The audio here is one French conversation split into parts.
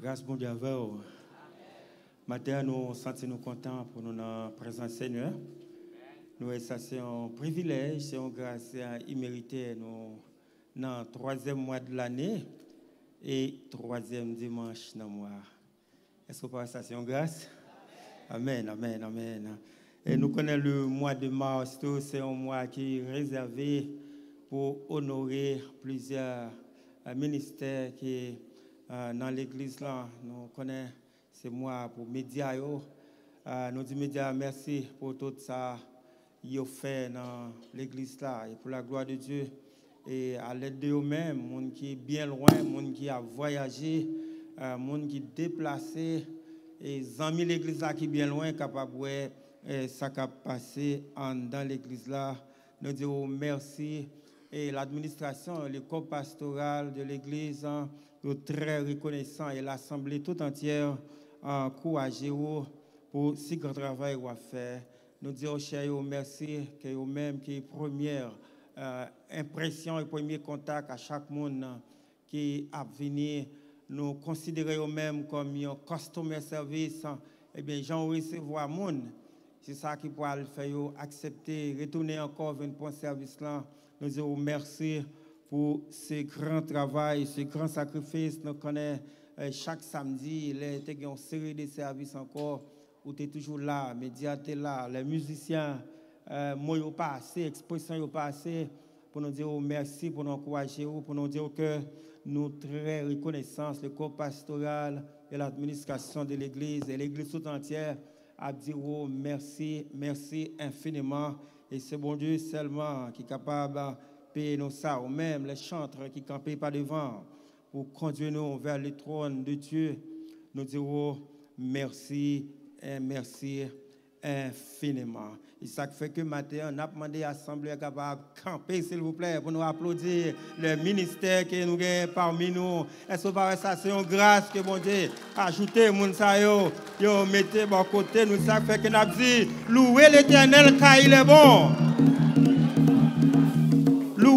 Grâce bon Dieu à vous. Matin, nous sentons contents pour nous dans présence Seigneur. Nous, ça c'est un privilège, c'est une grâce imméritée. Nous, dans le troisième mois de l'année et troisième dimanche dans le mois. Est-ce que ça c'est une grâce? Amen, amen, amen. Et nous connaissons le mois de mars, c'est un mois qui est réservé pour honorer plusieurs ministères qui euh, dans l'église là. Nous connaissons ce mois pour médias. Euh, nous disons médias merci pour tout ça qu'ils ont fait dans l'église là et pour la gloire de Dieu. Et à l'aide de eux-mêmes, monde qui est bien loin, monde qui a voyagé, euh, monde qui est déplacé, et amis l'église là qui est bien loin, capable de ça qui a passé dans l'église là. Nous disons merci et l'administration, le corps pastoral de l'église, hein, très reconnaissant et l'assemblée tout entière encouragé pour ce grand travail qu'on a fait. Nous disons, cher, merci que vous-même qui est première euh, impression et premier contact à chaque monde qui a venu nous considérer eux-mêmes comme un customer service. Eh bien, j'en recevoir monde. C'est ça qui pourra le faire accepter, retourner encore vers un service là. Nous disons merci pour ce grand travail, ce grand sacrifice. Nous connaissons euh, chaque samedi, il y a une série de services encore où tu es toujours là, médias tu là, les musiciens, euh, mots pas assez, pas pour nous dire merci, pour nous encourager, pour nous dire que nous très reconnaissants, le corps pastoral et l'administration de l'Église et l'Église tout entière à dire merci, merci infiniment. Et c'est bon Dieu seulement qui est capable payer nous ça, ou même les chantres qui campent pas devant pour conduire nous vers le trône de Dieu. Nous dirons merci et merci infiniment. Et ça fait que matin, on a demandé à l'Assemblée capable de camper, s'il vous plaît, pour nous applaudir le ministère que nous avons parmi nous. Est-ce que ça, c'est une grâce que mon Dieu ajoutez, mon yo, yo, mettez bon côté, nous ça fait que nous avons dit, louez l'éternel car il est bon.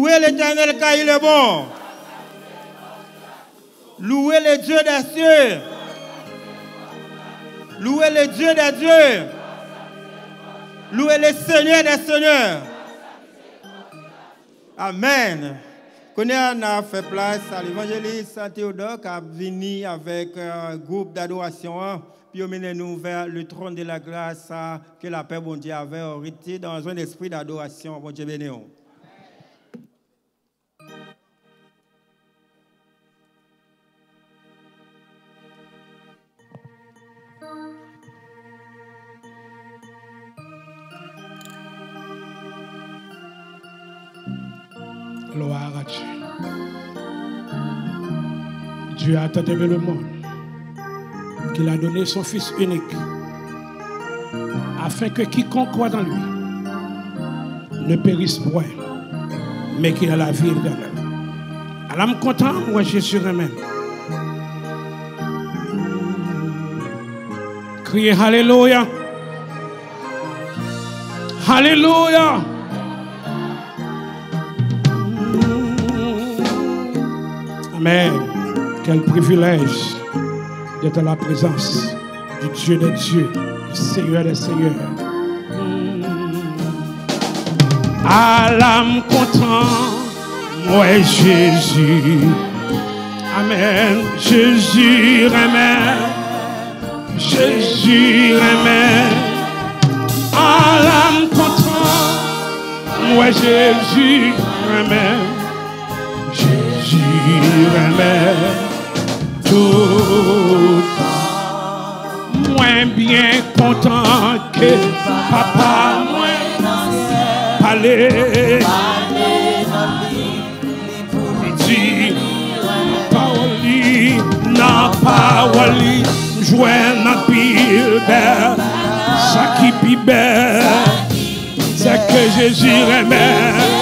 Louez l'éternel car il est bon. Louez le Dieu des cieux. Louez le Dieu des dieux. Louez le Seigneur des seigneurs. Amen. on a fait place à l'évangéliste Théodore qui a venu avec un groupe d'adoration. Puis on nous vers le trône de la grâce hein, que la paix bon Dieu avait hérité dans un esprit d'adoration. Bon Dieu béni. À Dieu. A tant le monde qu'il a donné son Fils unique afin que quiconque croit dans lui ne périsse point, mais qu'il ait la vie éternelle. Je suis content, moi, Jésus même. Criez Alléluia. Alléluia. Amen. Quel privilège d'être à la présence du Dieu des dieux, du Seigneur des seigneurs. À l'âme content, moi Jésus. Amen. Jésus, Amen. Jésus, Amen. À l'âme content, moi Jésus, Amen remets tout moins bien content que papa. Moins parler dit parole na parole joint na pile ça qui pibe c'est que Jésus remet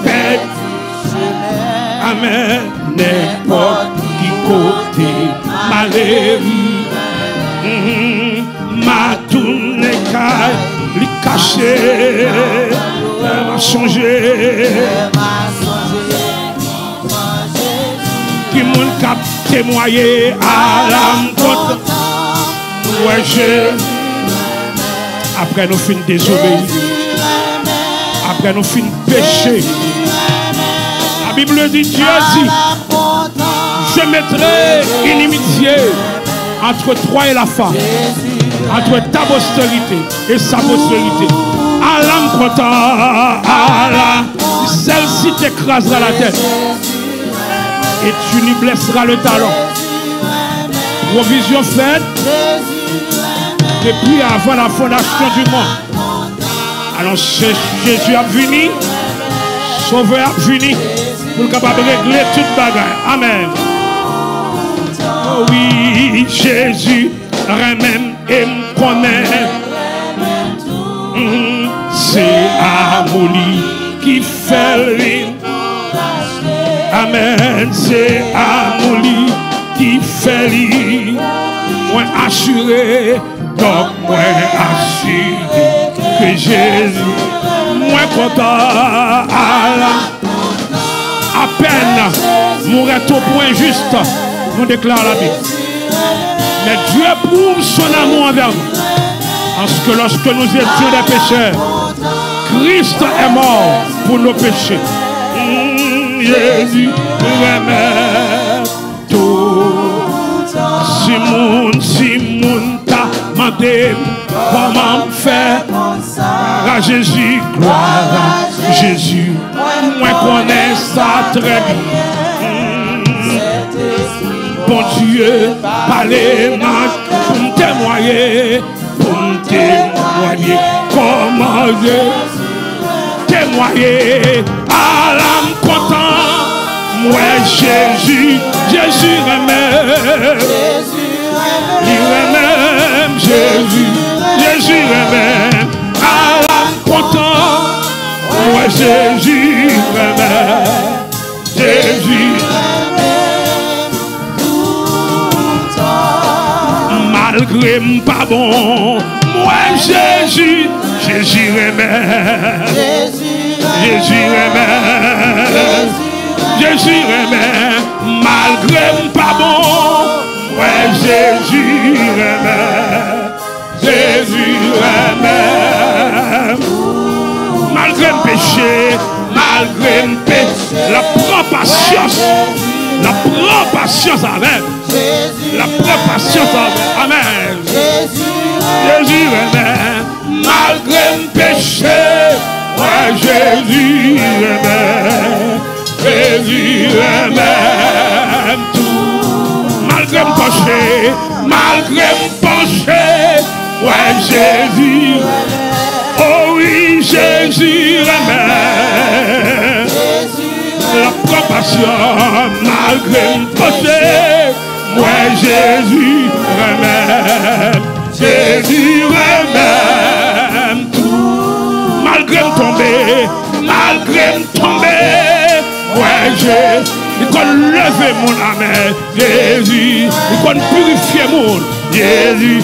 Amen. N'importe qui côté. Mhm. Ma tourne caille, li caché, m'a changé. Qui moun cap témoigner à l'âme. Ouais, je. Après nous fin désobéir. Après nous fin péché. La Bible dit, Dieu dit, je mettrai inimitié entre toi et la femme, entre ta postérité et sa postérité. À l'âme celle-ci t'écrasera la tête et tu lui blesseras le talon. Provision faite depuis avant la fondation du monde. Alors Jésus a venu, Sauveur a venu pour le capable de régler toute bagaille. Amen. Oh oui, Jésus remène et me connaît. Mhm. C'est Amouli qui fait lit. Amen, c'est Amouli qui fait lit. Moi assuré, donc moi assuré que Jésus, moi content peine mourait au point juste, nous déclare la Bible. Mais Dieu prouve son amour envers nous. Parce que lorsque nous étions des pécheurs, Christ est mort pour nos péchés. Mm, Jésus tout. Si moun, si t'a demandé comment faire, à Jésus, gloire Jésus. Moi connais ça très bien. Bon Dieu, parlez-moi pour me témoigner, pour me témoigner comment je témoigner à l'âme content. Moi Jésus, Jésus remet, il remet Jésus, Jésus remet à l'âme content. Moi Jésus remet, Jésus malgré pas bon. Moi, Jésus, Jésus remet. Jésus remet. Jésus remet. Malgré pas bon. Moi, Jésus remet. Jésus remet. Malgré péché, malgré péché, la prend patience. La prend patience avec. La patience avec. Amen. Jésus remet, malgré le péché, moi Jésus remet, Jésus remet tout. Malgré le péché, malgré le péché, ouais Jésus, oh oui Jésus remet, la compassion, malgré le péché, moi Jésus remet. Jésus tout. Malgré me tomber, malgré me tomber, ouais, j'ai, il qu'on lever mon âme, Jésus, il qu'on purifier mon Jésus.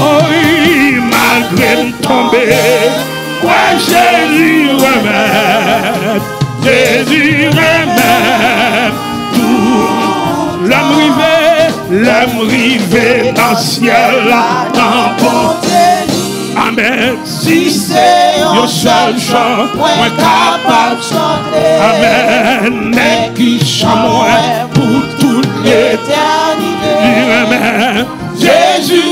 Oh oui, malgré me tomber, ouais, Jésus remet, Jésus tout. L'homme rivé, l'homme rivé dans le ciel, dans bon. Amen. Si c'est un seul chant, moi capable chanter. Amen. Mais qui chante pour toute l'éternité. Amen. Jésus,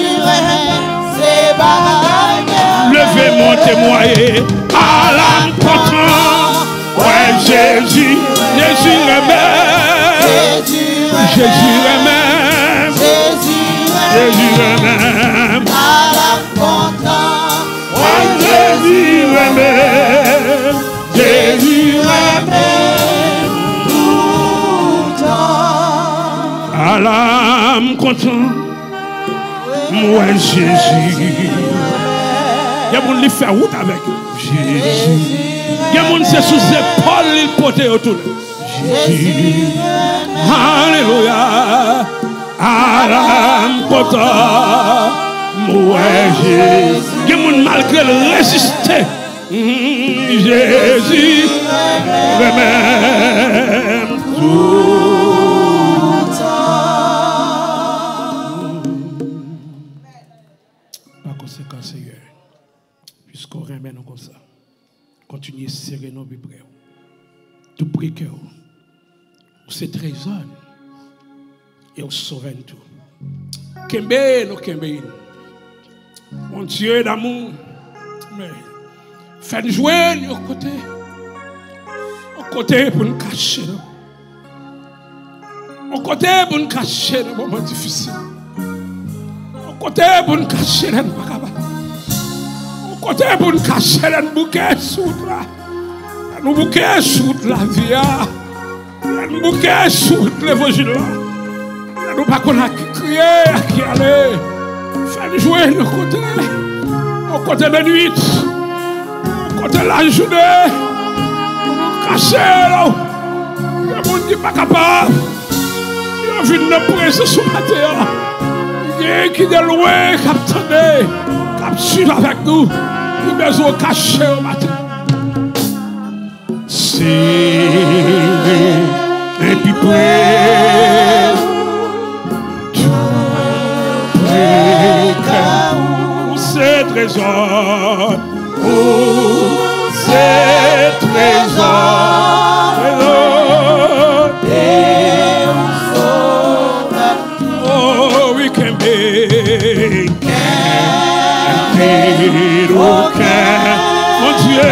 levez mon témoigner à l'âme content. Ouais, Jésus, Jésus remet. Jésus remet. Jésus remet. Ouais, Jésus remet. Jésus. À l'âme l'âme content. Moi, Jésus. Il y a qui font route avec Jésus. Il y a qui sont sous épaules, ils portent autour. Jésus. Alléluia. Content. Moi, Jésus. Des gens malgré le résister. Mm, Jésus. Même tout. Par conséquent, Seigneur, puisqu'on remet nous comme ça, continuez à serrer nos vibrés. Tout prix que c'est trésor et on sauve tout. Kembe, nous kembe. Mon Dieu d'amour, mais faites jouer au côté. Au côté pour nous cacher. Au côté pour nous cacher dans moments difficiles. Au côté pour nous cacher dans le Au côté pour nous cacher dans le bouquet sous là. Nous sous la vie. Nous bouquet sous l'évangile. Nous pas qu'on a qui crier, qui aller. Faites jouer nos côtés. Au côté de nuit. Au côté de la journée. Nous cacher là. Il y a des gens qui ne sont pas capables. Il a vu une présence sur la terre. Il y a qui de loin, qui attendait, qui avec nous. Nous besoin de cacher au matin. Et puis près. Tout près. Où c'est trésor? Où c'est trésor? Trésor. Oh, we can be, can be, oh, can. Mon Dieu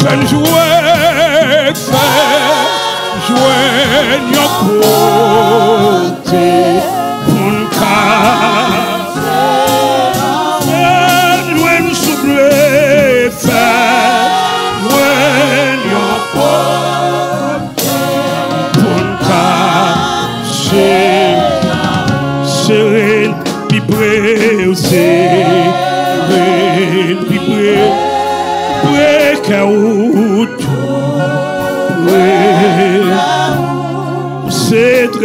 oh, fais jouer, fais jouer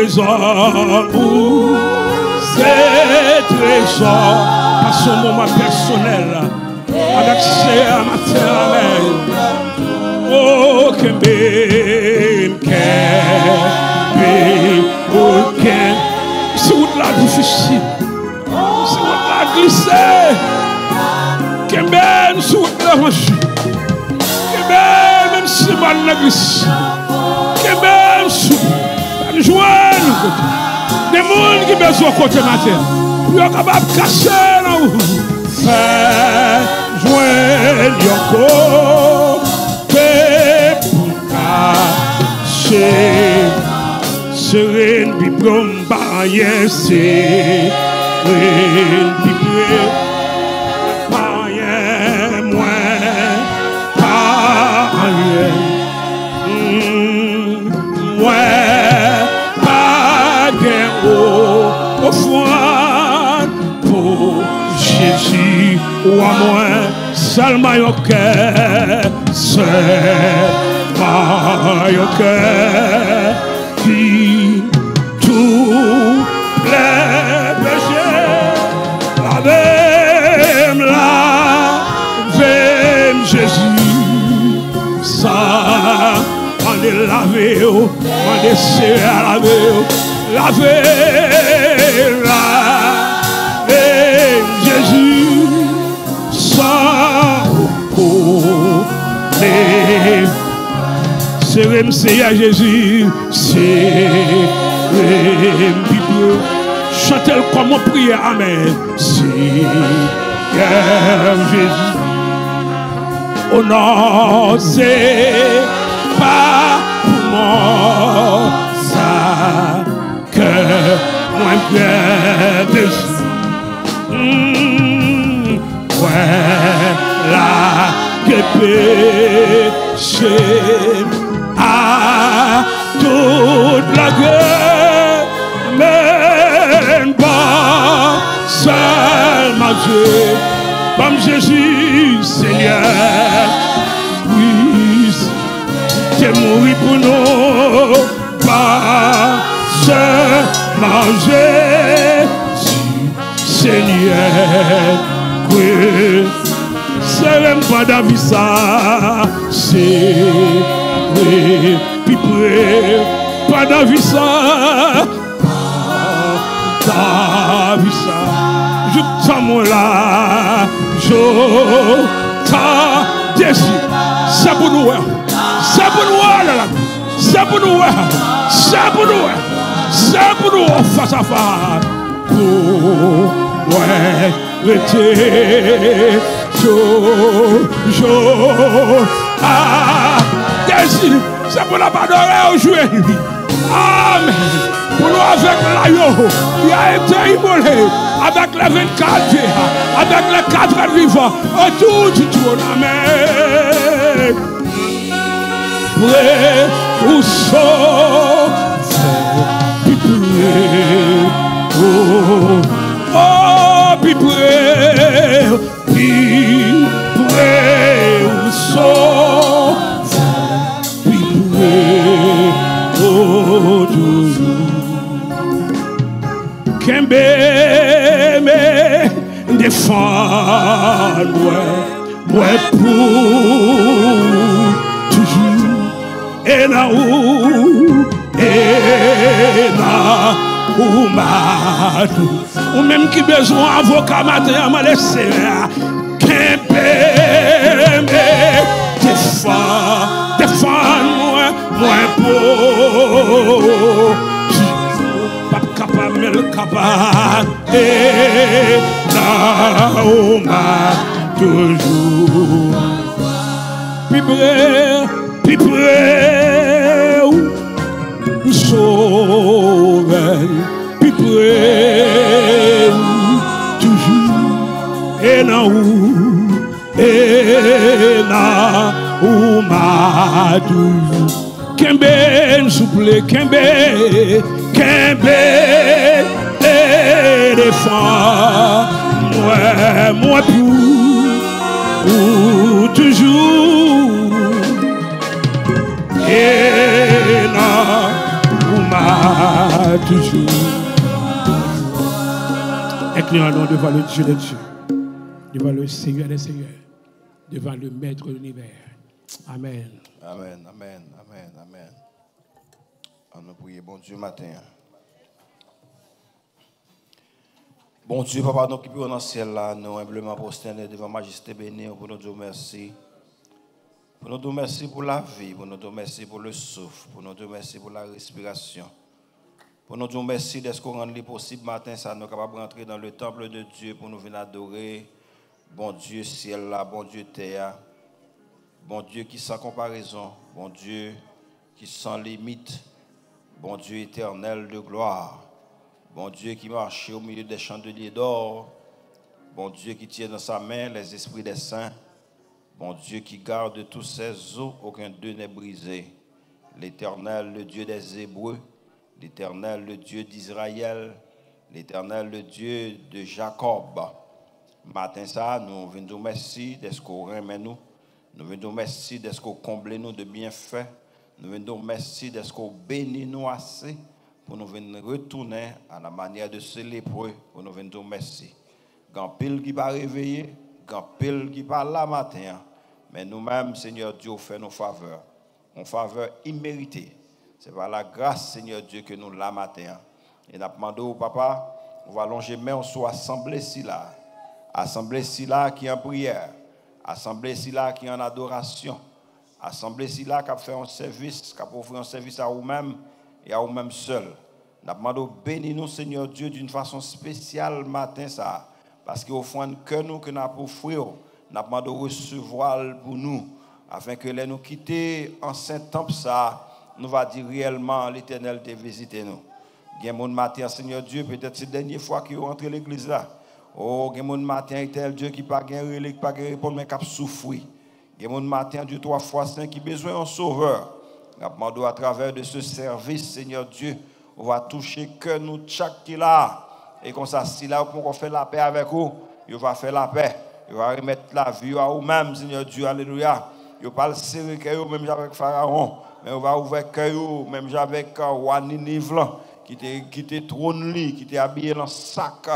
c'est trésor, à son moment personnel, avec ses amateurs, Oh, Kembe, Kembe, oh, Kembe. C'est où la difficile? C'est où de la glisser? Kembe, c'est où de la roche. Kembe, même si mal la glisse? Où. Joindre. Des gens qui ont besoin de côté matin. Ils sont capables de casser là où. Faire joindre your côté pour cacher. Serene bi brom barrière, serene bi Moi, seulement au cœur, c'est pas au cœur qui tout les péchés. Lavez-moi, lavez Jésus, ça, on est lavé, on est serré à laver, lavez, les Serem c'est à Jésus, serem Bible. Chantez comme on prie, Amen. Seigneur Jésus. Oh non, c'est pas pour moi ça que moi bien dessus. Mm, voilà que péché à toute la gueule, même pas seulement Dieu, comme Jésus Seigneur, puisse t'es mourir pour nous, pas seulement Jésus Seigneur, oui. C'est pas d'avisa. C'est oui. Puis pas d'avisa. Davisa. Je t'aime là. Je t'aime. C'est pour nous. C'est pour nous. là. C'est pour nous. C'est pour nous. C'est pour nous. Face à face. Pour ouais. Rete. Jo. Jo. Ah. C'est pour la adorer aujourd'hui. Amen. Pour nous avec l'agneau qui a été immolé avec les 24 dieux, avec les quatre vivants autour du trône. Amen. Prêt pour sauver, oh, oh, Fan mwen pou toujou E na ou, e na ou matou Ou menm ki bezon avoka maten a malese Kembe me défend, défend moi, moi pour kapa mel kapa et là où m'a toujours pibré pibré ou sauve pibré toujours et là où et là où m'a toujours Kembe souple, Kembe, Kembe, éléphant, moi, moi pour, pour toujours. Et pour ma toujours. Inclinons devant le Dieu des dieux, devant le Seigneur des seigneurs, devant le Maître de l'univers. Amen. Amen, amen, amen, amen. On nous prie, bon Dieu, matin. Bon Dieu, papa, nous qui sommes dans le ciel là, nous humblement prosternés devant Majesté bénie pour nous dire merci. Pour nous dire merci pour la vie, pour nous dire merci pour le souffle, pour nous dire merci pour la respiration. Pour nous dire merci de ce qu'on rend possible matin, ça nous capable de rentrer dans le temple de Dieu pour nous venir adorer. Bon Dieu, ciel là, bon Dieu, terre. Bon Dieu qui sans comparaison, bon Dieu qui sans limite, bon Dieu éternel de gloire, bon Dieu qui marche au milieu des chandeliers d'or, bon Dieu qui tient dans sa main les esprits des saints, bon Dieu qui garde tous ses eaux, aucun d'eux n'est brisé, l'éternel, le Dieu des Hébreux, l'éternel, le Dieu d'Israël, l'éternel, le Dieu de Jacob. Matin ça, nous venons merci de ce qu'on remet nous. Nous venons merci de ce qu'on comble nous de bienfaits. Nous venons merci de ce qu'on bénit nous assez pour nous venir retourner à la manière de lépreux pour nous venir merci. Quand pile qui va réveiller, quand pile qui va là matin, mais nous-mêmes, Seigneur Dieu, fait nos faveurs, une faveur imméritée. C'est par la grâce, Seigneur Dieu, que nous là matin. Et nous demandons au papa, on va allonger main, on soit assemblés ici là. Assemblée là qui est en prière. Assemblée là qui est en adoration. Assemblée là qui a fait un service, qui a offert un service à vous-même et à vous-même seul. Nous demandons bénis-nous, Seigneur Dieu, d'une façon spéciale matin ça. Parce qu'au fond que nous que nous avons offert, nous demandons recevoir pour nous. Afin que les nous quitter en Saint-Temple ça, nous va dire réellement l'éternel de visiter nous. Il y a mon matin, Seigneur Dieu, peut-être c'est la dernière fois qu'il rentre l'église là. Oh, il y a mon matin, tel Dieu qui pas gagné, qui pas répondre, mais qui a souffert. Il y a mon matin, Dieu trois fois saint, qui a besoin d'un sauveur. Nous à travers de ce service, Seigneur Dieu, on va toucher que nous chaque qui là. Et comme ça, si là, on fait la paix avec vous, il va faire la paix. Il va remettre la vie à vous-même, Seigneur Dieu. Alléluia. Il va pas le serrer même avec Pharaon. Mais il va ouvrir cœur, même avec roi Ninive, qui était, trône qui était habillé dans sac,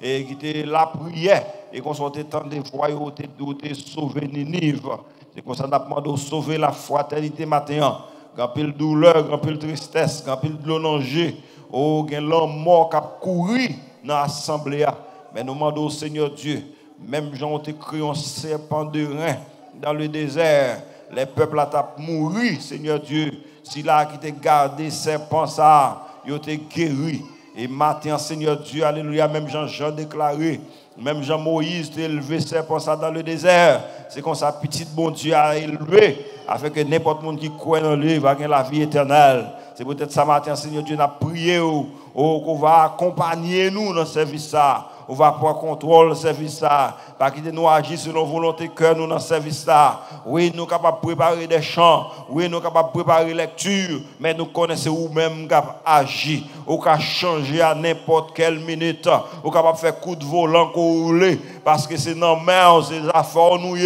et qui était la prière. Et qu'on soit tant de fois, il sauvé Ninive. C'est comme ça qu'on a demandé de sauver la fraternité maintenant. Grand pile douleur, grand pile tristesse, grand pile de Oh, il y a l'homme mort qui a couru dans l'assemblée. Mais nous demandons au Seigneur Dieu, même gens ont créé un serpent de rein dans le désert. Les peuples ont mouru, Seigneur Dieu. Si là qui t'a gardé serpent ça, ils ont été guéris. Et maintenant, Seigneur Dieu, Alléluia, même Jean-Jean déclaré, même Jean-Moïse t'a élevé serpent ça dans le désert. C'est comme ça, petit bon Dieu a élevé, afin que n'importe monde qui croit dans lui va gagner la vie éternelle. C'est peut-être ça matin, Seigneur Dieu, n'a prié, oh, oh, qu'on va accompagner nous dans ce service ça on va prendre contrôle service là. Pas quitter nous agir selon volonté cœur nous dans ce service là. Oui, nous sommes capables de préparer des chants. Oui, nous sommes capables de préparer lecture. Mais nous connaissons vous-même capable d'agir. Ou qu'à changer à n'importe quelle minute. Ou capable faire coup de volant. Parce que c'est nos mains, c'est affaires nous.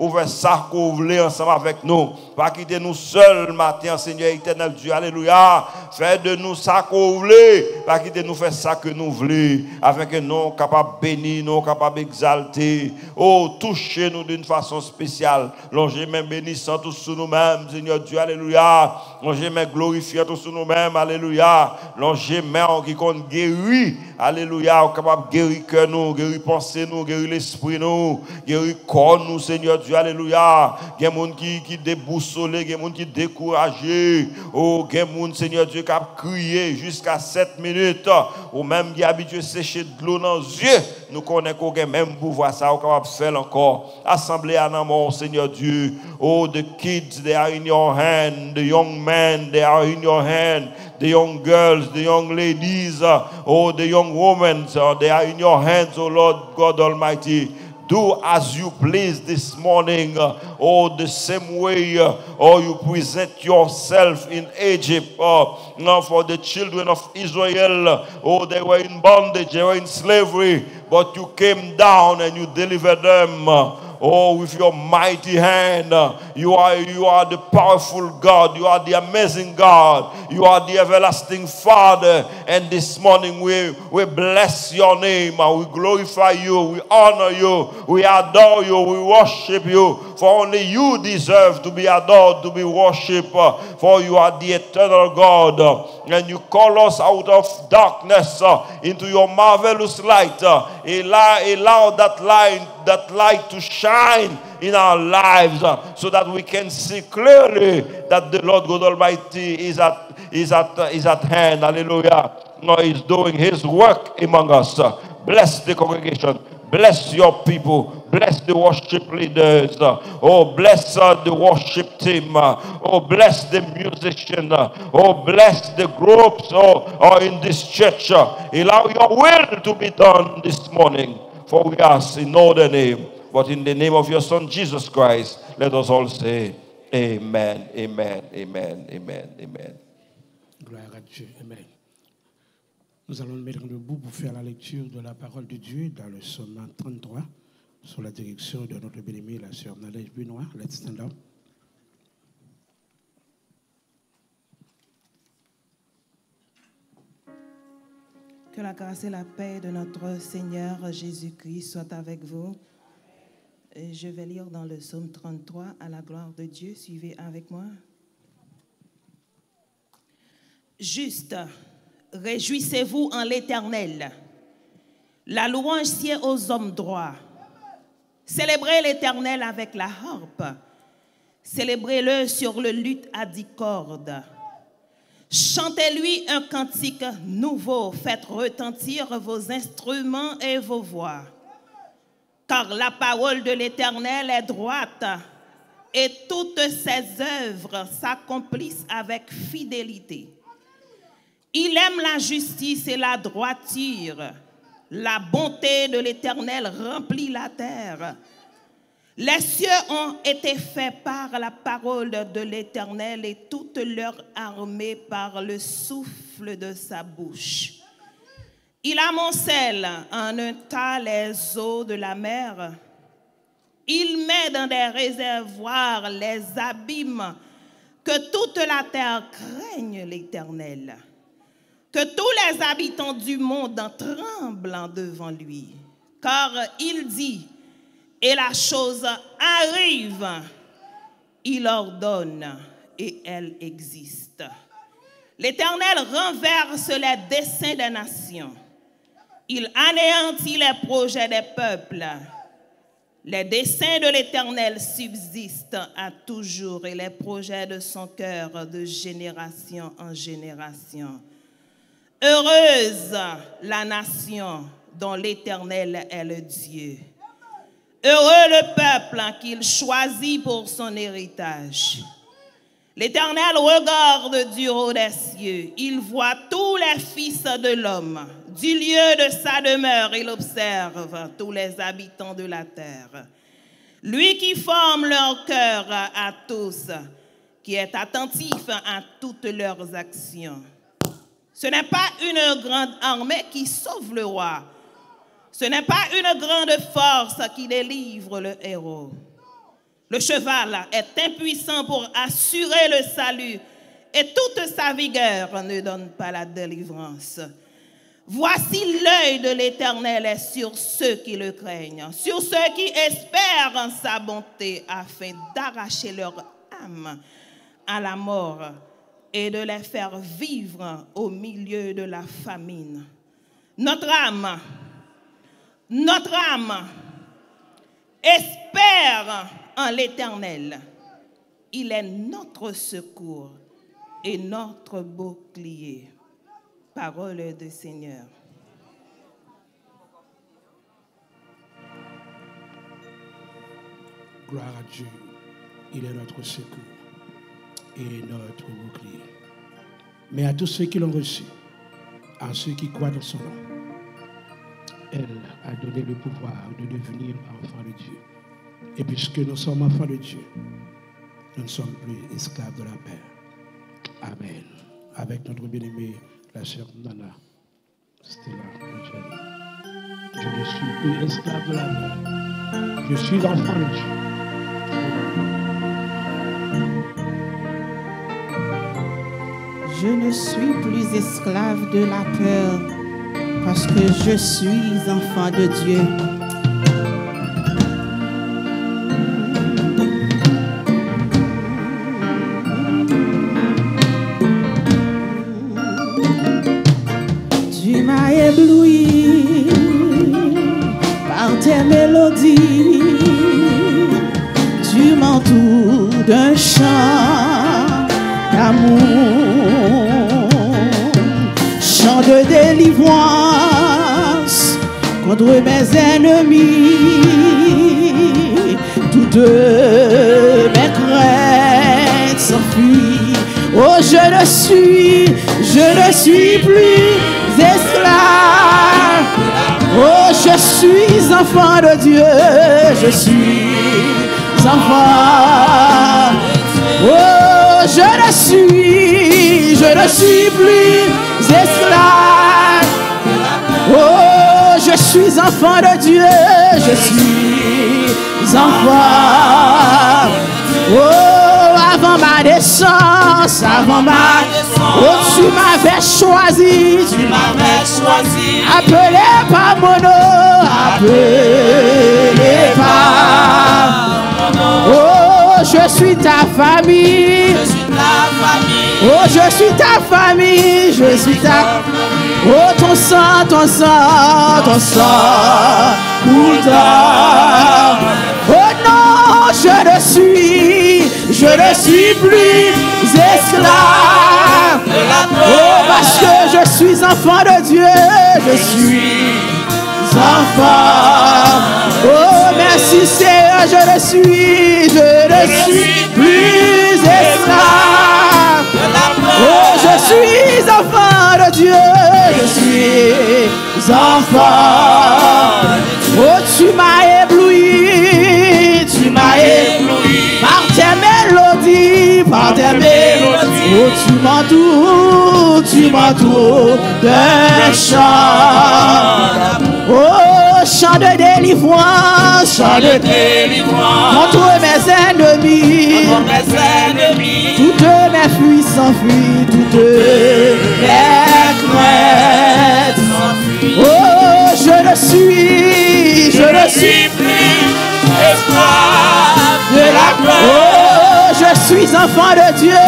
Ou faire ça qu'on voulez ensemble avec nous. Pas quitter nous seuls matin, Seigneur éternel Dieu. Alléluia. Faites de nous ça qu'on voulez. Pas quitter nous faire ça que nous voulons. Afin que nous capables de bénir, nous capables d'exalter. Oh, touchez-nous d'une façon spéciale. Longez même bénissant tous sur nous-mêmes, Seigneur Dieu. Alléluia. Longez même glorifiant tous sur nous-mêmes. Alléluia. Longez même qui compte guérir. Alléluia. Capable de guérir cœur nous, guérir pensée nous, guérir l'esprit nous, guérir corps nous, Seigneur Dieu. Alléluia. Il y a des gens qui, qui a des gens qui découragés. Oh, des gens, Seigneur Dieu, qui a crié jusqu'à 7 minutes. Ou même qui habitué à sécher de l'eau dans les yeux. Nous connaissons qu'on même pouvoir ça, on capable de faire encore. Assemblée à mon Seigneur Dieu. Oh, the kids, they are in your hand. The young men, they are in your hand. The young girls, the young ladies, oh, the young women, they are in your hands, oh Lord God Almighty do as you please this morning. Uh, oh, the same way, uh, oh, you present yourself in Egypt uh, now for the children of Israel. oh, they were in bondage, they were in slavery, but you came down and you delivered them. Oh, with your mighty hand. Uh, you are, you are the powerful God. You are the amazing God. You are the everlasting Father. And this morning we, we bless your name. And we glorify you. We honor you. We adore you. We worship you. For only you deserve to be adored, to be worshipped. Uh, for you are the eternal God. Uh, and you call us out of darkness into your marvelous light. Allow, allow that light that light to shine in our lives uh, so that we can see clearly that the Lord God Almighty is at, is at, uh, is at hand. Hallelujah. No, he's doing his work among us. Uh, bless the congregation. Bless your people. Bless the worship leaders. Oh, bless uh, the worship team. Oh, bless the musician. Oh, bless the groups oh, oh, in this church. Allow your will to be done this morning. For we ask in no other name, but in the name of your Son Jesus Christ, let us all say, Amen, Amen, Amen, Amen, Amen. Gloire à Dieu, Amen. Nous allons nous mettre debout pour faire la lecture de la parole de Dieu dans le psaume 33, sous la direction de notre bien-aimée, la sœur Nadège Benoît. Let's stand up. Que la grâce et la paix de notre Seigneur Jésus-Christ soient avec vous. Je vais lire dans le psaume 33 à la gloire de Dieu. Suivez avec moi. Juste, réjouissez-vous en l'Éternel. La louange tient aux hommes droits. Célébrez l'Éternel avec la harpe. Célébrez-le sur le luth à dix cordes. Chantez-lui un cantique nouveau, faites retentir vos instruments et vos voix. Car la parole de l'Éternel est droite et toutes ses œuvres s'accomplissent avec fidélité. Il aime la justice et la droiture. La bonté de l'Éternel remplit la terre. Les cieux ont été faits par la parole de l'Éternel et toute leur armée par le souffle de sa bouche. Il amoncelle en un tas les eaux de la mer. Il met dans des réservoirs les abîmes. Que toute la terre craigne l'Éternel. Que tous les habitants du monde tremblent devant lui. Car il dit, et la chose arrive, il ordonne et elle existe. L'Éternel renverse les desseins des nations. Il anéantit les projets des peuples. Les desseins de l'Éternel subsistent à toujours et les projets de son cœur de génération en génération. Heureuse la nation dont l'Éternel est le Dieu. Heureux le peuple qu'il choisit pour son héritage. L'Éternel regarde du haut des cieux. Il voit tous les fils de l'homme. Du lieu de sa demeure, il observe tous les habitants de la terre. Lui qui forme leur cœur à tous, qui est attentif à toutes leurs actions. Ce n'est pas une grande armée qui sauve le roi. Ce n'est pas une grande force qui délivre le héros. Le cheval est impuissant pour assurer le salut et toute sa vigueur ne donne pas la délivrance. Voici l'œil de l'Éternel est sur ceux qui le craignent, sur ceux qui espèrent en sa bonté afin d'arracher leur âme à la mort et de les faire vivre au milieu de la famine. Notre âme, notre âme espère en l'Éternel. Il est notre secours et notre bouclier. Parole du Seigneur. Gloire à Dieu. Il est notre secours et notre bouclier. Mais à tous ceux qui l'ont reçu, à ceux qui croient dans son nom, elle a donné le pouvoir de devenir enfants de Dieu. Et puisque nous sommes enfants de Dieu, nous ne sommes plus esclaves de la paix. Amen. Avec notre bien-aimée, la sœur Nana Stella. Je ne suis plus esclave de la paix. Je suis enfant de Dieu. Je ne suis plus esclave de la peur parce que je suis enfant de Dieu. Tu m'as ébloui par tes mélodies. Tu m'entoures d'un chant d'amour, chant de délivrance mes ennemis. Toutes mes craintes s'enfuient. Oh, je ne suis, je ne suis plus esclave. Oh, je suis enfant de Dieu, je suis enfant. Oh, je ne suis, je ne suis plus esclave. Oh, je suis enfant de Dieu, je suis enfant. Oh, avant ma naissance, avant ma Oh, tu m'avais choisi, tu m'avais choisi, appelé par mon nom, appelé par Oh, je suis ta famille. je suis ta famille, Oh, je suis ta famille. Je suis ta. Oh, ton sang, ton sang, ton sang. coule Oh non, je ne suis, je ne suis plus esclave. Oh, parce que je suis enfant de Dieu. Je suis enfant. Oh, merci Seigneur, je le suis, je ne suis plus esclave. Oh, je suis enfant de Dieu, je suis enfant. Oh, tu m'as ébloui, tu m'as ébloui par tes mélodies, par tes mélodies. Oh, tu m'entoures tu m'entoures d'un chant. Oh, chant de délivrance, chant de délivrance contre mes ennemis. contre mes ennemis. Toutes mes fuites s'enfuient, toutes mes craintes. Oh, je le suis, je le suis. suis plus esclave de la peur. Oh, je suis enfant de Dieu,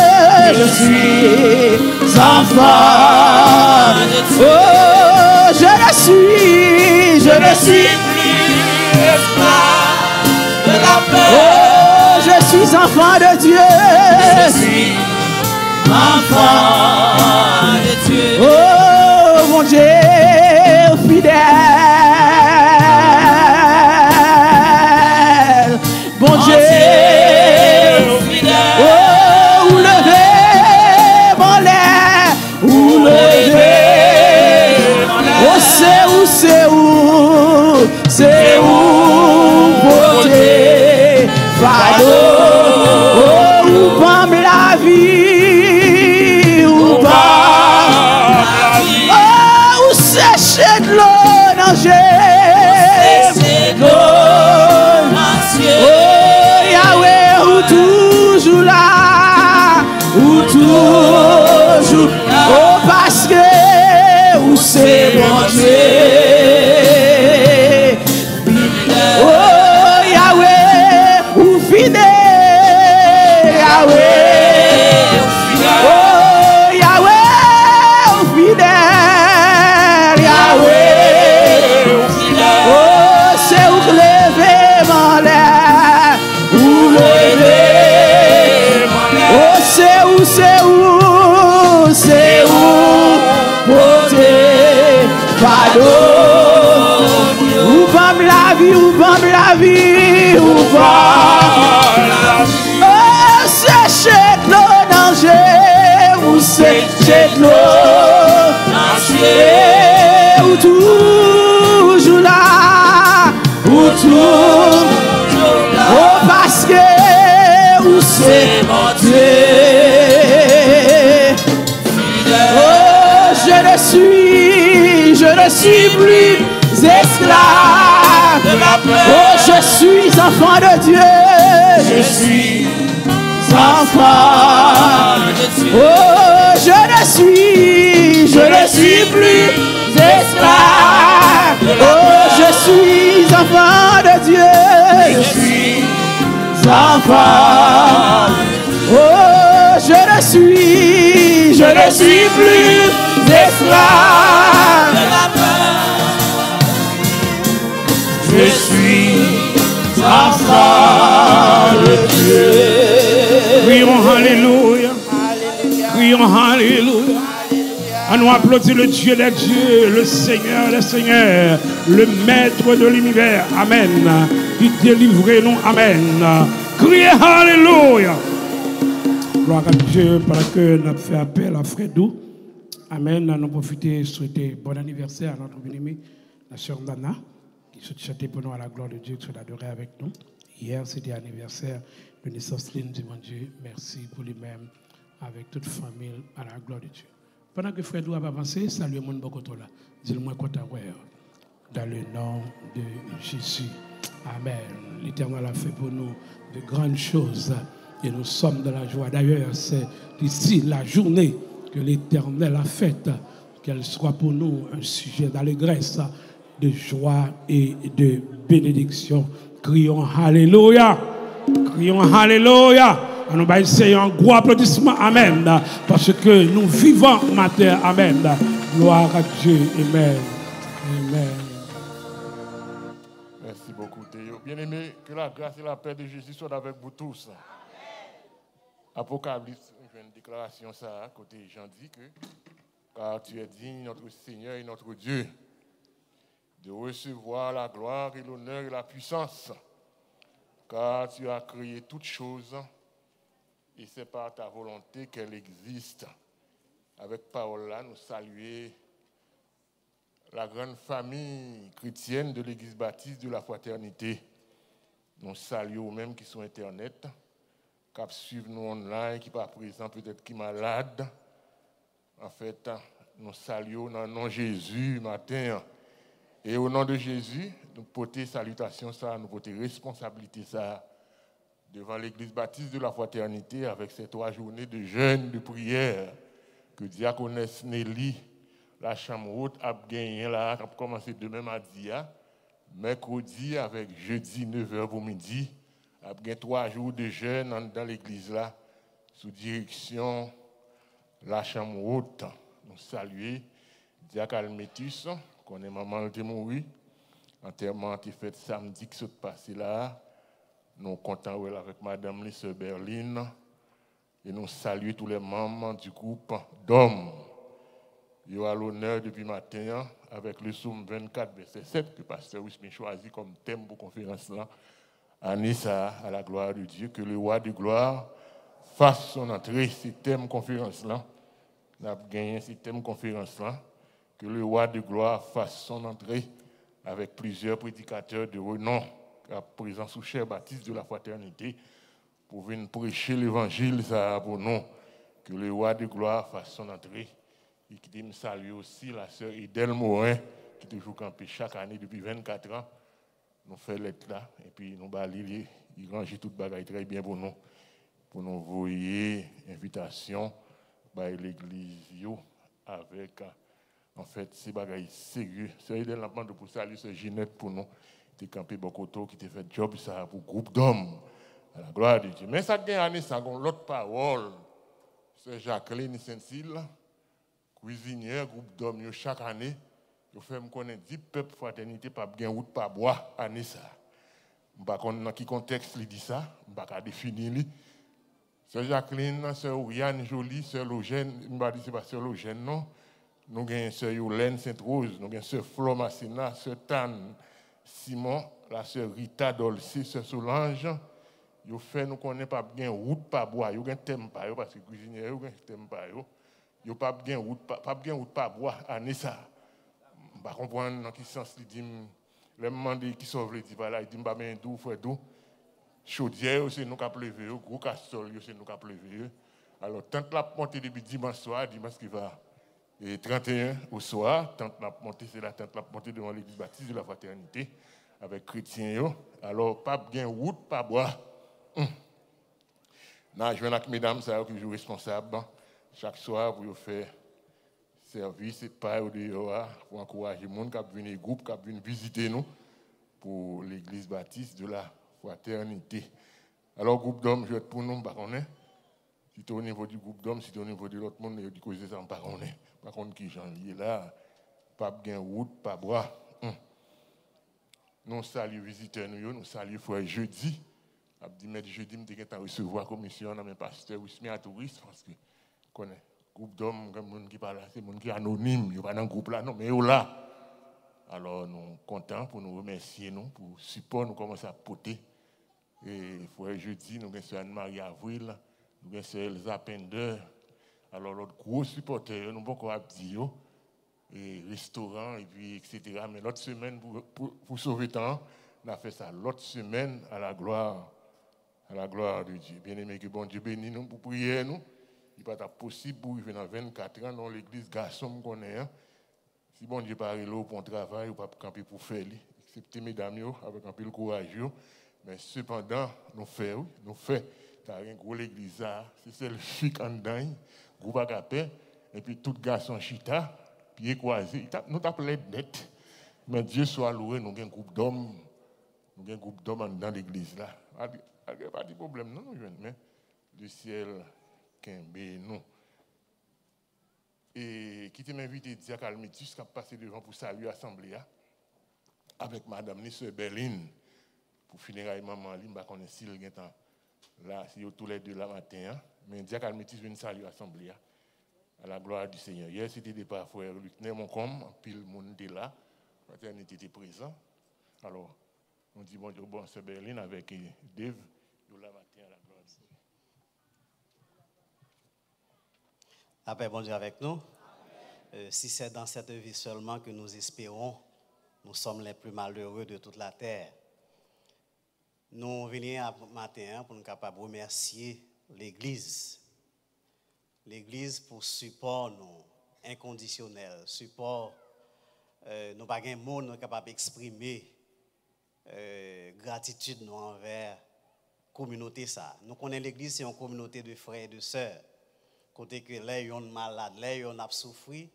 je suis enfant. Oh, je le suis, je suis suis. plus esclave de la peur. Oh, je suis enfant de Dieu. Je suis enfant de Dieu. Oh, mon Dieu fidèle. Où, va Oh, c'est chez de l'eau danger, où c'est chez de l'eau où toujours là, où tout, oh parce que où c'est mon Dieu. Oh, je ne suis, je ne suis plus esclave. Oh, je suis enfant de Dieu. Je suis enfant. Oh, je ne suis, je ne suis plus esclave. Oh, je suis enfant de Dieu. Je suis enfant. Oh, je ne suis, je ne suis plus esclave. Je suis Crions Alléluia. Crions Alléluia. Nous applaudir le Dieu des dieux, le Seigneur des seigneurs, le Maître de l'univers. Amen. Qui délivre nous. Amen. Criez Alléluia. Gloire à Dieu parce que nous avons fait appel à Fredou. Amen. Nous profitons de souhaiter bon anniversaire à notre bien-aimée, la sœur souhaite chanter pour nous à la gloire de Dieu, qui souhaite adorer avec nous. Hier, c'était l'anniversaire de naissance Lynn du mon Dieu. Merci pour lui-même, avec toute famille, à la gloire de Dieu. Pendant que Fredou a avancé, saluez mon Bokoto là. Dis-le-moi quoi Dans le nom de Jésus. Amen. L'Éternel a fait pour nous de grandes choses et nous sommes dans la joie. D'ailleurs, c'est ici la journée que l'Éternel a faite, qu'elle soit pour nous un sujet d'allégresse, de joie et de bénédiction. Crions Alléluia. Crions Alléluia. Nous essayer un gros applaudissement. Amen. Parce que nous vivons matin. Amen. Gloire à Dieu. Amen. Amen. Merci beaucoup, Théo. Bien-aimé, que la grâce et la paix de Jésus soient avec vous tous. Apocalypse, je fais une déclaration ça, côté Jean dit que, car tu es digne, notre Seigneur et notre Dieu, de recevoir la gloire et l'honneur et la puissance, car tu as créé toutes choses et c'est par ta volonté qu'elle existe. Avec parole là, nous saluer la grande famille chrétienne de l'Église baptiste de la fraternité. Nous saluons même qui sont Internet, qui suivent nous online, qui pas présent, peut-être qui malade. En fait, nous saluons dans le nom de Jésus matin. Et au nom de Jésus, nous portons salutation, ça, nous portons responsabilité, ça, devant l'église baptiste de la fraternité avec ces trois journées de jeûne, de prière que diaconesse Nelly, la chambre haute, a gagné là, a commencé demain mardi, hein. mercredi avec jeudi 9h pour midi, a gagné trois jours de jeûne dans l'église là, sous direction la chambre haute. Nous saluons Diac Almetus, est maman de mort. Enterrement été fait samedi qui s'est passé là. Nous comptons avec Madame Lise Berlin et nous saluons tous les membres du groupe d'hommes. Il y a l'honneur depuis matin avec le somme 24, verset 7 que pasteur Wismin choisi comme thème pour conférence là. Anissa, à la gloire de Dieu, que le roi de gloire fasse son entrée, ce thème conférence là. Nous avons gagné ce thème conférence là. Que le roi de gloire fasse son entrée avec plusieurs prédicateurs de renom, à présent sous cher Baptiste de la fraternité, pour venir prêcher l'évangile pour nous. Que le roi de gloire fasse son entrée. Et qui me salue aussi la sœur Idel Morin, qui toujours campé chaque année depuis 24 ans. Nous faisons l'être là, et puis nous balayons, il range toute bagaille très bien pour nous, pour nous envoyer invitation par l'église avec en fait ces bagailles sérieux. C'est Idel la pour saluer ce Ginette pour nous, qui campé Bokoto, qui a fait job ça pour groupe d'hommes. À la gloire de Dieu. Mais ça dernière année, ça a l'autre parole. C'est Jacqueline Saint-Cyle, cuisinière, groupe d'hommes, chaque année, je fais me connaître 10 peuples fraternité, pas bien route, pas bois, année ça. Je ne sais pas dans quel contexte il dit ça, je ne sais pas définir. C'est Jacqueline, c'est Oriane Jolie, c'est Logène, je ne sais pas c'est Logène, non? Nous avons sœur Yolène Sainte-Rose, nous avons sœur Flo Massina, sœur Tan Simon, la sœur Rita Dolce, sœur Solange, yo fait nous connaît pas bien route pas bois. Yo gen thème pas parce que cuisinier yo gen thème pas yo. Pas bien route pas, bien route pas bois. Année ça pas dans quel sens il dit le demandé qui sauve le dit là il dit pas bien d'où frère d'où chaudière c'est nous qui pleuvé gros castol c'est nous qui pleuvé alors tant la montée depuis dimanche soir dimanche qui va et 31 au soir tant la montée c'est la montée devant l'église baptiste de la fraternité avec chrétiens alors pas bien route pas bois. Hum. Je avec mesdames, ça qui sont responsables chaque soir pour faire service et pas au dehors pour encourager les gens qui viennent groupe, qui viennent visiter nous pour l'église baptiste de la fraternité. Alors, groupe d'hommes, je vais pour nous, contre, si es au niveau du groupe d'hommes, si es au niveau de l'autre monde, je dis que ça, contre, par contre, qui j'en là, pas bien route, pas bois. Hum. Nous saluons les visiteurs, nous saluons frère jeudi. Je dit, mais jeudi, je vais recevoir commission dans mes pasteurs ou à touriste parce que connais groupe d'hommes qui parlent c'est monde qui est anonyme, il pas dans le groupe là non mais là. Alors nous sommes contents pour nous remercier nous pour support nous commencer à porter et frère jeudi nous avons Anne-Marie Avril, nous avons Elsa Pender. Alors l'autre gros supporter nous avons encore dire et restaurant et puis etc. Mais l'autre semaine pour, pour, pour sauver temps, on a fait ça l'autre semaine à la gloire à la gloire de Dieu. Bien-aimé, que bon Dieu bénisse nous pour prier nous. Il n'est pas possible pour vivre dans 24 ans dans l'église garçon qu'on est. Hein. Si bon Dieu parle là pour un travail, ou pas camper pour faire, excepté mesdames avec un peu de courage. Mais cependant, nous faisons, nous faisons. Car un gros l'église, c'est celle chic en dedans, groupe et puis tout garçon chita, pied croisé. Nous t'appelons net. Mais Dieu soit loué, nous avons un groupe d'hommes, nous avons un groupe d'hommes dans l'église là. Il n'y a pas de problème, non, mais le ciel qui nous. Et qui t'a invité à Calmitus, qui a passé devant pour saluer l'Assemblée hein, avec Madame Nisse Berlin pour finir maman, je ne sais pas si le temps là, c'est tous les deux là matin, hein. Mais Dia Calmitus vient saluer l'Assemblée hein, à la gloire du Seigneur. Hier, c'était des frère Luc Némoncom, pile monde était là, la fraternité était présent. Alors, on dit bonjour, bon, c'est Berlin avec Dave. La paix, bon Dieu avec nous. Euh, si c'est dans cette vie seulement que nous espérons, nous sommes les plus malheureux de toute la terre. Nous venons matin pour nous capables remercier l'Église L'église pour support nous, inconditionnel, support, euh, nous pas un mot nous capable d'exprimer euh, gratitude nous envers communauté ça. Nous connaissons l'église, c'est une communauté de frères et de sœurs. Côté que les gens malades, les gens ont souffert,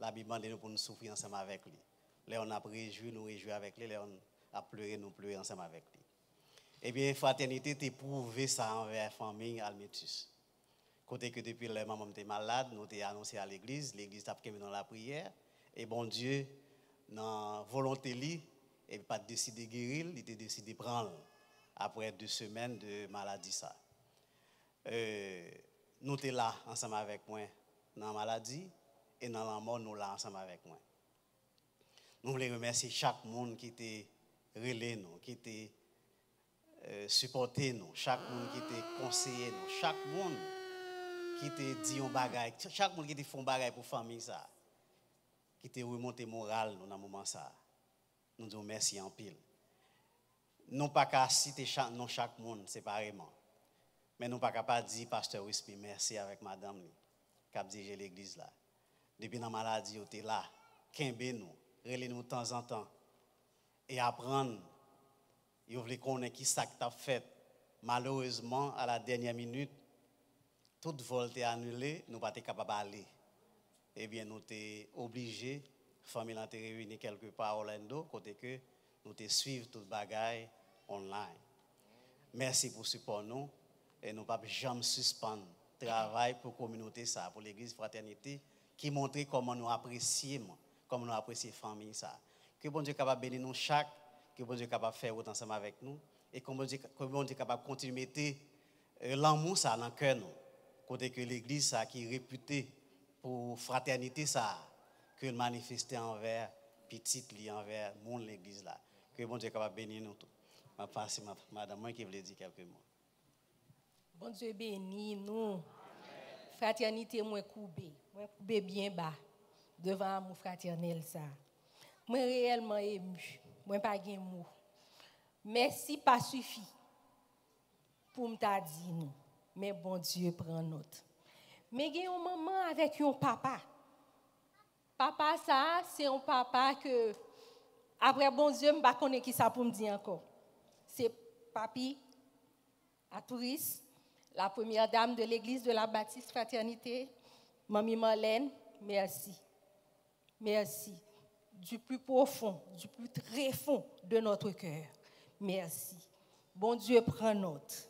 la Bible nous pour nous souffrir ensemble avec lui. Les on a réjoui, nous réjouir avec lui, les on a pleuré, nous pleurer ensemble avec lui. Eh bien, fraternité, t'es prouvé ça envers la famille Almetus. Côté que depuis le maman était malade, nous t'ai annoncé à l'église, l'église t'a pris dans la prière, et bon Dieu, dans volonté li, et pas décidé de guérir, il était décidé de prendre après deux semaines de maladie ça. Euh, nous sommes là ensemble avec moi dans la maladie et dans la mort, nous là ensemble avec moi. Nous voulons remercier chaque monde qui était relais nous, qui était euh, supporté nous, chaque monde qui était conseillé nous, chaque monde qui était dit un bagage, chaque monde qui était fait un bagage pour famille ça, qui était remonté moral nous dans ce moment ça. Nous disons merci en pile non pas qu'à citer chaque, non chaque monde séparément. Mais nous pas capable dire, pasteur Wispi, merci avec madame, qui a dirigé l'église là. Depuis la maladie, vous là, qu'imbe nous, relez nous de temps en temps. Et apprendre, vous voulez connaître qui ça que fait. Malheureusement, à la dernière minute, toute vol est annulée, nous pas capable d'aller. Eh bien, nous sommes obligés, famille a réunie quelque part à Orlando, côté que nous te suivre toute bagaille online. Merci pour support nous et nous pas jamais suspendre travail pour la communauté ça, pour l'église fraternité qui montre comment nous apprécions, comment nous apprécions la famille ça. Que bon Dieu capable bénir nous chaque, que bon Dieu capable faire autant ensemble avec nous et que bon Dieu, Dieu capable continuer à mettre euh, l'amour ça dans le cœur nous. Côté que l'église ça qui est réputée pour fraternité ça que manifester envers petite li envers mon l'église là. Que bon Dieu capable bénir nous tous. Je passe madame qui voulait dire quelques mots. Bon Dieu béni nous. Fraternité, moi coubé. Moi coubé bien bas devant mon fraternel ça. Moi réellement ému. Moi pas gain mot. Merci pas suffit pour me dire nous. Mais bon Dieu prend note. Mais il y a un maman avec un papa. Papa ça, c'est un papa que après bon sais pas qui ça pour me dire encore c'est Papi à Touris, la première dame de l'église de la Baptiste Fraternité, Mamie Marlène, merci. Merci. Du plus profond, du plus très fond de notre cœur. Merci. Bon Dieu prend note.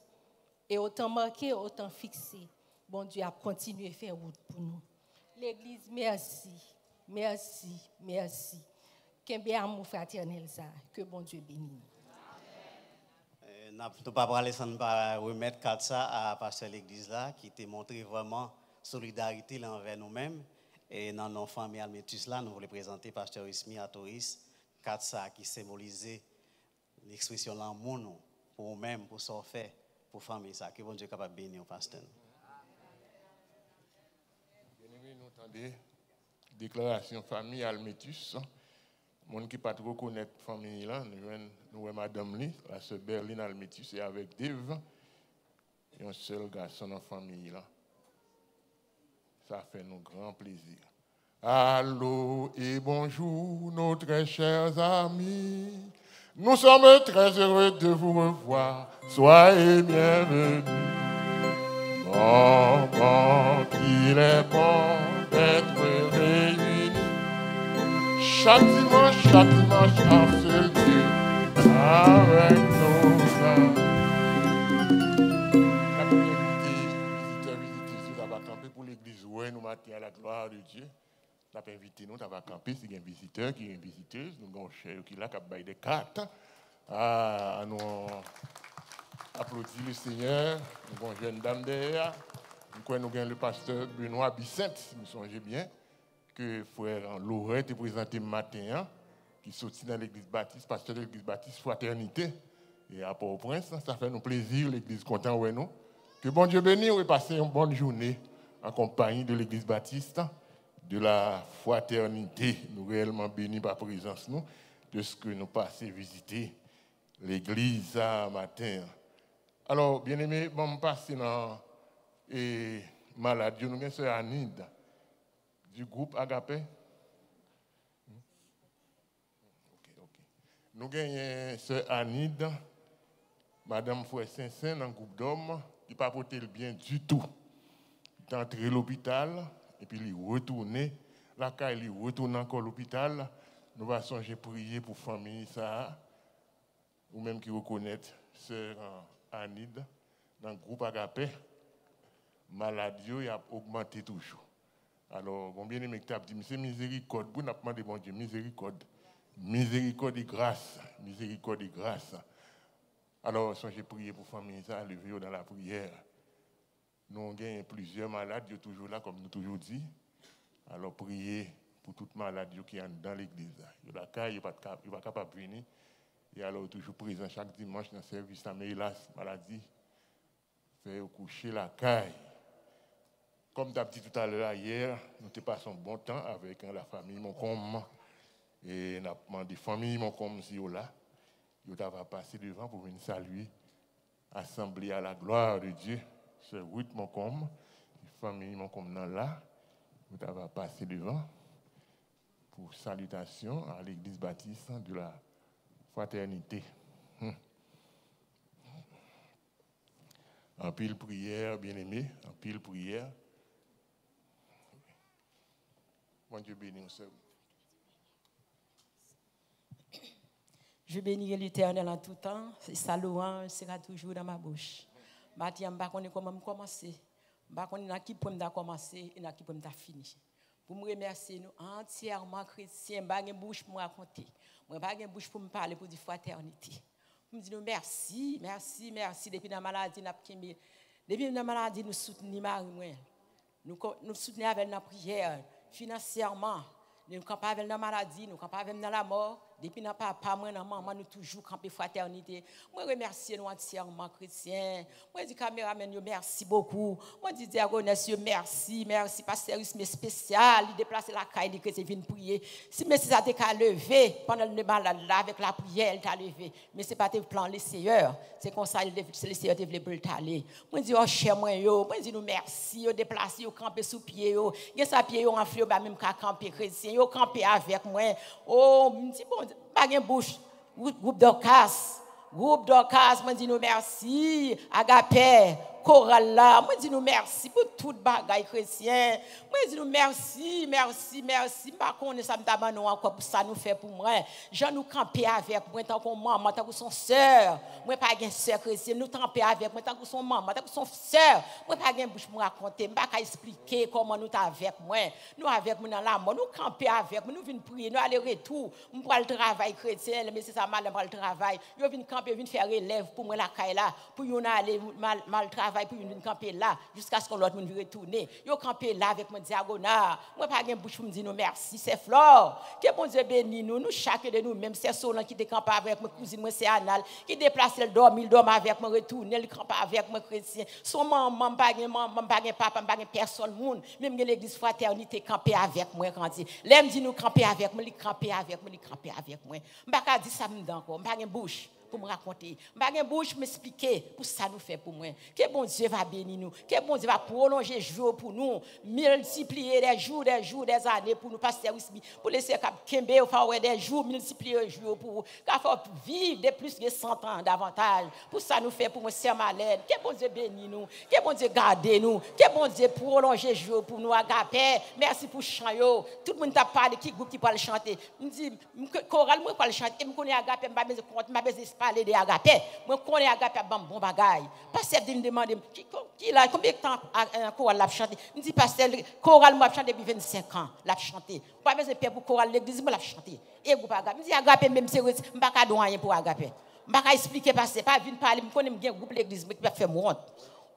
Et autant marqué, autant fixé. Bon Dieu a continué à faire route pour nous. L'église, merci. Merci. Merci. Fraternel ça. Que bon Dieu bénisse nous pas parler sans remettre ça à pasteur l'église là qui t'a montré vraiment solidarité envers nous-mêmes et dans nos familles là nous voulons présenter pasteur Ismi à Toris ça qui symbolisait l'expression l'amour pour nous-mêmes pour ce fait pour famille que bon Dieu capable de bénir pasteur. Bien-aimé nous entendez déclaration famille Almetus gens qui pas trop connaître famille là, nous avons madame li, la sœur Berlin Almetus et avec Dave, et un seul garçon dans la famille là. Ça fait nous grand plaisir. Allô et bonjour nos très chers amis. Nous sommes très heureux de vous revoir. Soyez bienvenus. Bon, bon, il est bon d'être réunis chaque dimanche, chaque dimanche, avec nos âmes. Pour l'église. Ouais, nous matin à la gloire de Dieu. Nous avons invité nous, nous il y a un visiteur, qui est une visiteuse, nous avons cher qui là, qui a des cartes. Ah, nous applaudissons le Seigneur. Nous avons une jeune dame derrière. Nous avons le pasteur Benoît Bicente, si vous songez bien que frère Laurent te présenté matin, hein, qui sortit dans l'église baptiste, pasteur de l'église baptiste Fraternité. Et à Port-au-Prince, ça fait nous plaisir, l'église content, ouais, nous. Que bon Dieu bénisse, et passer une bonne journée en compagnie de l'église baptiste, de la fraternité. Nous réellement bénis par présence, nous, de ce que nous passons visiter l'église à matin. Alors, bien aimé, bon, passer dans et malade. Nous avons sœur Anide du groupe Agapé. Nous avons sœur Anide, Madame Fouet Saint-Saint dans le groupe d'hommes, qui n'a pas porté le bien du tout. Est à l'hôpital et puis il est retourné. La il est encore à l'hôpital. Nous allons songer prier pour la famille, ça, ou même qui reconnaît sœur Anide dans le groupe Agapé. Maladie a augmenté toujours. Alors, bon bien aimé, tu dit, c'est miséricorde. Vous n'avez pas demandé, bon Dieu, miséricorde. Miséricorde et grâce. Miséricorde et grâce. Alors, j'ai prié pour la famille, ça, levé dans la prière. Nous avons plusieurs malades, sont toujours là, comme nous toujours dit. Alors, priez pour toutes les malades qui sont dans l'église. Il n'est pas capable de venir. Et alors, toujours présent chaque dimanche dans le service, mais hélas, maladie, fait coucher la caille. Comme tu as dit tout à l'heure, hier, nous avons passé un bon temps avec hein, la famille Moncombe. Et nous avons demandé la famille Moncombe si là. Nous avons passé devant pour venir saluer, assembler à la gloire de Dieu. C'est Ruth Moncombe, famille Moncombe là. Nous avons passé devant pour salutation à l'église baptiste de la fraternité. En pile prière, bien aimé, en pile prière. Mon Dieu bénisse. Je bénirai l'Éternel en tout temps. Sa louange sera toujours dans ma bouche. Je ne sais pas comment commencer. Je ne sais pas qui peut commencer et qui peut finir. Pour me remercier nous entièrement chrétiens, je n'ai pas bouche pour me raconter. Je n'ai pas bouche pour me parler pour dire fraternité. Je me dis merci, merci, merci. Depuis la maladie, depuis la maladie, nous soutenons. Nous, nous soutenons avec la prière financièrement. Nous ne pas avec la maladie, nous ne pas avec la mort. Depuis notre papa, moi, maman, nous toujours campé fraternité. Moi, remercie nous entièrement, chrétiens. Moi, dis caméraman, merci beaucoup. Moi, dis diagonesse, merci, merci. Mais spécial, il déplace la caille, il chrétiens viennent prier. Si Messie ça qu'à lever, pendant le malade là, avec la prière, il t'a levé. Mais ce n'est pas tes plans, les seigneurs. C'est comme ça, c'est seigneurs qui veulent t'aller. Moi, dis, oh, cher moi, yo. Moi, dis, nous merci, yo, déplacer, yo, camper sous pied, yo. Gen sa pied, yo, en fleur, même qu'à camper chrétien, yo, camper avec moi. Oh, me dis, bon, bagen bouche, groupe d'ocas, groupe d'ocas, mwen di nou mersi, agapè, chorale là. Moi, dis nous merci pour tout bagaille chrétien. Moi, dis nous merci, merci, merci. Pas qu'on ça me nous encore pour ça nous fait pour moi. Je nous camper avec moi tant que maman, tant que son sœur. Moi, pas une sœur chrétienne. Nous camper avec moi tant que son maman, tant que son sœur. Moi, pas une bouche pour raconter. Pas qu'à expliquer comment nous avec moi. Nous avec moi dans la mort. Nous camper avec moi. Nous venons prier. Nous aller retour. Nous pour le travail chrétien. Mais c'est ça mal le travail. Nous venons camper, venons faire élève pour moi la caille là. Pour nous aller mal, mal travail pour une camper là jusqu'à ce que l'autre monde retourner. Yo camper là avec mon diagonal. Moi pas gain bouche pour me dire nous merci, c'est Flore. Que bon Dieu bénisse nous, nous chacun de nous même c'est Solan qui te campe avec ma cousine moi c'est Anal qui déplace le dormir, il dort avec moi retourner, il campe avec moi chrétien. Son maman pas gain maman pas gain papa, pas gain personne monde. Même l'église fraternité camper avec moi quand dit. L'aime dit nous camper avec moi, il camper avec moi, il camper avec moi. M'pas dire ça me encore, pas gain bouche pour me raconter. Je bouche m'expliquer pour ça nous fait pour moi. Que bon Dieu va bénir nous. Que bon Dieu va prolonger les jours pour nous. Multiplier des jours, des jours, des années pour nous. Pasteur Wisby, pour laisser Cap faire des jours, multiplier les jours pour nous. faut vivre de plus de 100 ans davantage. Pour ça nous fait pour moi, c'est malade. Que bon Dieu bénisse nous. Que bon Dieu garde nous. Que bon Dieu prolonger jours pour nous. Agapé. Merci pour chant. Tout le monde t'a parlé qui groupe qui parle chanter. Je dis, choral, moi, parle chanter. Je connais Agapé, je ne parler de agapé. Moi, connais agapé, bon, bon bagaille. Pasteur me demande, qui, combien de temps un choral l'a chanté? Je dis, pasteur, m'a chanté depuis 25 ans, l'a chanté. Pas besoin de pour l'église, chanté. Et vous pas. Je dis, même je pas de rien pour. Je pas expliquer pasteur, pas venir parler, je connais un groupe l'église, va faire honte.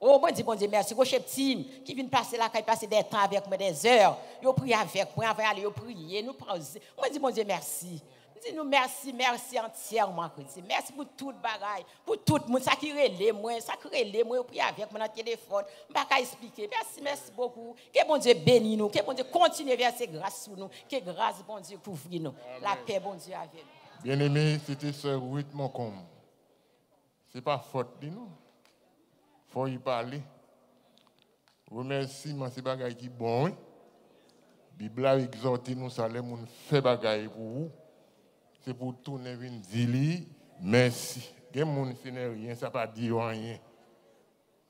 Oh, moi, bon Dieu, merci. Team qui vient passer là, qui passe des temps avec moi, des heures. Prie avec moi, prier, nous. Moi, bon Dieu, merci. Dis nous merci, merci entièrement, Merci pour tout le bagage, pour tout le monde, ça qui relève moi, ça qui relève moi, puis avec mon téléphone. Je ne peux pas expliquer. Merci, merci beaucoup. Que bon Dieu bénisse nous, que bon Dieu continue à verser grâce sur nous, que grâce, bon Dieu, couvre nous. La paix, bon Dieu, avec nous. Bien-aimé, c'était ce Ruth Moncombe. Ce n'est pas faute de nous. Il faut y parler. Remerciement, c'est bagaille qui bon. La Bible a exhorté nous, ça, les gens fait bagaille pour vous. C'est pour tourner une dire merci. Les gens ne fait rien, ça pas dire rien.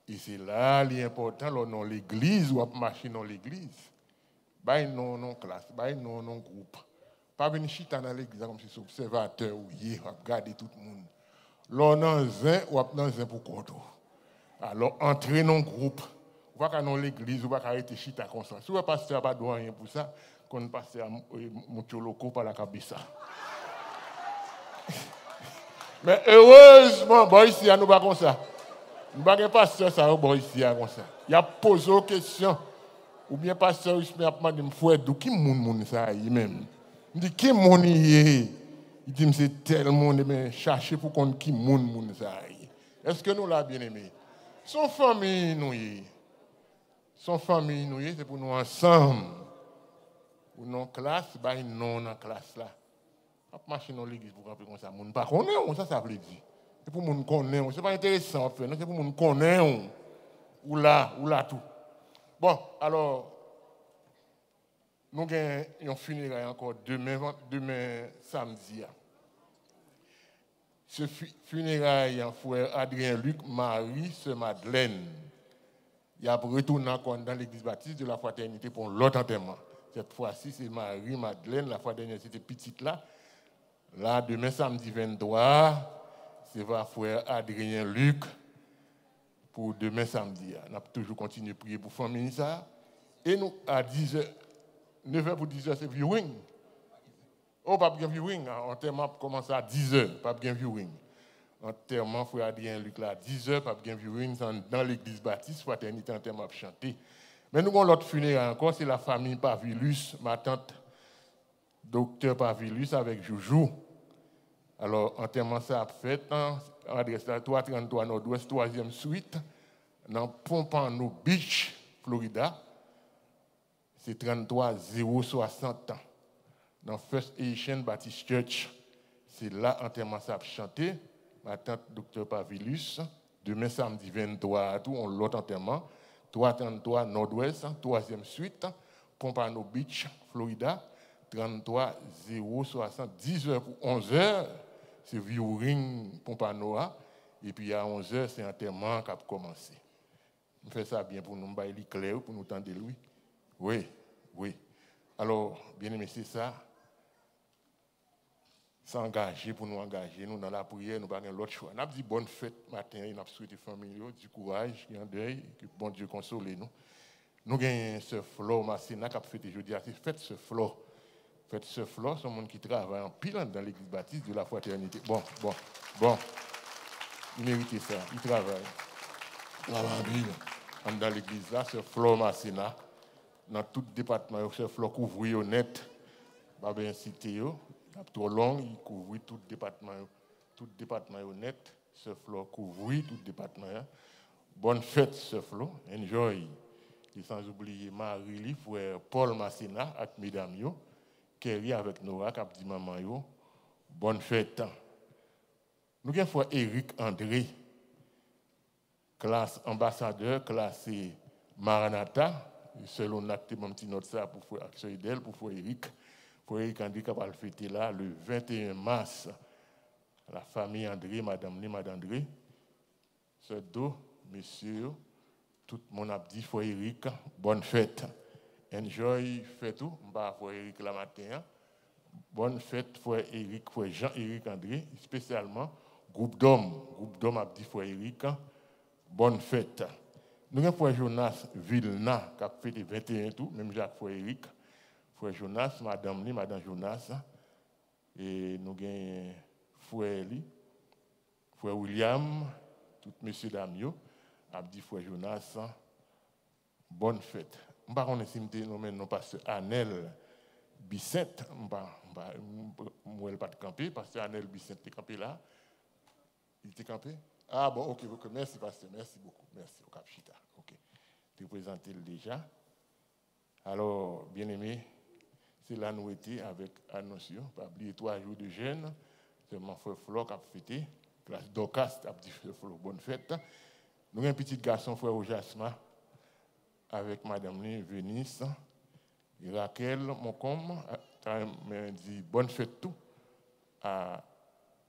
Et c'est là l'important, dans l'église, ou à marcher dans l'église. Bah, non, non, classe, bah, non, non, groupe. Pas venir chita dans l'église comme si c'est observateur ou y regarder tout le monde. Là, dans un, ou dans un pour compte. Alors, entrez dans le groupe. Vous pas dans l'église, vous pas arrêter chita comme ça. Si vous pasteur pas de rien pour ça, qu'on pasteur mon locaux par la cabessa. Mais heureusement, bon ici, nous pas comme ça. Nous pas pasteur ça bon ici comme ça. Il a posé une question. Ou bien pasteur, il m'a demandé, faut d'où qui moun moun ça y même. Il dit qui moun y Il dit c'est tel monde mais chercher pour qu'on qui moun moun ça Est-ce que nous l'a bien aimé Son famille nous y son famille, nous, c'est pour nous ensemble. Pour nos classes, bah, non dans classe là. Pas marcher dans l'église pour camper comme ça. Moun pas connaît, ça ça veut dire. C'est pour moun connaît, c'est pas intéressant en fait, c'est pour moun connaît ou là, ou là tout. Bon, alors nous avons funérailles encore demain, demain samedi. Ce funérail en frère Adrien Luc, Marie, sœur Madeleine il a retourné encore dans l'église baptiste de la fraternité pour l'autre enterrement. Cette fois-ci, c'est Marie-Madeleine, la fois dernière, c'était petite là. Là, demain, samedi 23, c'est va frère Adrien Luc pour demain samedi. On a toujours continué à prier pour famille ça. Et nous, à 10h, 9h pour 10h, c'est viewing. Oh, pas bien viewing. Enterrement commence à 10h, pas bien viewing enterrement, frère Adrien Luc là, 10 heures, pas bien viewing dans l'église baptiste, fraternité enterrement chanté. Mais nous avons l'autre funéraire encore, c'est la famille Pavilus, ma tante, docteur Pavilus avec Joujou. Alors, enterrement ça a fait, hein, adresse à 333 Nord-Ouest, 3e suite, dans Pompano Beach, Florida. C'est 33 060 ans. Dans First Asian Baptist Church, c'est là enterrement ça a chanté. Ma tante docteur Pavilus, demain samedi 23 tout, on l'autre enterrement, 333 Nord-Ouest, troisième suite, Pompano Beach, Florida, 33 060, 10 h pour 11 h c'est viewing Pompanoa, et puis à 11 h c'est enterrement qui a commencé. On fait ça bien pour nous, bailler clair, pour nous tendre lui. Oui, oui. Alors, bien aimé, c'est ça s'engager pour nous engager. Nous, dans la prière, nous n'avons l'autre choix. Nous avons dit bonne fête matin, nous avons souhaité famille, du courage, en deuil, que bon Dieu console nous. Nous avons ce flot, Massina, qui a fêté jeudi, faites ce flot. Ce flot, c'est un monde qui travaille en pile dans l'église baptiste de la fraternité. Bon, bon, bon. Il mérite ça, il travaille. Dans l'église là, ce flot, Massina, dans tout département, ce flot couvre net, pas bien cité, trop long, il couvre tout département, tout département honnête. Ce flot couvre tout département. Bonne fête, ce flot. Enjoy. Et sans oublier Marie, frère Paul Massena, avec mesdames, Kerry avec Nora, qui dit maman, yo. Bonne fête. Nous avons frère Eric André, classe ambassadeur, classe Maranatha. Selon notre petit note ça pour faire action d'elle, pour frère Eric pour Eric André qui va le là le 21 mars. La famille André, Madame Né, Madame André, ce dos, monsieur, tout le monde a dit, Eric, bonne fête. Enjoy, fête tout, bah, frère Eric la matin. Hein. Bonne fête, frère Eric, frère Jean-Éric André, spécialement, groupe d'hommes, groupe d'hommes a dit, frère Eric, bonne fête. Nous avons frère Jonas Vilna qui a fêté 21 tout, même Jacques, frère Eric frère Jonas, madame madame Jonas, et nous avons frère li, frère William, tout monsieur Damio, a dit Jonas, bonne fête. Je ne sais pas si nous non pasteur Anel Bicette, je ne pas camper, pasteur Anel Bicette est campé là. Il était campé? Ah bon, ok, merci pasteur, merci beaucoup, merci au Capchita. Ok, tu présenté déjà. Alors, bien aimé, c'est là nous étions avec Annonciation. Pas oublier trois jours de jeûne. C'est mon frère Flo qui a fêté. Classe Docas a dit Flo, bonne fête. Nous avons un petit garçon, frère Jasma, avec Madame Venise et Raquel Moncombe, m'a dit bonne fête tout à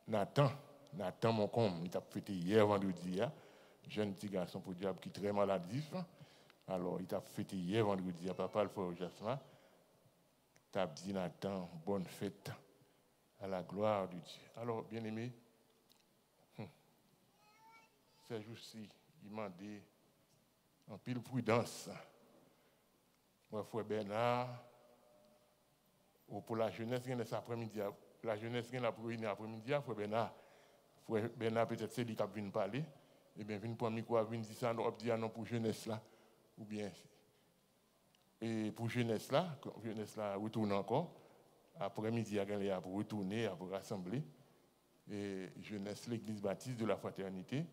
Nathan. Nathan Moncombe, il a fêté hier vendredi, hein. jeune petit garçon pour diable qui est très maladif. Alors, il a fêté hier vendredi à papa le frère Jasmin. Tu as dit Nathan, bonne fête à la gloire de Dieu. Alors, bien aimé, hum, ces jours-ci, il m'a dit en pile prudence. Moi, frère Bernard, ou pour la jeunesse, il y a après-midi, la jeunesse qui est après-midi, après-midi, frère Bernard, frère Bernard, peut-être c'est lui qui vient parler. Eh bien, vient pour micro, vient dire ça, on dit non pour jeunesse là, ou bien, et pour jeunesse là, jeunesse là retourne encore, après-midi, il y a pour retourner, pour rassembler, et jeunesse, l'église baptiste de la fraternité,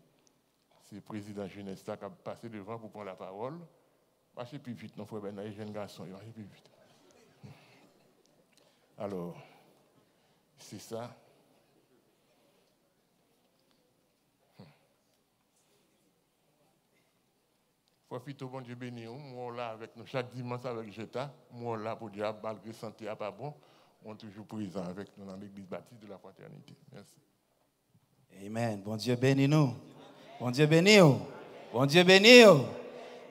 c'est le président jeunesse qui a passé devant pour prendre la parole. Marchez plus vite, non, frère Bernard, les jeunes garçons, marchez plus vite. Alors, c'est ça. Profite au bon Dieu béni, moi là avec nous, chaque dimanche avec Jeta, moi là pour dire, malgré santé à pas bon, on est toujours présent avec nous dans l'église baptiste de la fraternité. Merci. Amen. Bon Dieu béni nous. Bon Dieu béni. Bon Dieu béni.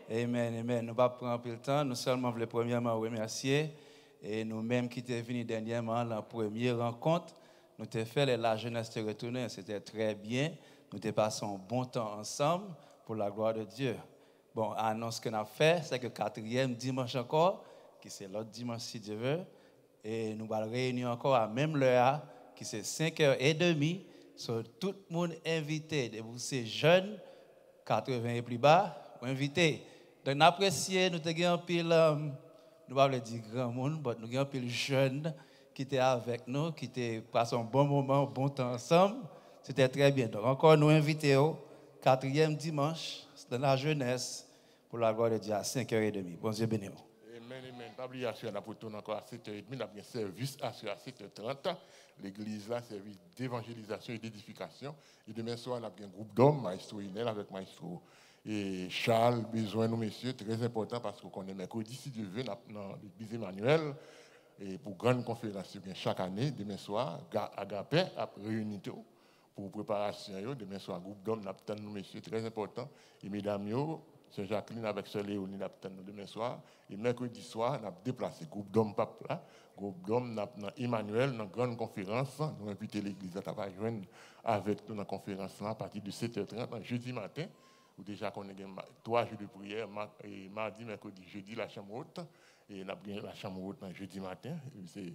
Amen, amen. Nous ne pas prendre le temps, nous seulement voulons premièrement remercier et nous-mêmes qui sommes venus dernièrement la première rencontre, nous avons fait la jeunesse de retourner, c'était très bien. Nous avons passé un bon temps ensemble pour la gloire de Dieu. Bon, annonce qu'on a fait, c'est que quatrième dimanche encore, qui c'est l'autre dimanche si Dieu veut, et nous allons réunir encore à même l'heure, qui c'est 5h30. So, tout le monde invité, de vous ces jeunes, 80 et plus bas, invité. Donc, nous apprécions, nous avons un pile, um, nous ne dire grand monde, mais nous avons un pile jeune qui était avec nous, qui était passé un bon moment, un bon temps ensemble. C'était très bien. Donc, encore nous invitons, quatrième dimanche, dans la jeunesse, pour la gloire de Dieu, à 5h30. Bon Dieu. Amen, amen. Pas oublier, on a pour encore à 7h30, on a bien service à 7h30. L'église là, service d'évangélisation et d'édification. Et demain soir, on a bien un groupe d'hommes, maestro Inel avec maestro et Charles, besoin nous messieurs, très important parce qu'on est mercredi, si Dieu veut, dans l'église Emmanuel, et pour grande conférence, bien chaque année, demain soir, Agapé a réuni pour préparation. Demain soir, groupe d'hommes, nous nous messieurs, très important. Et mesdames, c'est Jacqueline avec Sœur Léonie, demain soir. Et mercredi soir, nous avons déplacé groupe d'hommes pape là. Groupe d'hommes, dans Emmanuel, dans grande conférence. Nous avons invité l'église à joindre avec nous dans la conférence là, à partir de 7h30, jeudi matin. Ou déjà qu'on a trois jours de prière, mardi, mercredi, jeudi, la chambre haute. Et nous avons la chambre haute jeudi matin. C'est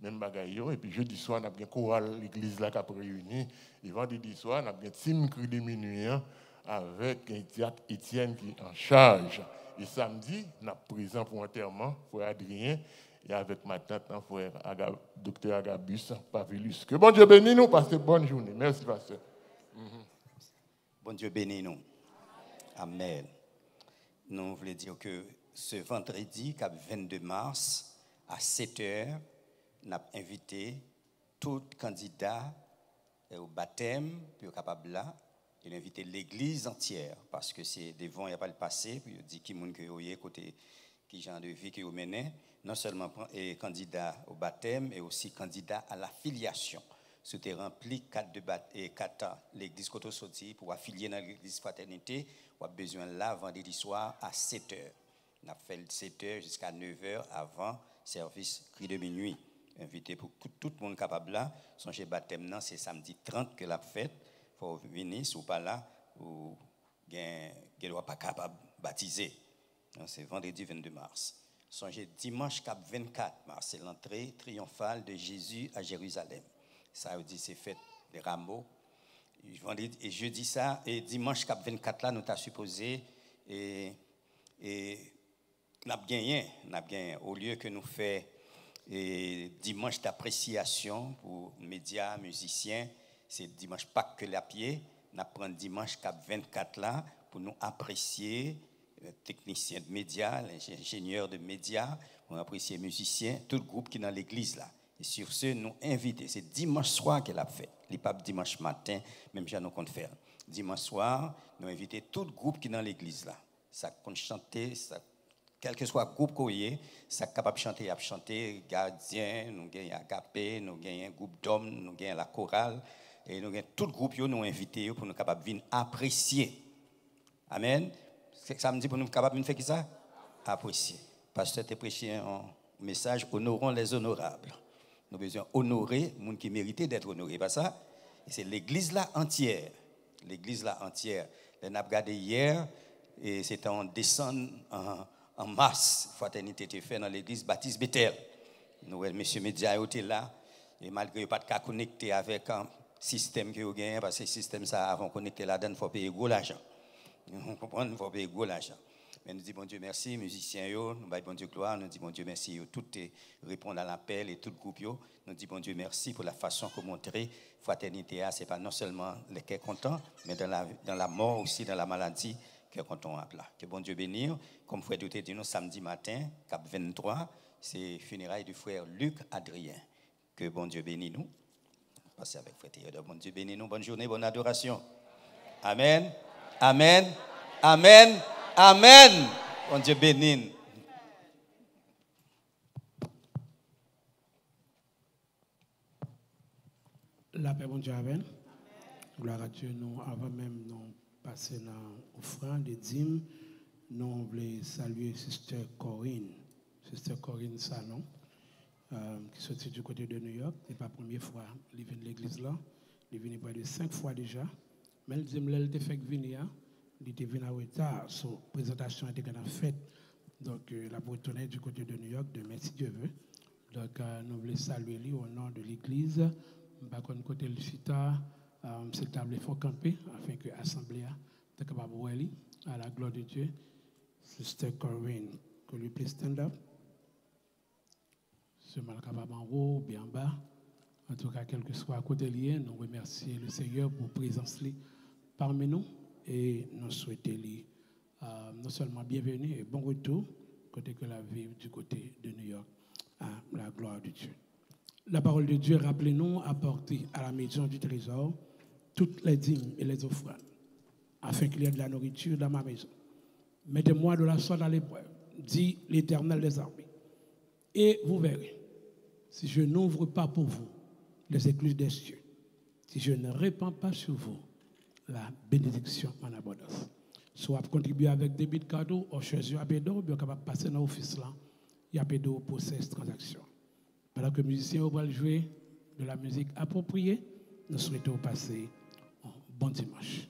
même bagaille. Et puis jeudi soir, nous avons chorale, l'église là qui a réuni. Et vendredi soir, nous avons Tim Cri de minuit hein, avec Étienne qui est en charge. Et samedi, nous présent pour enterrement, frère Adrien, et avec ma tante, hein, frère Aga, docteur Agabus Pavilus. Que bon Dieu bénisse nous, passez bonne journée. Merci, pasteur. Mhm. Bon Dieu bénisse nous. Amen. Nous voulons dire que ce vendredi, 22 mars, à 7 heures, nous avons invité tout candidat au baptême, puis capable là, il a invité l'église entière, parce que c'est devant, il n'y a pas le passé, puis il dit qui monde que côté qui genre de vie vous menez, non seulement est candidat au baptême, mais aussi candidat à l'affiliation. C'était rempli quatre de et quatre l'église Koto Soti pour affilier dans l'église fraternité, on a besoin là vendredi soir à 7 h. On a fait 7 h jusqu'à 9 h avant service cri de minuit invité pour tout le monde capable là. Songez baptême, c'est samedi 30 que la fête. Faut venir, si vous pas là, ou ne pas capable de baptiser. C'est vendredi 22 mars. Songez dimanche 24 mars, c'est l'entrée triomphale de Jésus à Jérusalem. Ça veut dire c'est fête des rameaux. Et jeudi ça, et dimanche 24 là, nous avons supposé, et, et nous avons gagné, au lieu que nous fassions et dimanche d'appréciation pour médias, musiciens, c'est dimanche pas que la pied. Nous prenons dimanche cap 24 là pour nous apprécier les techniciens de médias, les ingénieurs de médias, pour apprécier les musiciens, tout le groupe qui est dans l'église là. Et sur ce, nous inviter. C'est dimanche soir qu'elle a fait. Les pas dimanche matin, même si nous compte faire. Dimanche soir, nous inviter tout le groupe qui est dans l'église là. Ça compte chanter, ça quel que soit le groupe qu'on est, ça capable de chanter, à chanter, gardien, nous gagnons agapé, nous gagnons groupe d'hommes, nous gagnons la chorale, et nous gagnons tout le groupe, nous invités pour nous capables de apprécier. Amen. Ça me dit pour nous capables de faire ça? Apprécier. Pasteur tu prêché un message, honorons les honorables. Nous avons besoin honorer les gens qui méritent d'être honorés. C'est l'église là entière. L'église là entière. On a regardé hier, et c'était en descente en, masse. Fraternité était faite dans l'église Baptiste Bethel. Nous, monsieur Média était là. Et malgré pas de cas connecté avec un système que vous gagnez, parce que le système, ça, avant connecté là-dedans, il faut payer gros l'argent. Vous comprenez? Il faut payer gros l'argent. Mais nous disons, bon Dieu, merci, musiciens, nous disons, bon Dieu, gloire, nous disons, bon Dieu, merci, yo, tout répondent à l'appel et tout le groupe, yo, nous disons, bon Dieu, merci pour la façon que vous montrez fraternité, ce n'est pas non seulement les cœurs contents, mais dans la, dans la mort aussi, dans la maladie, que contents à plat. Que bon Dieu bénisse, comme frère Douté dit nous, samedi matin, cap 23, c'est funérailles du frère Luc Adrien. Que bon Dieu bénisse nous. Passez avec frère Théodore. Bon Dieu bénisse nous. Bonne journée, bonne adoration. Amen. Amen. Amen. Amen. Bon Dieu bénisse. La paix, bon Dieu, Amen. Gloire à Dieu, nous, avant même nous passer dans l'offrande des dîmes, nous voulons saluer Sister Corinne, Sister Corinne Salon, euh, qui sortit du côté de New York. Ce n'est pas la première fois qu'elle vient de l'église là. Elle est venue près de cinq fois déjà. Mais elle dit qu'elle a fait venir, elle était venue en retard. Sa présentation été faite. Donc, euh, la retourner du côté de New York demain, si Dieu veut. Donc, euh, nous voulons saluer lui au nom de l'église. Par contre, côté le cita, euh, c'est table il faut camper afin que l'Assemblée soit capable de à la gloire de Dieu. Sister Corinne, que lui plaît stand up. Ce mal capable en haut, bien en bas. En tout cas, quel que soit à côté lié, nous remercions le Seigneur pour présence parmi nous et nous souhaitons lui euh, non seulement bienvenue et bon retour côté que la vie du côté de New York à la gloire de Dieu. La parole de Dieu, rappelez-nous, apporter à la maison du trésor toutes les dîmes et les offrandes, afin qu'il y ait de la nourriture dans ma maison. Mettez-moi de la sorte à l'épreuve, dit l'Éternel des armées. Et vous verrez, si je n'ouvre pas pour vous les écluses des cieux, si je ne répands pas sur vous la bénédiction en abondance. Soit contribuer avec débit de cadeau, ou choisir à pédo, bien capable de passer dans l'office là, il y a pour ces transactions. Alors que les musiciens vont jouer de la musique appropriée, nous souhaitons passer un bon dimanche.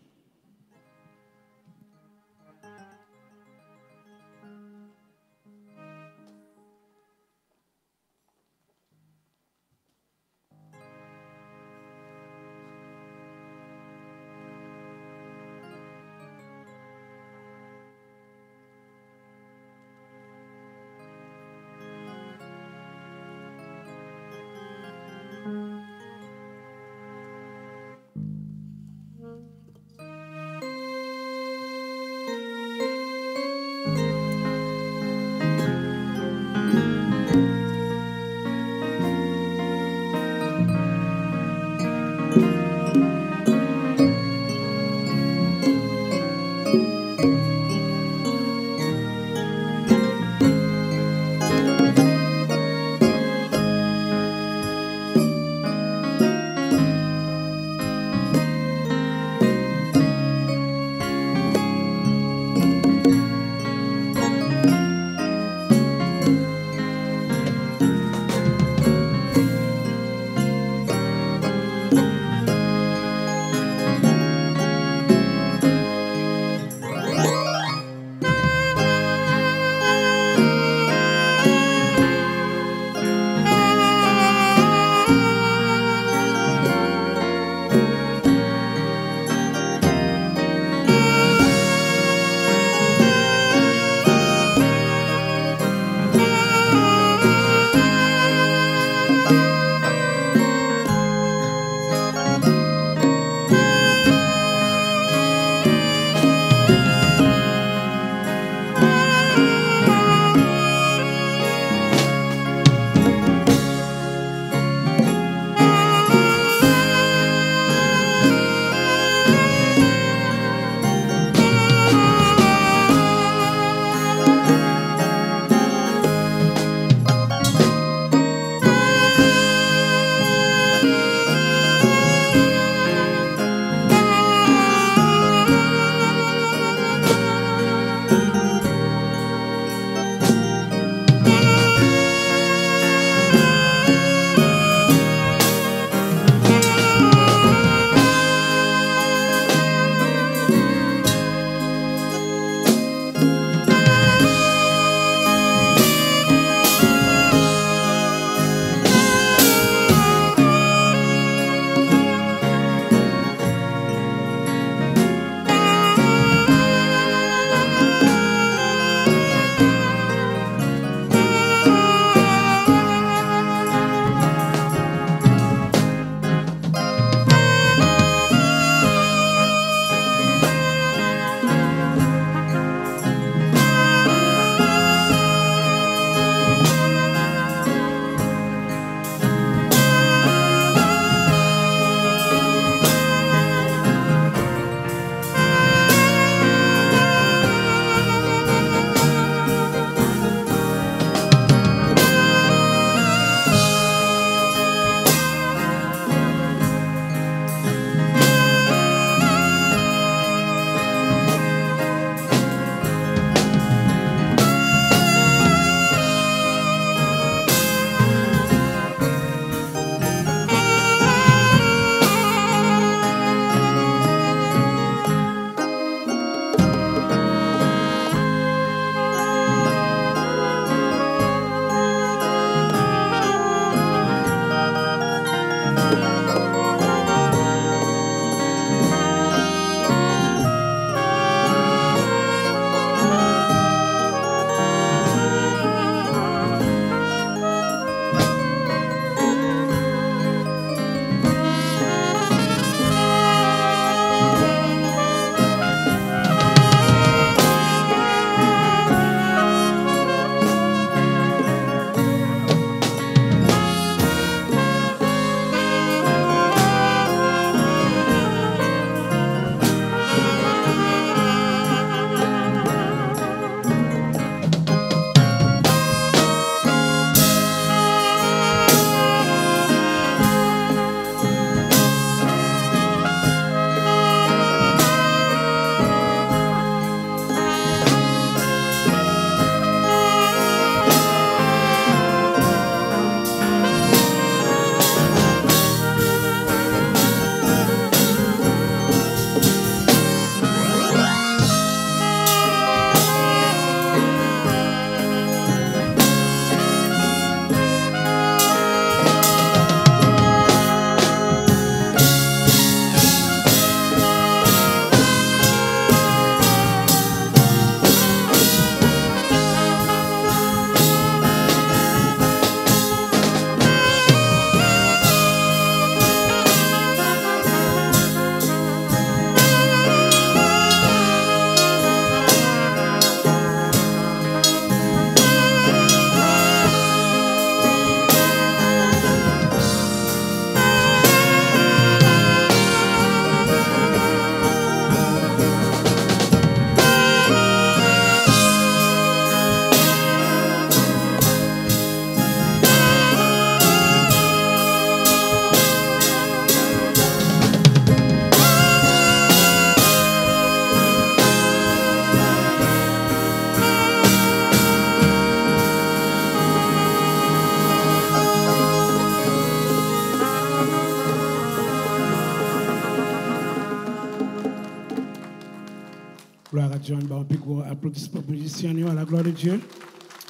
Gros applaudissement positionné à la gloire de Dieu.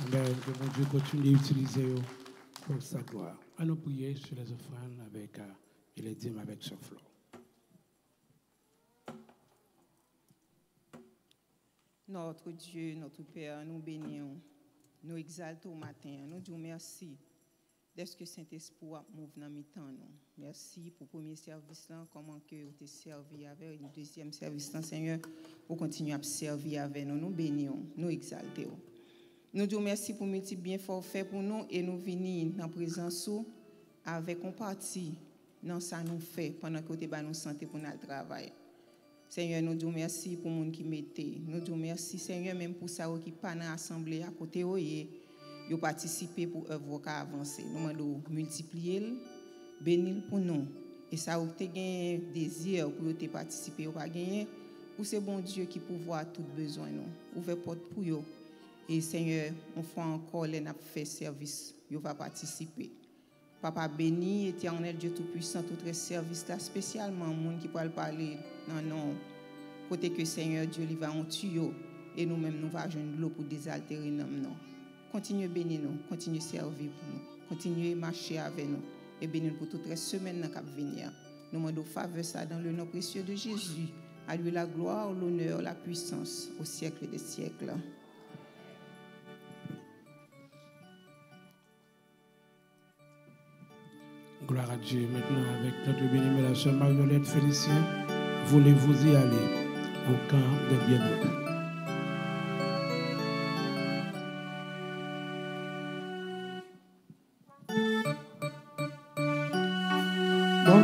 Amen. Que bon Dieu continue à utiliser eux pour sa gloire. Nous prier sur les offrandes avec, et les dîmes avec ce flot. Notre Dieu, notre Père, nous bénissons, nous exaltons au matin, nous disons merci d'être que Saint-Esprit mouve dans le temps. Merci pour le premier service, là, comment que vous avez servi avec le deuxième service, là, Seigneur, pour continuer à servir avec nous. Nous bénissons, nous exaltons. Nous disons merci pour le bien fort fait pour nous et nous venons dans la présence avec un parti dans ça nous fait pendant que nous nous santé pour notre travail. Seigneur, nous disons merci pour les gens qui mettent. Nous disons merci, Seigneur, même pour ça qui pas dans l'assemblée à côté vous participé pour œuvre avancer. Nous demandons multiplier, bénir pour nous. Et ça, vous avez un désir pour participer ou pas gagner. Ou c'est bon Dieu qui peut voir tout besoin nous. Ouvrez porte pour vous. Et Seigneur, on fait encore les fait service. Vous va participer. Papa béni, éternel Dieu Tout-Puissant, tout très service là, spécialement monde qui peut parler non non côté que Seigneur Dieu lui va en tuyau et nous-mêmes nous va joindre l'eau pour désaltérer non? Non. Continuez bénir nous, continuez servir pour nous, continuez marcher avec nous et bénir pour toute la semaine qui venir. Nous demandons faveur ça dans le nom précieux de Jésus. À lui la gloire, l'honneur, la puissance au siècle des siècles. Gloire à Dieu. Maintenant, avec notre bien-aimée, la Félicien, voulez-vous y aller? Au camp des bien-aimés?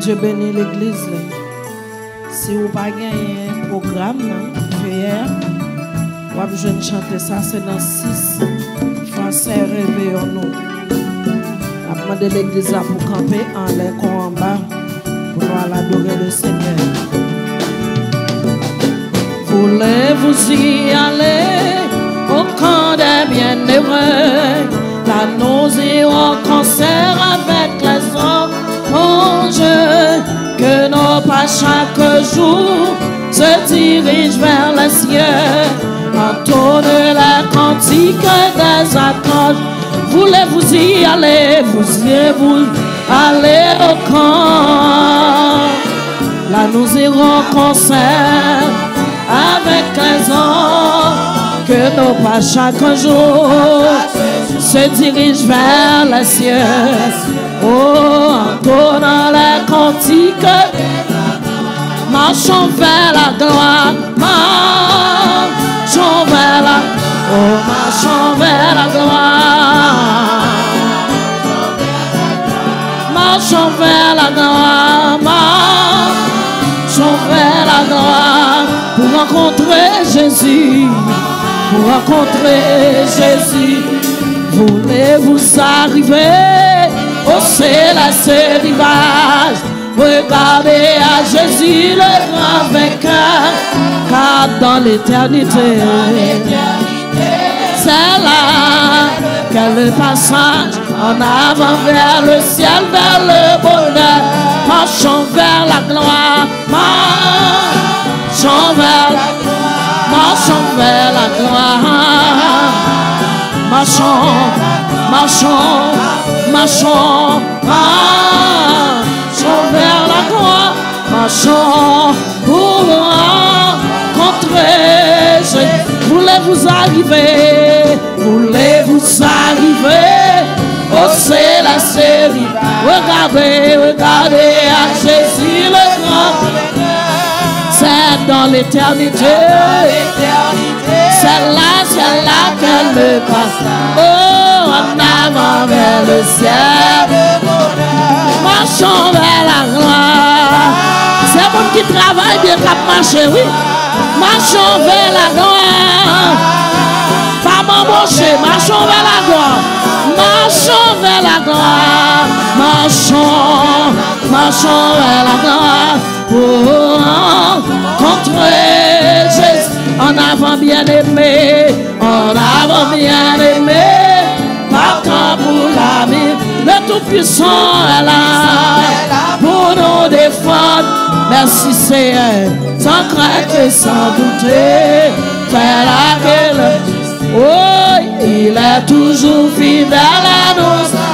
Dieu bénit l'église. Si vous pas gagné un programme, hier, vous avez besoin de chanter ça, c'est dans 6. Français, réveillons-nous. A demandé l'église pour camper en l'air en bas pour adorer le Seigneur. Voulez-vous y aller au camp des bienheureux? Là nous irons concert avec les anges que nos pas chaque jour se dirigent vers les cieux. Entonne la cantique des accords. Voulez-vous y aller, vous y vous aller au camp? Là nous irons concert avec les anges que nos pas chaque jour se dirigent vers les cieux. Oh, encore dans la cantique, marchons vers la gloire, marchons vers la Oh, marchons vers la gloire. Marchons vers la gloire. Marchons vers la gloire. Pour rencontrer Jésus. Pour rencontrer Jésus. Voulez-vous arriver? Au céleste rivage? Regardez à Jésus le grand vainqueur, car dans l'éternité, c'est là que le passage en avant vers le ciel, vers le bonheur, marchons vers la gloire, marchons vers la gloire, marchons vers la gloire, marchons, marchons, marchons, marchons vers la gloire, marchons pour rencontrer. Voulez-vous arriver? Voulez-vous arriver? Oh, c'est la série. Regardez, regardez à Jésus le grand. C'est dans l'éternité. C'est là, c'est là qu'elle me passe. Oh, en avant vers le ciel. Marchons vers la gloire. C'est bon qui travaille bien qu'à marcher, oui. Marchons vers la gloire. Pas m'embaucher, marchons vers la gloire. Marchons vers la gloire. Marchons, marchons vers la gloire. Pour rencontrer Jésus. En avant bien-aimé, en avant bien-aimé, partant pour l'avenir. Le Tout-Puissant est là pour nous défendre. Merci Seigneur, sans crainte et sans doute. fais la guerre. Oh, il est toujours fidèle à nous.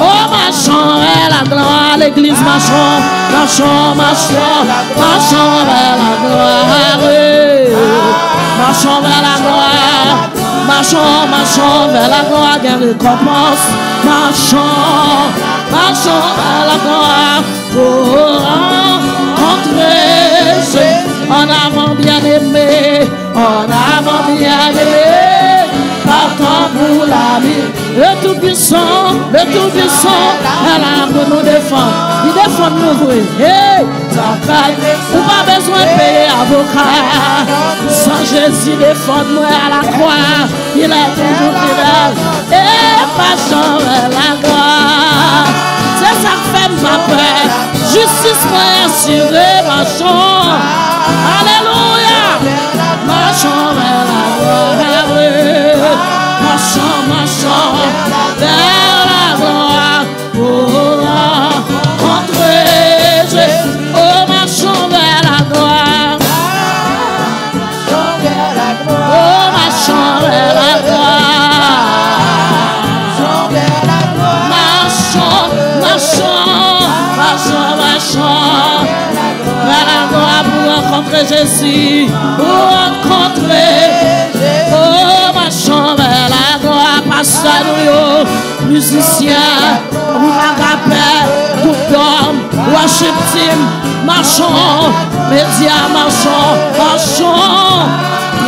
Oh, marchons vers la gloire, l'église marchons, marchons, marchons, marchons vers la gloire. Marchons vers la gloire, marchons, marchons vers la gloire, quelle récompense. Marchons, marchons vers la gloire pour rencontrer. En avant bien aimé, en avant bien aimé, la vie. Le Tout-Puissant, le Tout-Puissant, est là pour nous défendre. Il défend nous, oui. Hey, ou pas besoin de payer avocat. Sans Jésus défendre-moi à la croix, il est toujours fidèle. Et passons vers la gloire. C'est ça qui fait ma paix. Justice moi assurée, marchons. Alléluia. Rencontrer Jésus. Pour rencontrer. Oh, marchons vers la gloire. Pasteur nous, musiciens, ou agapè, groupe d'hommes, worship team. Marchons, médias, marchons, marchons.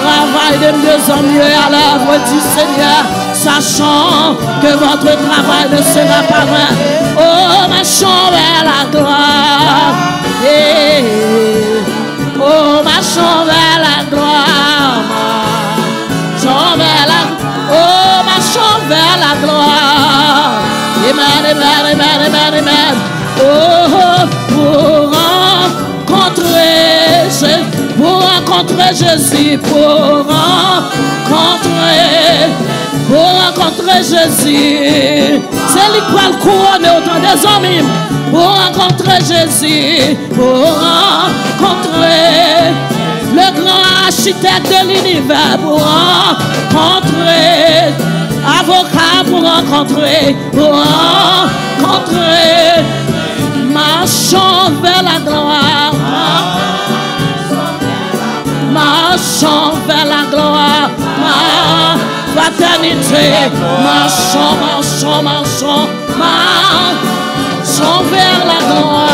Travail de mieux en mieux à l'œuvre du Seigneur, sachant que votre travail ne sera pas vain. Oh, marchons vers la gloire. Eh, Oh, Oh, pour rencontrer Jésus, pour rencontrer Jésus, pour rencontrer, pour rencontrer Jésus. C'est lui qui des hommes. Pour rencontrer Jésus, pour rencontrer le grand architecte de l'univers, pour rencontrer avocat, pour rencontrer, pour rencontrer. Marchons vers la gloire. Marchons vers la gloire. Ma fraternité. Marchons, marchons, marchons. Marchons vers la gloire.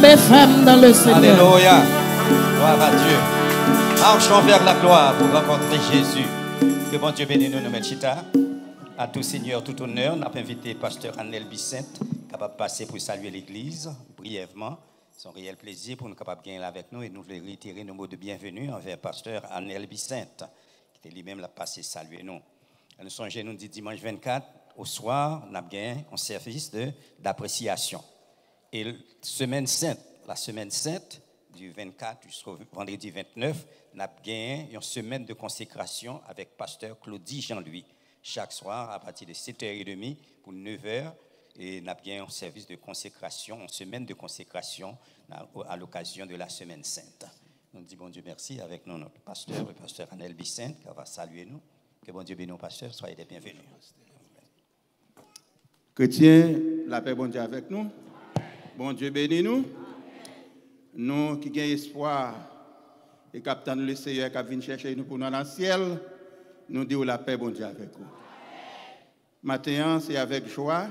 Qu'un femme dans le Seigneur. Alléluia. Gloire à Dieu. Marchons vers la gloire pour rencontrer Jésus. Que bon Dieu bénisse nous, nous Chita. À tout Seigneur, tout honneur, nous avons invité Pasteur Annel Vicente, capable de passer pour saluer l'Église brièvement. C'est un réel plaisir pour nous capables de gagner avec nous et nous voulons réitérer nos mots de bienvenue envers Pasteur Annel Vicente, qui était lui-même là passé saluer nous. Nous sommes nous dit dimanche 24, au soir, nous avons gagné un service d'appréciation. Et semaine sainte, la semaine sainte, du 24 jusqu'au vendredi 29, nous avons une semaine de consécration avec pasteur Claudie Jean-Louis. Chaque soir, à partir de 7h30 pour 9h, et nous avons un service de consécration, une semaine de consécration à l'occasion de la semaine sainte. Nous disons bon Dieu merci avec nous, notre pasteur, le pasteur Anel Vicente, qui va saluer nous. Que bon Dieu bénisse nos pasteurs, soyez les bienvenus. Chrétiens, la paix bon Dieu avec nous. Bon Dieu bénis nous. Nous qui avons espoir et capitaine le Seigneur qui vient chercher nous pour nous dans le ciel, nous disons la paix bon Dieu avec vous. Matin, c'est avec joie.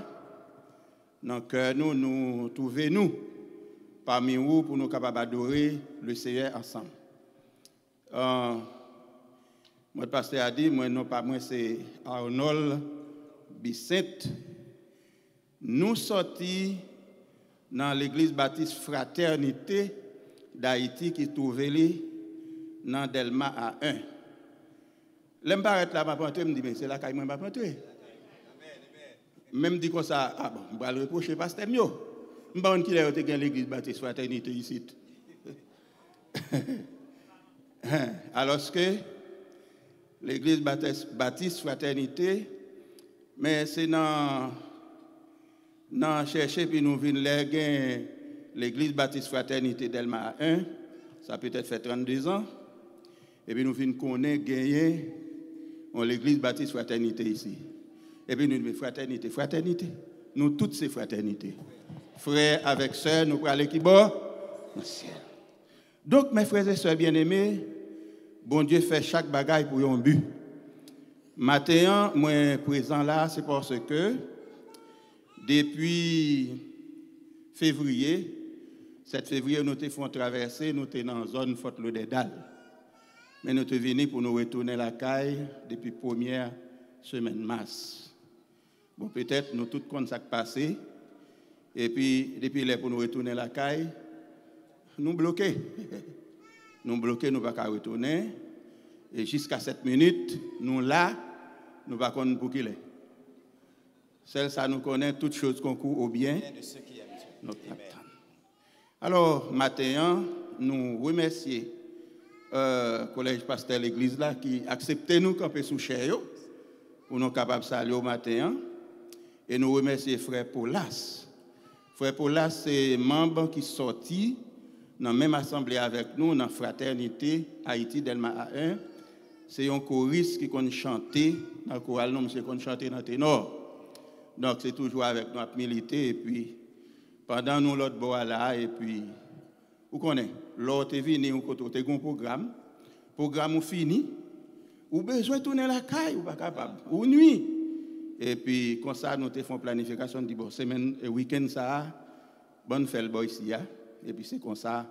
Dans cœur, nous, nous trouvons nous parmi vous pour nous capables d'adorer le Seigneur ensemble. Euh, moi, le pasteur a dit, moi, non moi, c'est Arnold Bissette. Nous sortis dans l'église baptiste Fraternité d'Haïti qui trouve dans Delma à 1. L'aime pas être là, ma je me dis, mais c'est là qu'il m'a pas Même dit comme ça, ah bon, je vais le reprocher pasteur mieux. Je ne sais pas qui est dans l'église baptiste Fraternité ici. Alors que l'église baptiste, baptiste Fraternité, mais c'est dans, dans chercher puis nous venons léguer l'église baptiste fraternité d'Elma 1, ça peut-être fait 32 ans. Et puis nous venons connaître, gagner l'église baptiste fraternité ici. Et puis nous disons fraternité, fraternité. Nous toutes ces fraternités. Frères avec sœurs, nous prenons l'équipe Donc, mes frères et sœurs bien-aimés, bon Dieu fait chaque bagaille pour un but. Matin, moi présent là, c'est parce que depuis février, 7 février, nous avons traversé, nous sommes dans la zone Forte des Dalles. Mais nous sommes venus pour nous retourner à la caille depuis la première semaine mars. Bon, peut-être nous tous compte ça passé. Et puis, depuis là, pour nous retourner à la caille, nous bloqués. nous bloqués, nous ne pouvons pas retourner. Et jusqu'à cette minute, nous là, nous ne pouvons pas. Celle ça nous connaît toutes choses concours au bien. Notre Alors, matin, nous remercions euh, collège pasteur l'église là qui acceptait nous camper sous chair pour nous capables de saluer au matin. Et nous remercions frère Paulas. Frère Paulas, c'est membre qui sorti dans la même assemblée avec nous, dans la fraternité Haïti Delma A1. C'est un choriste qui chanter dans le choral, non, c'est qu'on chanter dans le ténor. Donc, c'est toujours avec nous à militer. Et puis, pendant nous, l'autre bois là, et puis, vous connaissez, l'autre est venu, on a un programme. Le programme fini. Ou besoin de tourner la caille, ou pas capable. Ou nuit. Et puis, comme ça, nous faisons planification de bon, semaine et week-end, ça, bonne fête, ici. Hein. Et puis, c'est comme ça,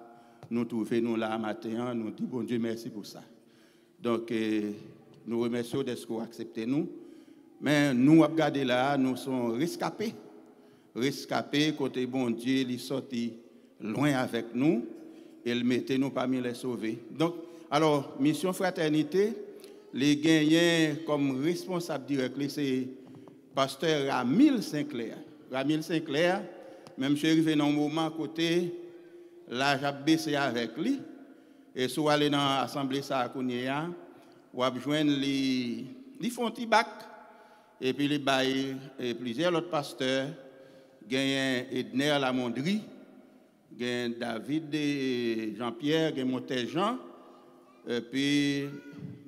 nous trouvons nous là matin, nous disons bon Dieu merci pour ça. Donc, euh, nous remercions de ce que vous acceptez nous. Mais nous, nous sommes rescapés. Rescapés, côté bon Dieu, il est sorti loin avec nous. Il mettait nous parmi les sauvés. Donc, alors, mission fraternité, les gagnants comme responsable direct, c'est pasteur Ramil Sinclair. Ramil Sinclair, même je suis arrivé dans un moment côté, là j'ai baissé avec lui. Et si vous allez dans l'assemblée ça vous avez joindre les, les font bac et puis les bail et plusieurs autres pasteurs, gagnent Edner Lamondry, gagnent David et Jean-Pierre, gagnent Montéjean, et puis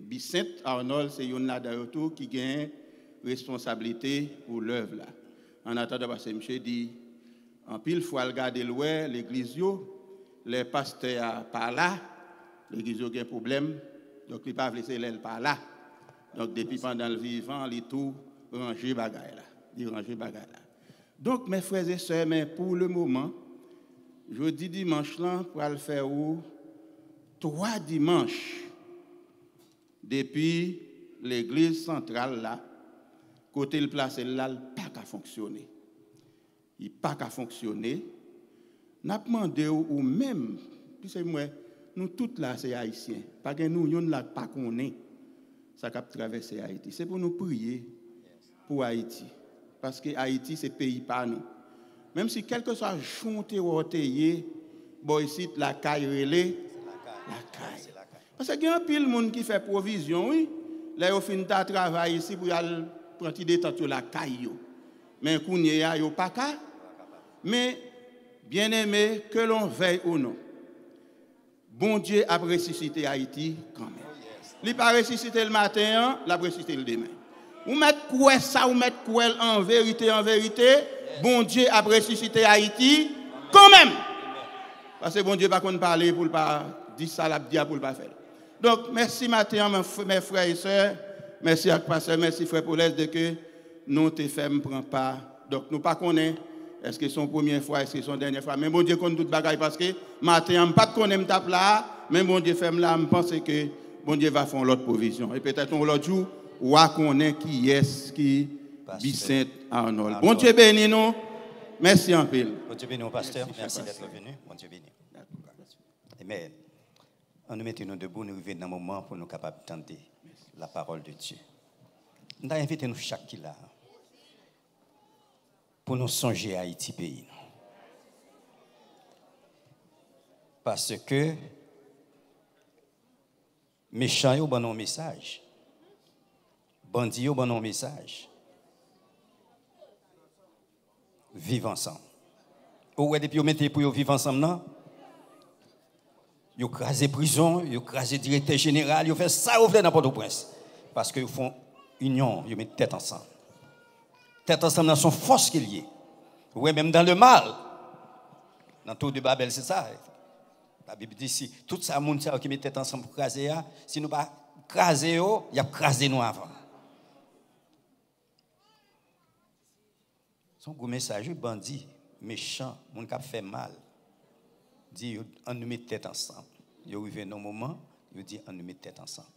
Vicente Arnold, c'est une là qui gagne responsabilité pour l'œuvre là. En attendant, parce que M. dit, en pile fois, regarder loin, l'église, les pasteurs par là, l'église a un problème, donc il ne pas laisser l'aile par là. Donc depuis pendant le vivant, il tout Donc mes frères et sœurs, mais pour le moment, je dis dimanche là, pour le faire où? Trois dimanches depuis l'église centrale là, côté le placé là, il pas qu'à fonctionner. Il pas qu'à fonctionner. N'a demandé ou même, puis moi, nous tous là c'est haïtiens. Pas que nous nous là pas connaît ça cap traverser Haïti. C'est pour nous prier pour Haïti parce que Haïti c'est pays pas nous. Même si quelque soit chanté ou otayé, bon ici la caille relé la caille. Parce qu'il y a un pile monde qui fait provision, oui. Là, ils fin ta travail ici pour aller prendre des temps sur la caille. Mais qu'on y a, pas qu'à. Mais, bien aimé, que l'on veille ou non, bon Dieu a ressuscité Haïti quand même. Il n'a pas ressuscité le matin, il a ressuscité le demain. Vous mettez quoi ça, vous mettez quoi en vérité, en vérité, bon Dieu a ressuscité Haïti quand même. Parce que bon Dieu pas qu'on parler pour pas dire ça, la pour ne pas faire. Donc, merci matin, mes frères et sœurs. Merci à pasteur, merci frère Paulès de que nous te faisons prendre pas. Donc, nous pas est-ce que c'est son première fois, est-ce que c'est son dernière fois? Mais bon Dieu connaît toute bagaille parce que je pas connaître tape là, mais bon Dieu fait là, je pense que bon Dieu va faire l'autre provision. Et peut-être un l'autre jour, on va connaître qui est qui Vicente Arnold. Bon Dieu béni nous. Merci en pile. Bon Dieu béni, pasteur. Merci d'être venu. Bon Dieu béni. Amen. On nous mettons nous debout, nous arrivons dans un moment pour nous capables d'entendre la parole de Dieu. Nous avons invité nous chaque là pour nous songer à Haïti pays. Parce que méchants ont bon message. Bandits ont bon message. Vivre ensemble. Ou ouais, depuis vous mettez pour vivre ensemble, non? Vous crasez prison, vous crasez directeur général, vous faites ça, vous faites n'importe prince Parce qu'ils font union, ils mettent tête ensemble. Tête ensemble dans son force qu'il y est. Oui, même dans le mal. Dans tout de Babel, c'est ça. La Bible dit si tout ça, monde qui met tête ensemble pour craser, si nous pas craser, il y a nous avant. Son gros message, bandit, méchant, mon qui fait mal. Dit, on nous met tête ensemble. Il arrive un moment, il dit, on nous met tête ensemble.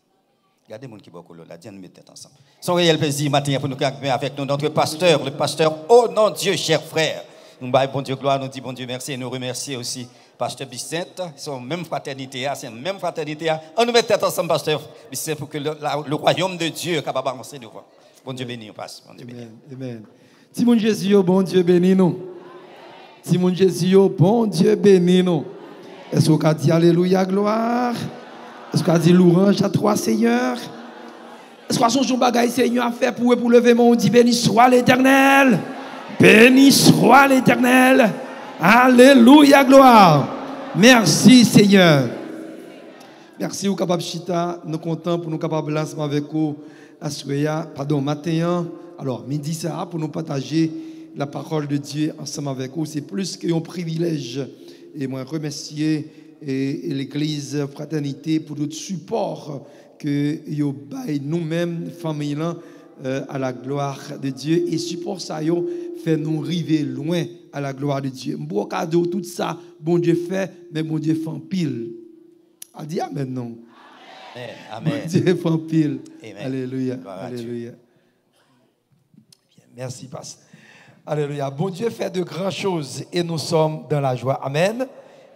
Regardez gens qui beaucoup là, dit, on nous met tête ensemble. Son réel plaisir matin pour nous avec nous, notre pasteur, le pasteur, oh non Dieu, cher frère. Nous baillons bon Dieu gloire, nous disons bon Dieu merci et nous remercions aussi pasteur Bicette, c'est même fraternité, hein, c'est même fraternité. Hein. On nous met tête ensemble, pasteur Bicette, pour que le, royaume de Dieu est capable d'avancer devant. Bon Dieu béni, on passe. Bon Dieu Amen. Amen. Simon Jésus, oh, bon Dieu béni nous. Simon Jésus, oh, bon Dieu béni nous. Est-ce qu'on a dit Alléluia, gloire? Est-ce qu'on a dit louange à trois Seigneur? Est-ce qu'on a son bagaille Seigneur à faire pour, pour mon dit béni soit l'éternel? Béni soit l'éternel. Alléluia, gloire. Merci Seigneur. Merci au capable Chita, nous comptons pour nous capables de avec vous, pardon, matin. Alors, midi ça pour nous partager la parole de Dieu ensemble avec vous. C'est plus qu'un privilège. Et moi, remercier l'Église Fraternité pour notre support que nous-mêmes, famille, euh, à la gloire de Dieu. Et support ça, fait nous arriver loin à la gloire de Dieu. Bon cadeau, tout ça, bon Dieu fait, mais bon Dieu fait en pile. A dit Amen, non? Amen. Bon Dieu fait en pile. Alléluia. Alléluia. Merci, Pasteur. Alléluia. Bon Dieu fait de grandes choses et nous sommes dans la joie. Amen.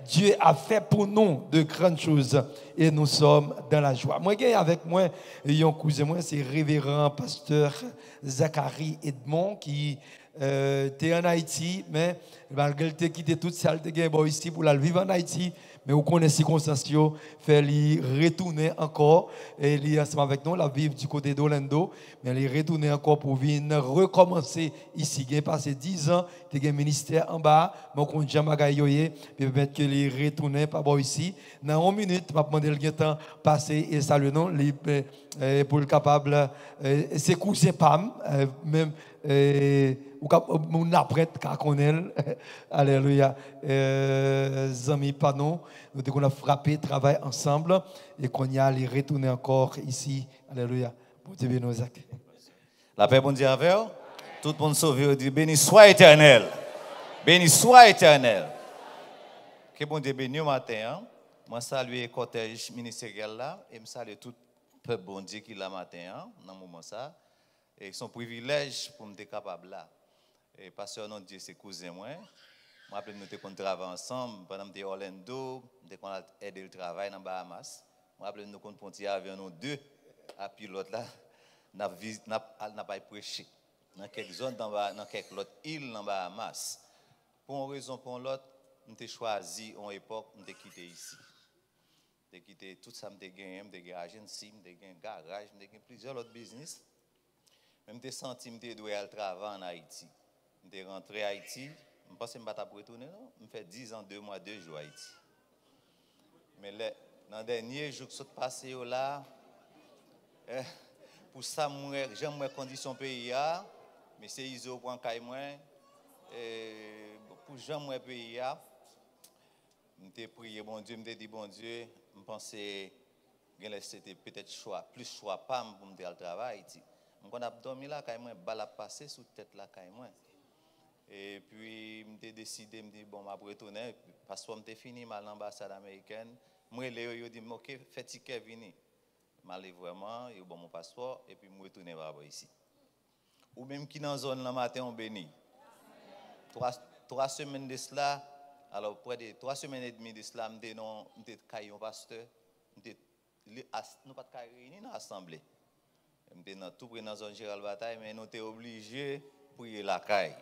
Dieu a fait pour nous de grandes choses et nous sommes dans la joie. Moi, avec moi, un cousin, moi, c'est révérend pasteur Zachary Edmond qui euh, était en Haïti, mais malgré qu'il quitté toute salle, il ici pour la vivre en Haïti mais vous connaissez les circonstances, fait lui retourner encore, et est ensemble avec nous, la vivre du côté d'Orlando, mais il est retourné encore pour venir recommencer ici. Il a passé 10 ans, il a un ministère en bas, mais on jamais puis peut-être qu'il est retourné par ici. Dans une minute, je vais demander le temps passer et saluer nous, euh, pour le capable, euh, c'est cousin Pam, euh, même, mon apprête qu'à connaître. Alléluia. Euh, amis, pas nous. Nous avons frappé, travaillé ensemble et qu'on y a retourner encore ici. Alléluia. Bon Dieu La paix, bon Dieu vous. Tout le monde sauvé, dit béni soit éternel. Béni soit éternel. Que bon Dieu béni au matin. Hein? Moi, salue le cortège ministériel là et je salue tout le peuple bon Dieu qui l'a matin, hein, dans ça. Et son privilège pour me capable là. Et pasteur non Dieu c'est cousin moi. Moi après nous qu'on travaille ensemble pendant que Orlando, dès qu'on a aidé le travail dans Bahamas. Moi après nous qu'on ponti avion nous deux à pilote là n'a pas prêché dans quelques zones dans dans quelques autres îles dans Bahamas. Pour une raison pour l'autre, nous avons choisi en époque nous quitté ici. De quitter tout ça, de gagné, de gagné agence, de gagné garage, de gagné plusieurs autres business. Même des centimes de doigts travail en Haïti je suis rentré à Haïti. Je pense que je ne vais retourner. Je fais 10 ans, 2 mois, 2 jours à Haïti. Mais dans les derniers jours qui sont passés là, eh, pour ça, j'aime les conditions pays. Mais c'est ISO pour moi. Pour j'aime les pays. Je prié, bon Dieu, je dit, bon Dieu, je pensais que c'était peut-être choix, plus choix pas pour me faire le travail. Je suis dormi même, balle passer sous tête là, même. Et puis, j'ai décidé, je me dis, bon, je vais retourner, parce que j'ai fini à l'ambassade américaine. Moi, je dit, ok, fais ticket, venir. Je vraiment, il bon mon passeport, et puis je retourner ici. Ou même qui dans la zone, le matin, on béni. Trois, trois semaines de cela, alors près de trois semaines et demie de cela, je suis dans un pasteur. Nous pas réunis dans l'assemblée. Je suis tout près dans la zone Gérald Bataille, mais nous sommes obligés de prier la caille.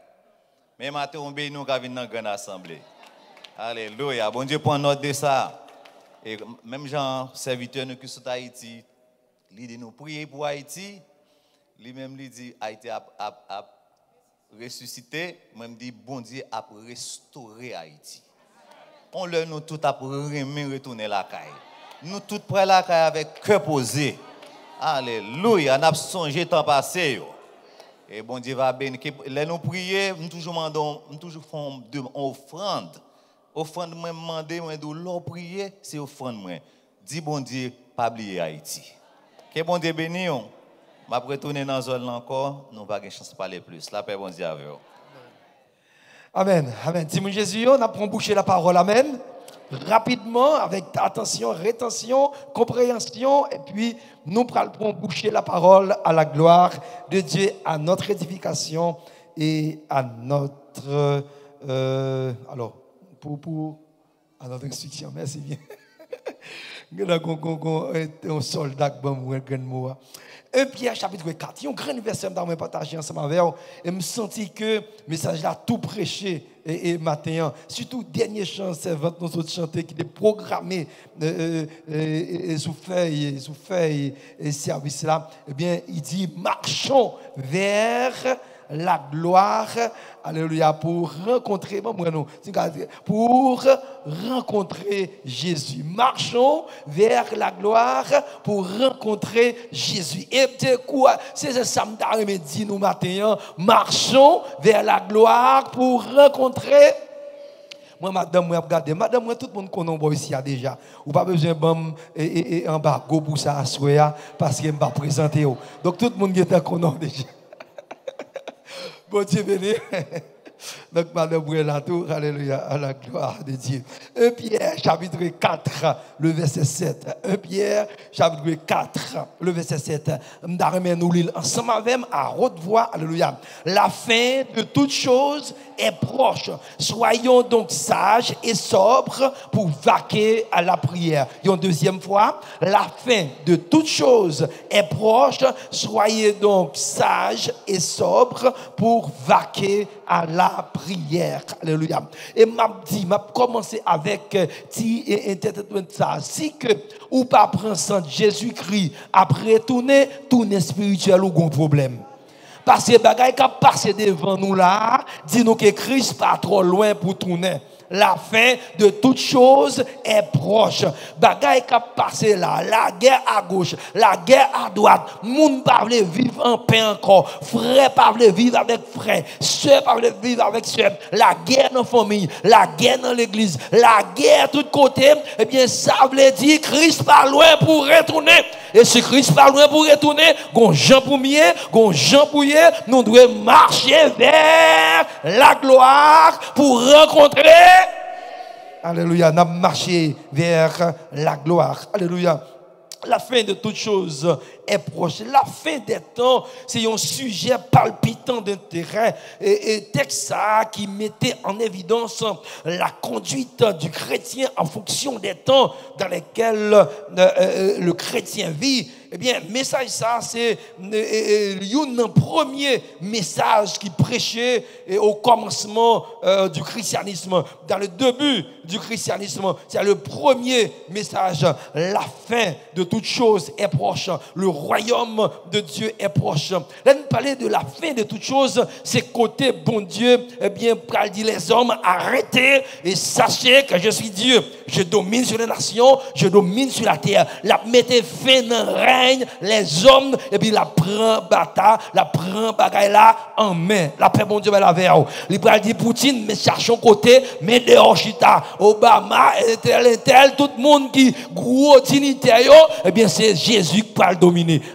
Mais matin, on bénit nous qui dans la grande assemblée. Alléluia. Bon Dieu prend note de ça. Et même Jean, serviteur nous qui sont à Haïti, il dit nous prier pour Haïti. Lui-même, il dit Haïti a, ressuscité, moi me dis bon Dieu a restauré Haïti. On le nous tout a remis retourner la caille. Nous tous près la caille avec cœur posé. Alléluia, on a songé temps passé yo. Et bon Dieu va bénir. Là nous prier, nous toujours mandons, nous toujours de offrande. Offrande moi demander moi de prier, c'est offrande moi. Dis bon Dieu pas oublier Haïti. Que bon Dieu bénisse. Je vais retourner dans la zone encore, nous n'avons pas de chance de parler plus. La paix, bon Dieu avec vous. Amen. Amen. Simon Jésus, on apprend boucher la parole. Amen. Rapidement, avec attention, rétention, compréhension, et puis nous allons boucher la parole à la gloire de Dieu, à notre édification et à notre. Euh, alors, pour, pour. à notre instruction. Merci bien. qui. 1 Pierre chapitre 4. Il y a un grand verset que je partager ensemble avec vous. Et je me senti que le message là tout prêché et, et matin. Surtout, dernière chance, c'est votre notre chanter qui est programmé euh, euh, sous feuille, sous feuille et service là. Eh bien, il dit marchons vers la gloire, alléluia, pour rencontrer, pour rencontrer Jésus. Marchons vers la gloire pour rencontrer Jésus. Et quoi, c'est ça que me dit nous matin, marchons vers la gloire pour rencontrer moi, madame, moi, regardez, madame, moi, tout le monde connaît ici déjà. Ou pas besoin de embargo pour ça à parce qu'il m'a présenté. Donc, tout le monde est connaît déjà. Bon Dieu béni. Donc, Madame Brelato, alléluia, à la gloire de Dieu. 1 Pierre, chapitre 4, le verset 7. 1 Pierre, chapitre 4, le verset 7. Nous lisons ensemble avec à haute voix, alléluia. La fin de toutes choses est proche. Soyons donc sages et sobres pour vaquer à la prière. une deuxième fois, la fin de toutes choses est proche. Soyez donc sages et sobres pour vaquer à la prière. Alléluia. Et m'a dit, m'a commencé avec euh, ti et ça. Si que ou pas prendre Jésus-Christ après tourner, tourner spirituel ou un problème. Parce que bagaille qui passé devant nous là, dit nous que Christ pas trop loin pour tourner la fin de toutes choses est proche. Bagaille qui passé là, la guerre à gauche, la guerre à droite, moun pas vivre en paix encore, frère pas vivre avec frère, soeur pas vivre avec soeur, la guerre dans la famille, la guerre dans l'église, la guerre de tous côtés, eh bien ça veut dire Christ pas loin pour retourner. Et si Christ pas loin pour retourner, gon Jean pour mieux, pour nous devons marcher vers la gloire pour rencontrer Alléluia. Nous marché vers la gloire. Alléluia. La fin de toutes choses proche. La fin des temps, c'est un sujet palpitant d'intérêt. Et, et texte qui mettait en évidence la conduite du chrétien en fonction des temps dans lesquels euh, euh, le chrétien vit. Eh bien, message ça, c'est le premier message qui prêchait au commencement euh, du christianisme, dans le début du christianisme. C'est le premier message. La fin de toute chose est proche. Royaume de Dieu est proche. Là, nous parler de la fin de toute chose, c'est côté bon Dieu, eh bien, pour dire les hommes, arrêtez et sachez que je suis Dieu. Je domine sur les nations, je domine sur la terre. La mettez fin dans les hommes, et puis la prend bataille, la prend bagaille là en main. La paix, bon Dieu, la vers. Il va dire Poutine, mais cherchons côté, mais dehors chita. Obama, tel, tel, tout le monde qui gros dignitaire, eh bien, c'est Jésus qui va le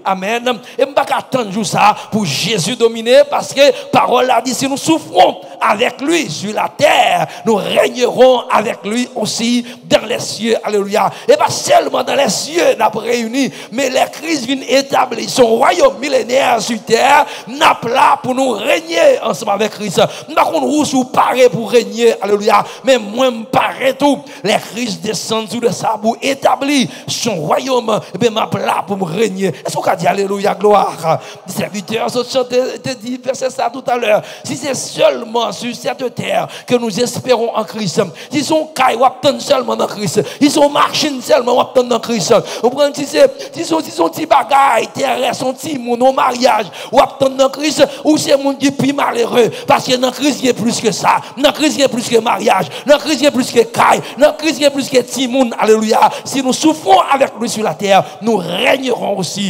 Amen. Et je ne pas attendre ça pour Jésus dominer parce que parole a dit si nous souffrons avec lui sur la terre, nous régnerons avec lui aussi dans les cieux. Alléluia. Et pas seulement dans les cieux, nous réunis, mais les Christ vient établir son royaume millénaire sur terre, n'a là pour nous régner ensemble avec Christ. Nous sous paré pour régner. Alléluia. Mais moi, je parais tout. Les Christ descendent sous le sabot, établir son royaume. Et bien, là pour me régner. Est-ce qu'on a dit Alléluia, gloire? Serviteur, je te dit, verset ça tout à l'heure. Si c'est seulement sur cette terre que nous espérons en Christ, si son caille, on seulement en Christ, si son machine seulement, on en Christ. Vous si c'est, si son, si son petit bagaille terrestre, son petit mon au mariage, ou en Christ, ou c'est mon qui plus malheureux, parce que dans Christ, il y a plus que ça. Dans Christ, il y a plus que mariage. Dans Christ, il y a plus que caille. Dans Christ, il y a plus que timoun. Alléluia. Si nous souffrons avec lui sur la terre, nous régnerons aussi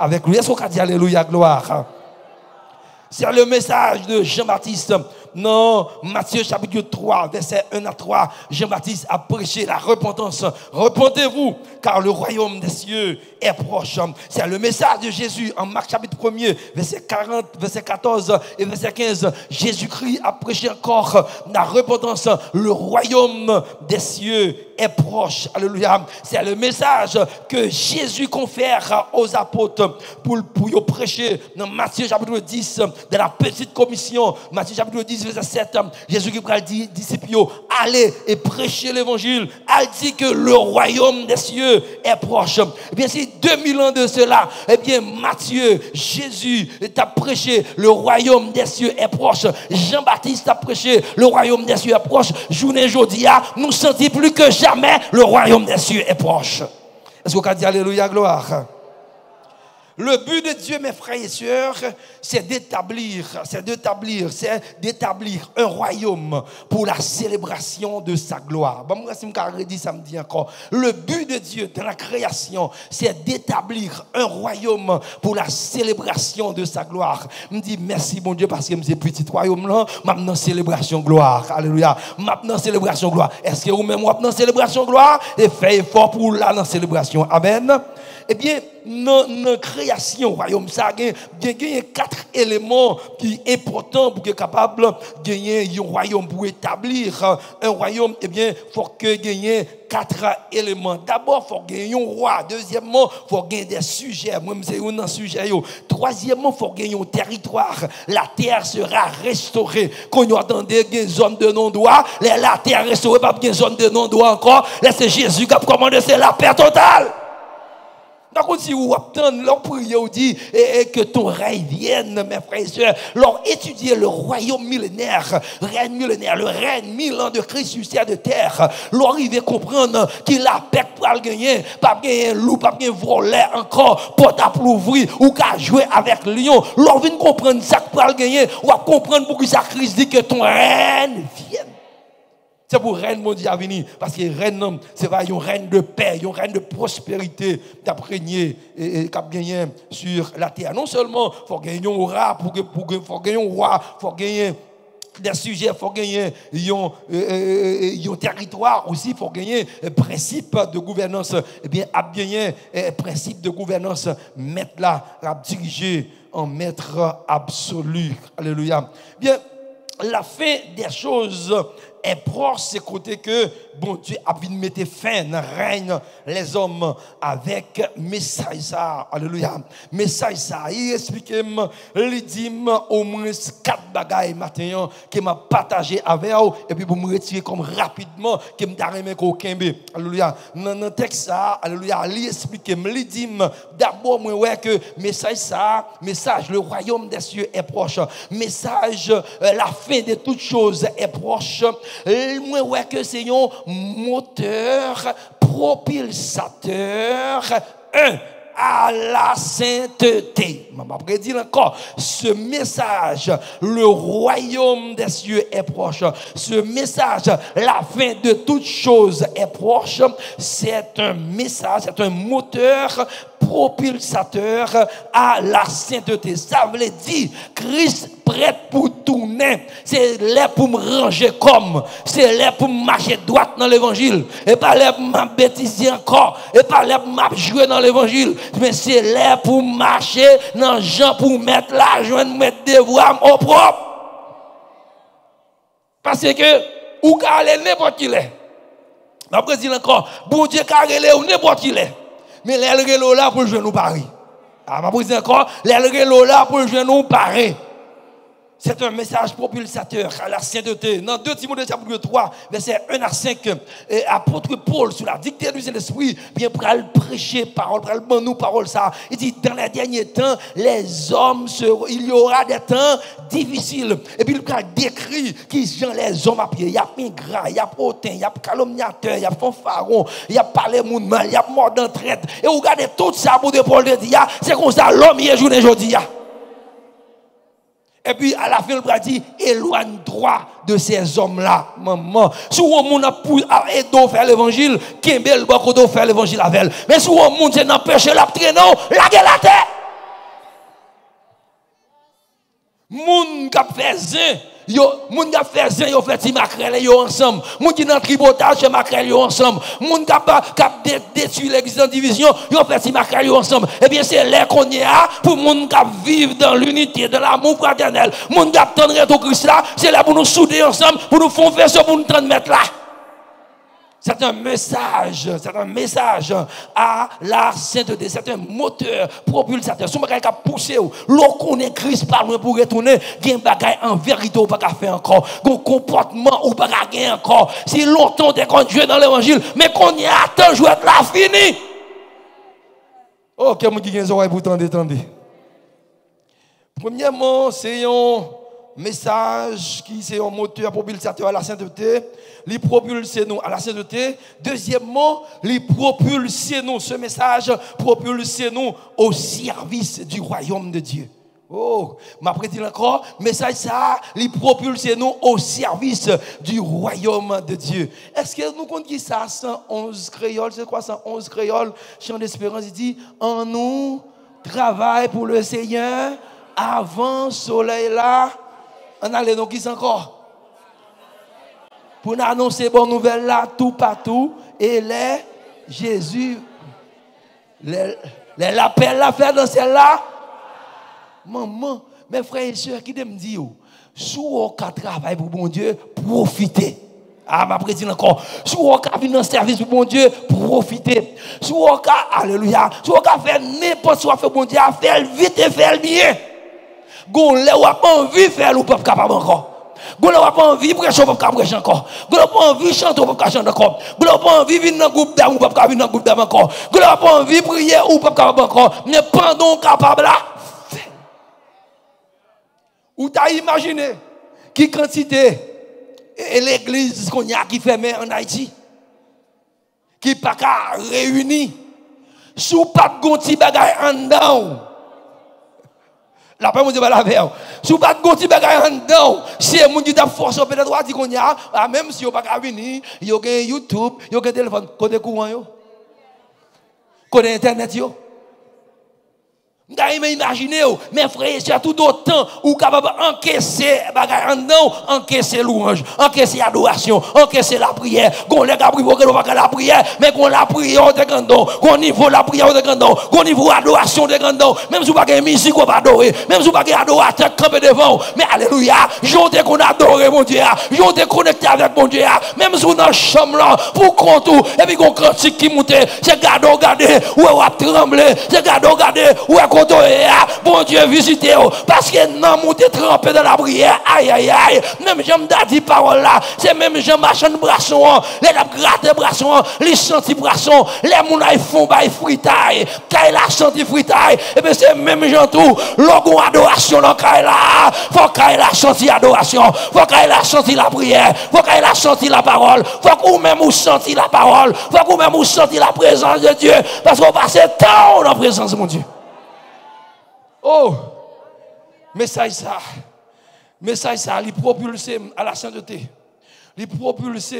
avec lui. Est-ce qu'on dit Alléluia, gloire? C'est le message de Jean-Baptiste non, Matthieu chapitre 3, verset 1 à 3, Jean-Baptiste a prêché la repentance. Repentez-vous, car le royaume des cieux est proche. C'est le message de Jésus en Marc chapitre 1 verset 40, verset 14 et verset 15. Jésus-Christ a prêché encore la repentance. Le royaume des cieux est proche. Alléluia. C'est le message que Jésus confère aux apôtres pour, pour prêcher dans Matthieu chapitre 10, dans la petite commission. Matthieu chapitre 10, verset 7. Jésus qui dit, disciples, allez et prêchez l'évangile. Elle dit que le royaume des cieux est proche. Eh bien, si 2000 ans de cela, eh bien, Matthieu, Jésus t'a prêché, le royaume des cieux est proche. Jean-Baptiste a prêché, le royaume des cieux est proche. Journée aujourd'hui, nous sentons plus que jamais, le royaume des cieux est proche. Est-ce qu'on peut dire Alléluia, gloire? Le but de Dieu, mes frères et sœurs, c'est d'établir, c'est d'établir, c'est d'établir un royaume pour la célébration de sa gloire. samedi encore. Le but de Dieu dans la création, c'est d'établir un royaume pour la célébration de sa gloire. Me dis merci, mon Dieu, parce que c'est petit royaume là, maintenant célébration gloire. Alléluia. Maintenant célébration gloire. Est-ce que vous-même, maintenant célébration gloire, et fait effort pour la célébration. Amen eh bien, dans la création royaume, ça, il y a quatre éléments qui sont importants pour être capable de gagner un royaume, pour établir un royaume, eh bien, il faut que gagner quatre éléments. D'abord, il faut gagner un roi. Deuxièmement, il faut gagner des sujets. Moi, c'est un sujet. Troisièmement, il faut gagner un territoire. La terre sera restaurée. Quand vous attendez une zone de non-droit, la terre restaurée, pas une zone de non-droit encore. C'est Jésus qui a commandé, c'est la paix totale. Donc, si vous attendez, leur prière, vous dit que ton règne vienne, mes frères et sœurs. Leur étudier le royaume millénaire, règne millénaire, le règne mille ans de Christ sur terre de terre. Leur arriver à comprendre qu'il a paix pour le gagner, pas gagner loup, pas gagner voler encore, porte à ou qu'à jouer avec lion. Leur vient comprendre ça pour le gagner, ou à comprendre pourquoi ça Christ dit que ton règne vienne. C'est pour règne mondial venir. Parce que règne, c'est un règne de paix, un règne de prospérité d'apprégner et, sur la terre. Non seulement il faut gagner un roi, pour, pour, faut gagner un roi, faut gagner des sujets, il faut gagner un territoire aussi, il faut gagner un principe de gouvernance. Eh bien, à gagner un principe de gouvernance, mettre là, à diriger en maître absolu. Alléluia. Bien, la fin des choses est proche, c'est côté que bon Dieu a bien mettre fin dans règne les hommes avec message ça. Alléluia. Message ça. Il explique, il dit au moins quatre bagailles matin que m'a partagé avec vous et puis pour me retirer comme rapidement que me remis au kembe. Alléluia. Dans le texte ça, alléluia, il explique, il dit d'abord moi ouais que message ça, message le royaume des cieux est proche. Message euh, la fin de toutes choses est proche. Moi ouais que c'est un moteur propulsateur un à la sainteté. Je dire encore, ce message, le royaume des cieux est proche. Ce message, la fin de toutes choses est proche. C'est un message, c'est un moteur propulsateur à la sainteté. Ça veut dire, Christ prêt pour tourner. C'est là pour me ranger comme. C'est là pour marcher droite dans l'évangile. Et pas là pour m'embêtiser encore. Et pas là pour jouer dans l'évangile. Mais c'est là pour marcher dans Jean pour mettre l'argent, mettre des voix au propre. Parce que, ou aller n'importe qui est. Après, dire encore, bon Dieu, car ou n'importe qui est. Mais l'elle là pour jouer nous Paris. Ah, ma encore, l'elle là pour jouer nous Paris. C'est un message propulsateur à la sainteté. Dans 2 Timothée chapitre 3, verset 1 à 5, et apôtre Paul, sous la dictée du Saint-Esprit, vient pour prêcher parole, pour nous parole ça. Il dit, dans les derniers temps, les hommes seront, il y aura des temps difficiles. Et puis il décrit qui sont les hommes à pied. Il y a gras, il y a hautain, il y a calomniateur, il y a fanfaron, il y a parlé moun mal, il y a mort d'entraide. Et vous regardez tout ça pour de Paul dire, c'est comme ça l'homme il est journée aujourd'hui. Et puis à la fin, il va dire éloigne droit de ces hommes-là, maman. Si on monde a aidé faire l'évangile, Kembel Bakodo faire l'évangile avec elle. Mais si on monde c'est n'empêcher la traîner, la la terre. Moun qui fait Yo, moun qui fait zin, yo fait makrel yo ensemble. Moun qui dans tribotage, makrel yo ensemble. Moun qui a détruit l'église en division, yo fait makrel yo ensemble. Eh bien, c'est l'air qu'on y a pour moun qui vivre dans l'unité, de l'amour fraternel. Moun qui attendre au Christ là, c'est là pour nous souder ensemble, pour nous faire faire pour nous transmettre là. C'est un message, c'est un message à la sainteté, c'est un moteur propulsateur. Si on a poussé, l'on connaît Christ par loin pour retourner, il y a bagage en vérité ou pas faire encore, un comportement ou pas gagner encore. Si longtemps qu'on conduit dans l'évangile, mais qu'on y attend, je vais là fini. Oh, quel monde qui a des oreilles pour tendre, Premièrement, c'est un message qui c'est un moteur propulsateur à la sainteté les propulser nous à la sainteté. Deuxièmement, les propulser nous, ce message, propulser nous au service du royaume de Dieu. Oh, m'a dit encore, message ça, les propulser nous au service du royaume de Dieu. Est-ce que nous comptons qui ça 111 créoles, c'est quoi 111 créoles? Chant d'espérance, il dit en nous travaille pour le Seigneur avant soleil là. On a les noms qui encore pour nous annoncer bonne nouvelle là, tout partout. Et les Jésus, les, les l'appel la faire dans celle-là. Maman, mes frères et sœurs, qui me dit, si vous travail pour bon Dieu, profitez. Ah, ma prédit encore. Si vous avez dans service pour bon Dieu, profitez. Si vous alléluia, si fait n'importe quoi bon Dieu, faire vite et faire bien. Gon, là, vous pas envie faire, vous pas capable encore. Vous n'avez pas envie prêcher, vous ne prêcher encore. Vous n'avez pas envie chanter, vous ne chanter encore. Vous n'avez pas envie venir dans groupe d'âme, vous ne venir dans groupe d'âme encore. Vous n'avez pas envie prier, vous ne capable encore. Mais pendant capable là, Ou t'as imaginé qui quantité et l'église qu'on y a qui fermée en Haïti, qui pas réunir, sous pas de bagay en dedans. La paix, mon Dieu, va la faire. Si vous pas de bagay en dedans, si vous qui peut-être dit qu'on y a, ah, même si vous pas venir, il y a YouTube, il y a téléphone, côté courant. Côté internet. Vous imaginez, mes frères, c'est tout autant ou capable d'encaisser bagay en dedans, encaisser louange, encaisser adoration, encaisser la prière. Qu'on les gars pour que nous pas la prière, mais qu'on la prière de grandon, qu'on niveau la prière de grandon, qu'on niveau adoration de grandon, même si vous pas de musique on va adorer, même si vous pas de adorateur camper devant, mais alléluia, j'en qu'on adore mon Dieu, j'en connecté avec mon Dieu, même si vous dans chambre là pour compte et puis qu'on critique qui monte, c'est garder regarder, ou va trembler, c'est garder regarder, ou bon Dieu visitez parce que non monté trempé dans la prière aïe aïe aïe. Même j'aime dit parole là. C'est même j'aime machin brasson les la gratte brasson les senti brasson. Les moun font bail fritaille. Kay la senti fritaille et bien c'est même gens tout logo adoration dans là faut kay la senti adoration. Faut kay la senti la prière. Faut kay la senti la parole. Faut qu'on même ou senti la parole. Faut qu'on même ou senti la présence de Dieu. Parce qu'on passe tant la présence mon Dieu Oh, message ça. Message ça, il propulse à la sainteté. Il propulse,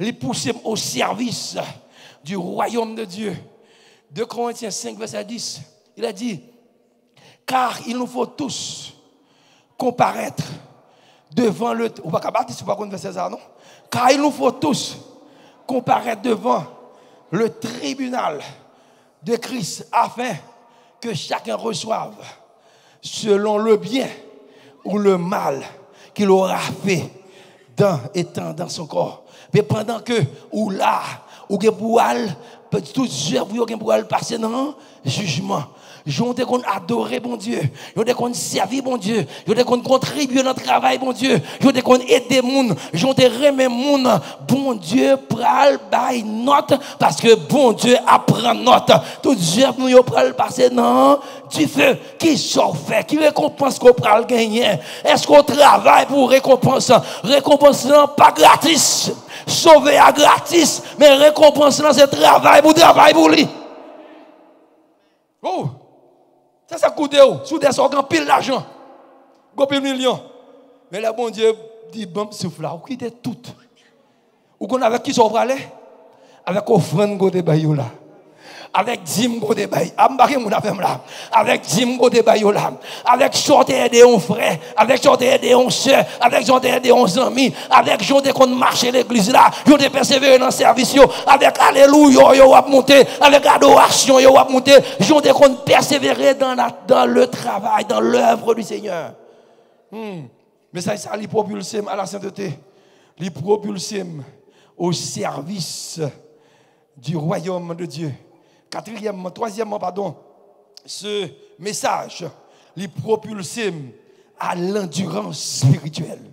il pousse au service du royaume de Dieu. 2 Corinthiens 5, verset 10, il a dit, car il nous faut tous comparaître devant le... Ou pas? Car il nous faut tous comparaître devant le tribunal de Christ afin que chacun reçoive selon le bien ou le mal qu'il aura fait dans étant dans son corps. Mais pendant que ou là, ou que pour tout pour pour passer dans le jugement. Des qu'on adorer bon Dieu. Des qu'on servir bon Dieu. Des qu'on contribuer dans le travail bon Dieu. Des qu'on aider moun. J'ont des remet moun. Bon Dieu pral bail note parce que bon Dieu apprend note. Tout Dieu nous pral passer dans du feu. Qui sort fait? Qui récompense qu'on pral gagner? Est-ce qu'on travaille pour récompense? Récompense pas gratis. Sauver à gratis. Mais récompense c'est travail pour travail pour lui. Oh! Ça, ça coûte où? Sous des organes, pile l'argent. Go pile million. Mais le bon Dieu dit, bon, souffle là, vous quittez tout. Ou qu'on avec qui sont aller? Avec offrande, go de là avec Jim Godé Bay, avec Jim Godé là, avec chanter de on frère, avec chanter de on soeur, avec chanter de on amis, avec chanter qu'on marche l'église là, de persévérer dans le service avec alléluia yo va monter, avec adoration yo va monter, chanter qu'on persévérer dans dans le travail, dans l'œuvre du Seigneur. Hmm. Mais ça ça lui propulse à la sainteté, lui propulse au service du royaume de Dieu. Quatrièmement, troisièmement, pardon, ce message, les propulse à l'endurance spirituelle.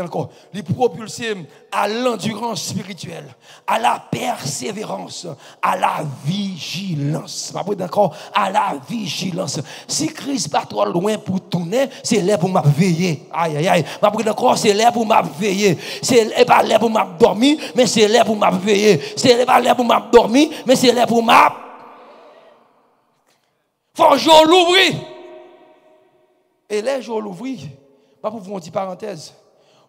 Encore, les propulse à l'endurance spirituelle, à la persévérance, à la vigilance. encore, à la vigilance. Si Christ pas trop loin pour tourner, c'est là pour m'a veiller. Aïe, aïe, aïe. encore, c'est là pour m'a veiller. C'est pas là pour m'a dormir, mais c'est là pour m'a veiller. C'est pas là pour m'a dormir, mais c'est là pour m'a faut jour l'ouvrir. Et les jours l'ouvrir, pas pour vous dire parenthèse.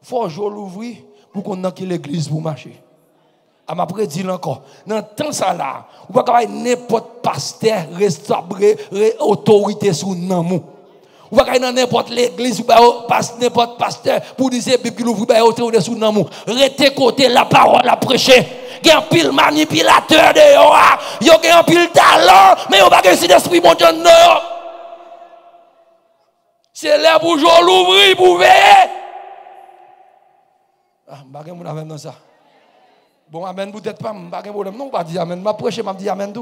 Faut jour l'ouvrir pour qu'on ait l'église pour marcher. À ma dit encore, dans temps ça là, vous pouvez avoir n'importe pasteur restaurer autorité sur nous. Vous pouvez dans n'importe l'église, ou n'importe pasteur pour dire que Bible ouvre autorité sur nous. Restez côté la parole à prêcher. Il y a un pile manipulateur de yo. Il y a un pile talent, mais il n'y a pas de d'esprit mon Dieu. C'est là pour l'ouvrir pour veiller. Ah, je ne dans ça. Bon, amen, peut-être pas, je ne non, pas dire amen. Je prêche, je dis amen.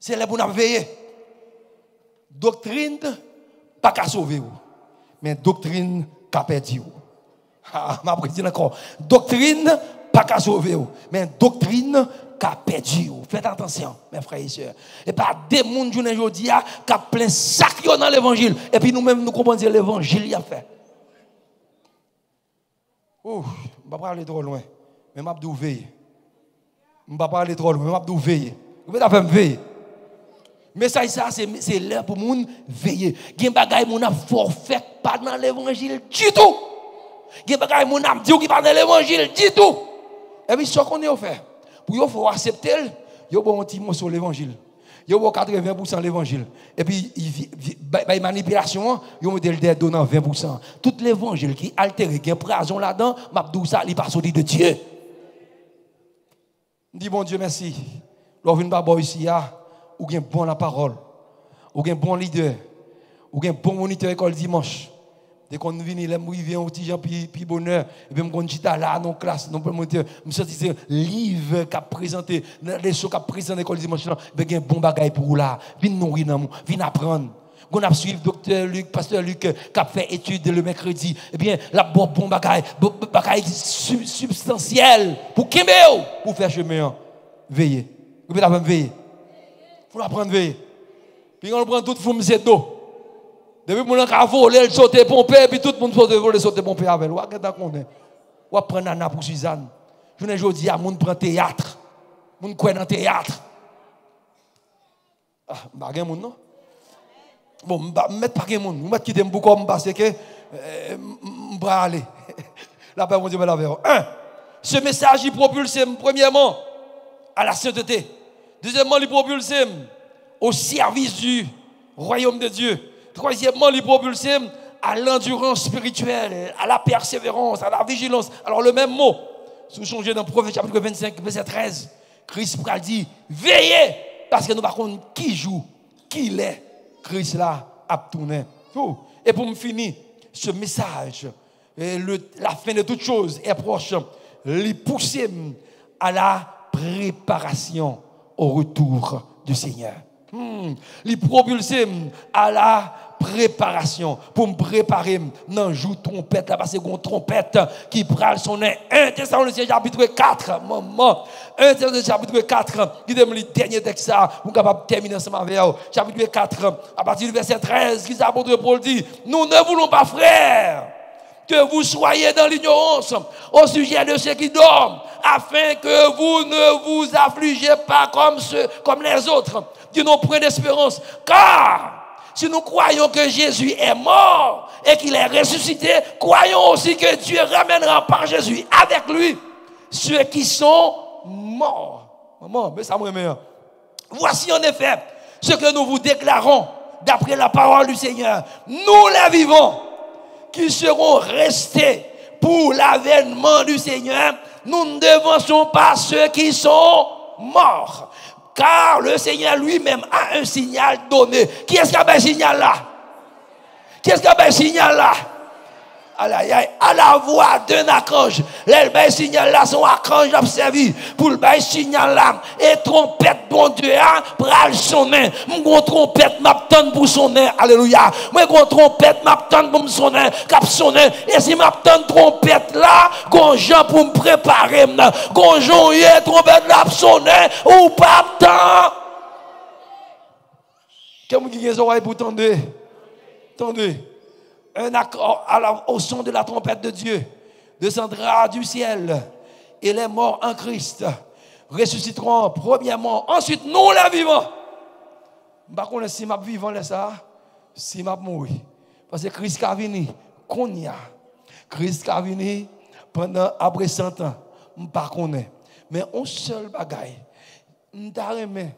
C'est là pour. Doctrine, pas qu'à sauver vous. Mais doctrine, qu'à perdre vous. Ah, je. Doctrine, pas qu'à sauver vous. Mais doctrine, qu'à perdu. Faites attention, mes frères et sœurs. Et pas des gens qui aujourd'hui qui a plein sac dans l'évangile. Et puis nous-mêmes, nous comprenons l'évangile, il a fait. Ouh, je ne vais pas aller trop loin. Mais je vais veiller. Je ne vais pas aller trop loin, mais je vais veiller. Vous pouvez faire veiller. Mais ça, c'est l'heure pour nous veiller. Il y a des choses qui sont forfait pas dans l'évangile du tout. Il y a des choses qui sont pas dans l'évangile du tout. Et puis, ce qu'on est fait, pour il faut accepter, il y a un petit mot sur l'évangile. Il y a 80% l'évangile. Et puis, a manipulation, il y a donnant 20%. Tout l'évangile qui altère, qui est présent là-dedans, m'a ça, il pas sorti de Dieu. Je dis, bon Dieu, merci. Lorsque vous ici, ou bien bon la parole, ou bien bon leader, ou bien bon moniteur école dimanche. Dès qu'on vient, il vient au petit puis bonheur, et puis on chita là dans classe, non moniteur, me sorti livre qu'a présenté, les choses qu'a présenté l'école dimanche là, ben bon bagage pour là, viens nourrir dans viens apprendre. On a suivi docteur Luc, pasteur Luc, qui a fait étude le mercredi. Eh bien, la bon bon bagage, bagage substantiel pour Kéméo, pour faire chemin. Veillez. Vous pouvez veiller faut apprendre veiller. Puis on prend toute femme c'est d'eau. Depuis mon a volé, elle saute pompé, puis tout le monde saute voler, saute pompé avec. Ou qu'est-ce qu'on est? Prendre Nana pour Suzanne. Je ne dis à mon prend théâtre. Mon quoi dans théâtre? Ah, pas gen moun non? Bon, mettre pas gen moun. Mettre quitter m'bouko parce que m'bra aller. La paix mon Dieu la Un, ce message il propulse premièrement à la sainteté. Deuxièmement, il propulse au service du royaume de Dieu. Troisièmement, il propulse à l'endurance spirituelle, à la persévérance, à la vigilance. Alors le même mot, si vous changez dans Prophète chapitre 25, verset 13, Christ a dit, veillez, parce que nous par contre, qui joue, qui l'est, Christ là a tourné. Et pour me finir, ce message, la fin de toutes choses est proche, les pousser à la préparation au retour du Seigneur. Hmm. Il propulse à la préparation pour me préparer dans joue trompette là parce que une trompette qui prend son nez. 1 Thessaloniciens chapitre 4 maman 1 Thessaloniciens chapitre 4 qui donne le dernier texte ça pour capable terminer ensemble avec chapitre 4 à partir du verset 13 qui s'apôtre Paul dit nous ne voulons pas frères que vous soyez dans l'ignorance au sujet de ceux qui dorment, afin que vous ne vous affligez pas comme, ceux, comme les autres, qui n'ont point d'espérance. Car si nous croyons que Jésus est mort et qu'il est ressuscité, croyons aussi que Dieu ramènera par Jésus avec lui ceux qui sont morts. Maman, mais ça me Voici en effet ce que nous vous déclarons d'après la parole du Seigneur. Nous la vivons qui seront restés pour l'avènement du Seigneur, nous ne devançons pas ceux qui sont morts. Car le Seigneur lui-même a un signal donné. Qui est-ce qui a un signal là? Qui est-ce qui a un signal là? À la voix d'un archange. Le bail signal là, son archange a servi pour le signal là. Et trompette, bon Dieu, hein, pral sonner. Mon trompette m'attend pour sonner. Alléluia. Mon trompette m'attend pour me sonner. Cap sonner. Et si m'attend trompette là, Jean pour me préparer, quand Jean y est trompette là, sonner, ou pas tant. Comme qui les oreilles pour tendre. Tendez un accord au son de la trompette de Dieu descendra du ciel et les morts en Christ ressusciteront premièrement. Ensuite, nous les vivants. Par contre, si je vivant, ça, si je mourir. Parce que Christ a venu, qu'on y a. Christ a venu pendant après 100 ans. Je ne sais Mais un seul bagaille. Je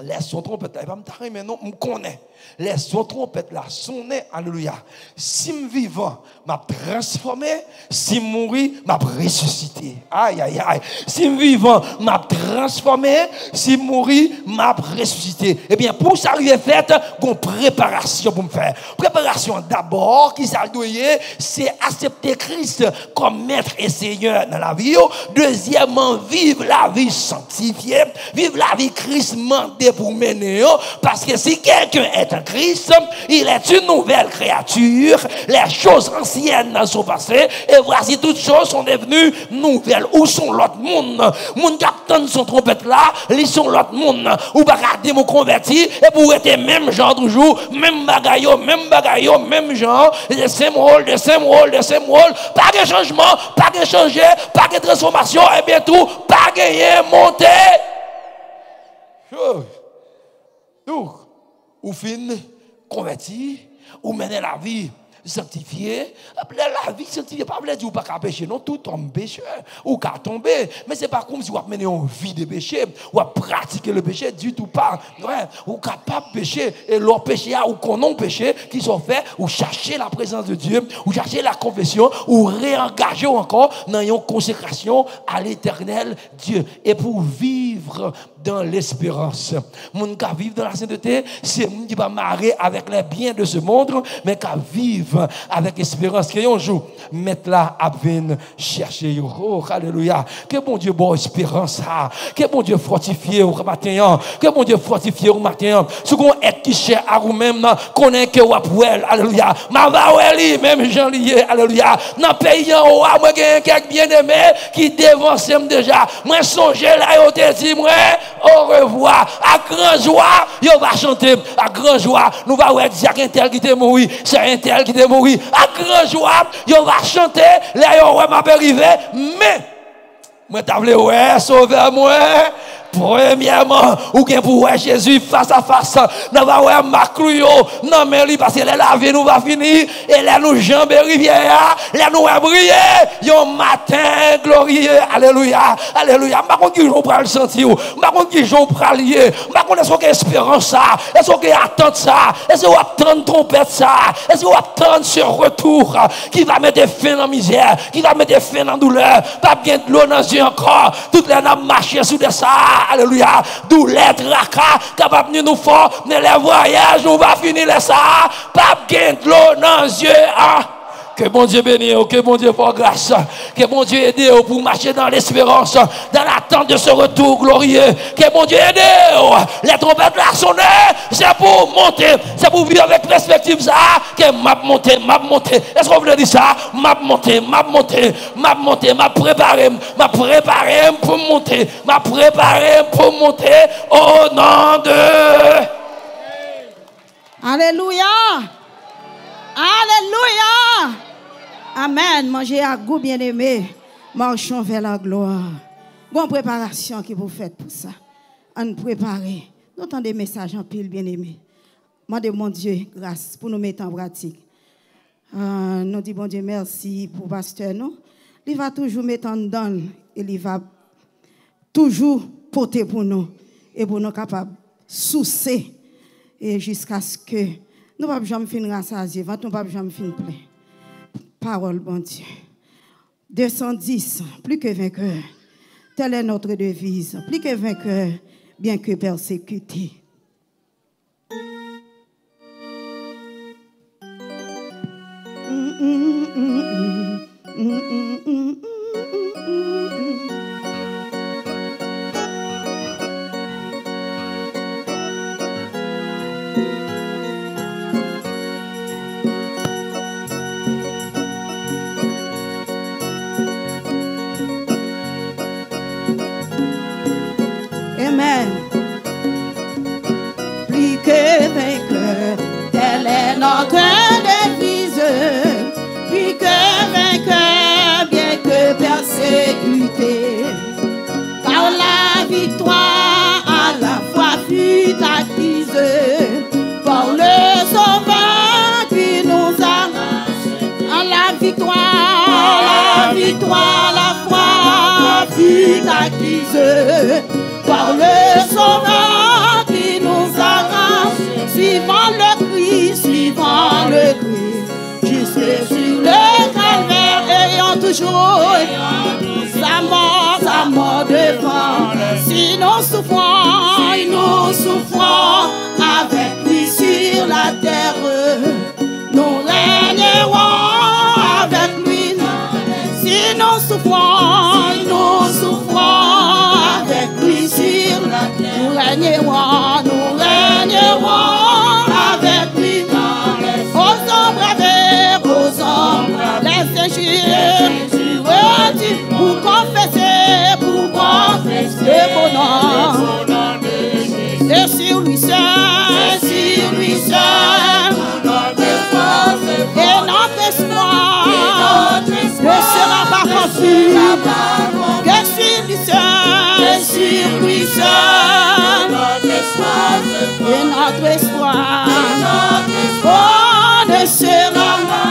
Laisse son trompette là, il va me mais non, je connais. Laisse son trompette là, sonner, alléluia. Si je vivant, m'a transformé. Si je mourir, m'a ressuscité. Aïe, aïe, aïe. Si je vivant, m'a transformé. Si je mourir, m'a ressuscité. Eh bien, pour ça, il est fait, une préparation pour me faire. Préparation d'abord, qui s'est c'est accepter Christ comme maître et seigneur dans la vie. Deuxièmement, vivre la vie sanctifiée. Vivre la vie Christ pour mener. Parce que si quelqu'un est Christ, il est une nouvelle créature. Les choses anciennes sont passées et voici toutes choses sont devenues nouvelles. Où sont l'autre monde? Mon capitaine son trompette là, ils sont l'autre monde. Ou pas mon converti et pour être même genre toujours, même bagaille, même bagaille, même genre, le même rôle, le même rôle, le même rôle. Pas de changement, pas de changer, pas de transformation et bien tout, pas de monter. Donc, ou fin converti, ou mener la vie sanctifié. La vie sanctifiée, pas dire ou pas qu'à pécher, non, tout tombe pécheur, ou qu'à tomber. Mais c'est pas comme si vous menez une vie de péché, ou à pratiquer le péché, du tout pas. Ou capable de pécher, et leur péché, ou qu'on non péché, qui sont faits, ou chercher la présence de Dieu, ou chercher la confession, ou réengager encore dans une consécration à l'éternel Dieu. Et pour vivre dans l'espérance. Mon qui vivre dans la sainteté, c'est mon qui va marrer avec les biens de ce monde, mais qui vivre avec espérance. Que un jour, mettre là à venir chercher. Oh, alléluia. Que bon Dieu, bon espérance. Que bon Dieu fortifié au matin. Que bon Dieu fortifié au matin. Ce qu'on est qui cher à vous-même, connaît que vous Alléluia. Ma va même Jean lié. Alléluia. Dans le pays haut, moi, j'ai quelques bien-aimés qui dévancent déjà. Moi, songez là, et dit, moi, au revoir. À grand joie, on va chanter. À grand joie, nous allons dire c'est un tel qui est mort. C'est un tel qui est mort. À grand joie, on va chanter. Là, on va m'arriver. Mais, moi, t'as voulu, ouais, sauver moi. Premièrement, ou bien pour voir Jésus face à face, nous va voir Macruyo, non mais lui parce que la vie nous va finir, et là nous jambes rivière, là nous va briller, un matin glorieux, alléluia, alléluia, ne sais qui j'en le sentir, ne sais qui j'en prend lier, je ne sais pas espérance ça, est-ce qu'on attend ça, est-ce qu'on attend trompette ça, est-ce qu'on attend ce retour qui va mettre fin dans la misère, qui va mettre fin dans la douleur, pas bien de l'eau dans les yeux encore, toutes les nappes marcher sous des ça alléluia, d'où l'être raka, capable de nous faire, les voyages, nous va finir ça, pas de l'eau dans les yeux, hein. Que bon Dieu bénisse, que bon Dieu fasse grâce. Que bon Dieu aide pour marcher dans l'espérance, dans l'attente de ce retour glorieux. Que bon Dieu aide. Les trompettes la sonner, c'est pour monter, c'est pour vivre avec perspective ça. Que m'a monté, m'a monté. Est-ce qu'on veut dire ça? M'a monté, m'a monté, m'a monté, m'a préparé, m'a préparé pour monter, m'a préparé pour monter au nom de. Alléluia. Alléluia. Amen. Mangez à goût, bien-aimé. Marchons vers la gloire. Bonne préparation que vous faites pour ça. On prépare. Nous avons des messages en pile, bien-aimé. Demandez mon Dieu grâce pour nous mettre en pratique. Euh, nous disons, bon Dieu, merci pour pasteur. Nous. Il va toujours mettre en dedans et il va toujours porter pour nous et pour nous capables soucer et jusqu'à ce que nous ne jamais finir rassasier, nous ne pas jamais finir plein. Parole, bon Dieu. 210, plus que vainqueur. Telle est notre devise. Plus que vainqueur, bien que persécuté. Amen. Est notre devise. Plus que vainqueur, bien que persécuté. Car la victoire à la fois fut acquise par le sauveur qui nous a. À la victoire, la victoire, la foi fut acquise par le sauveur qui nous a suivant le le cri, jusque le calvaire, ayant toujours sa mort, sa mort devant. Si nous souffrons, nous souffrons avec lui sur la terre, nous régnerons avec lui. Si nous souffrons, nous souffrons avec lui sur la terre. Nous régnerons, nous régnerons pour confesser, pour confesser mon nom. Et sur lui seul, sur lui seul, et notre espoir ne sera pas confus. Que sur lui seul, seul, et notre espoir, oh, ne sera ami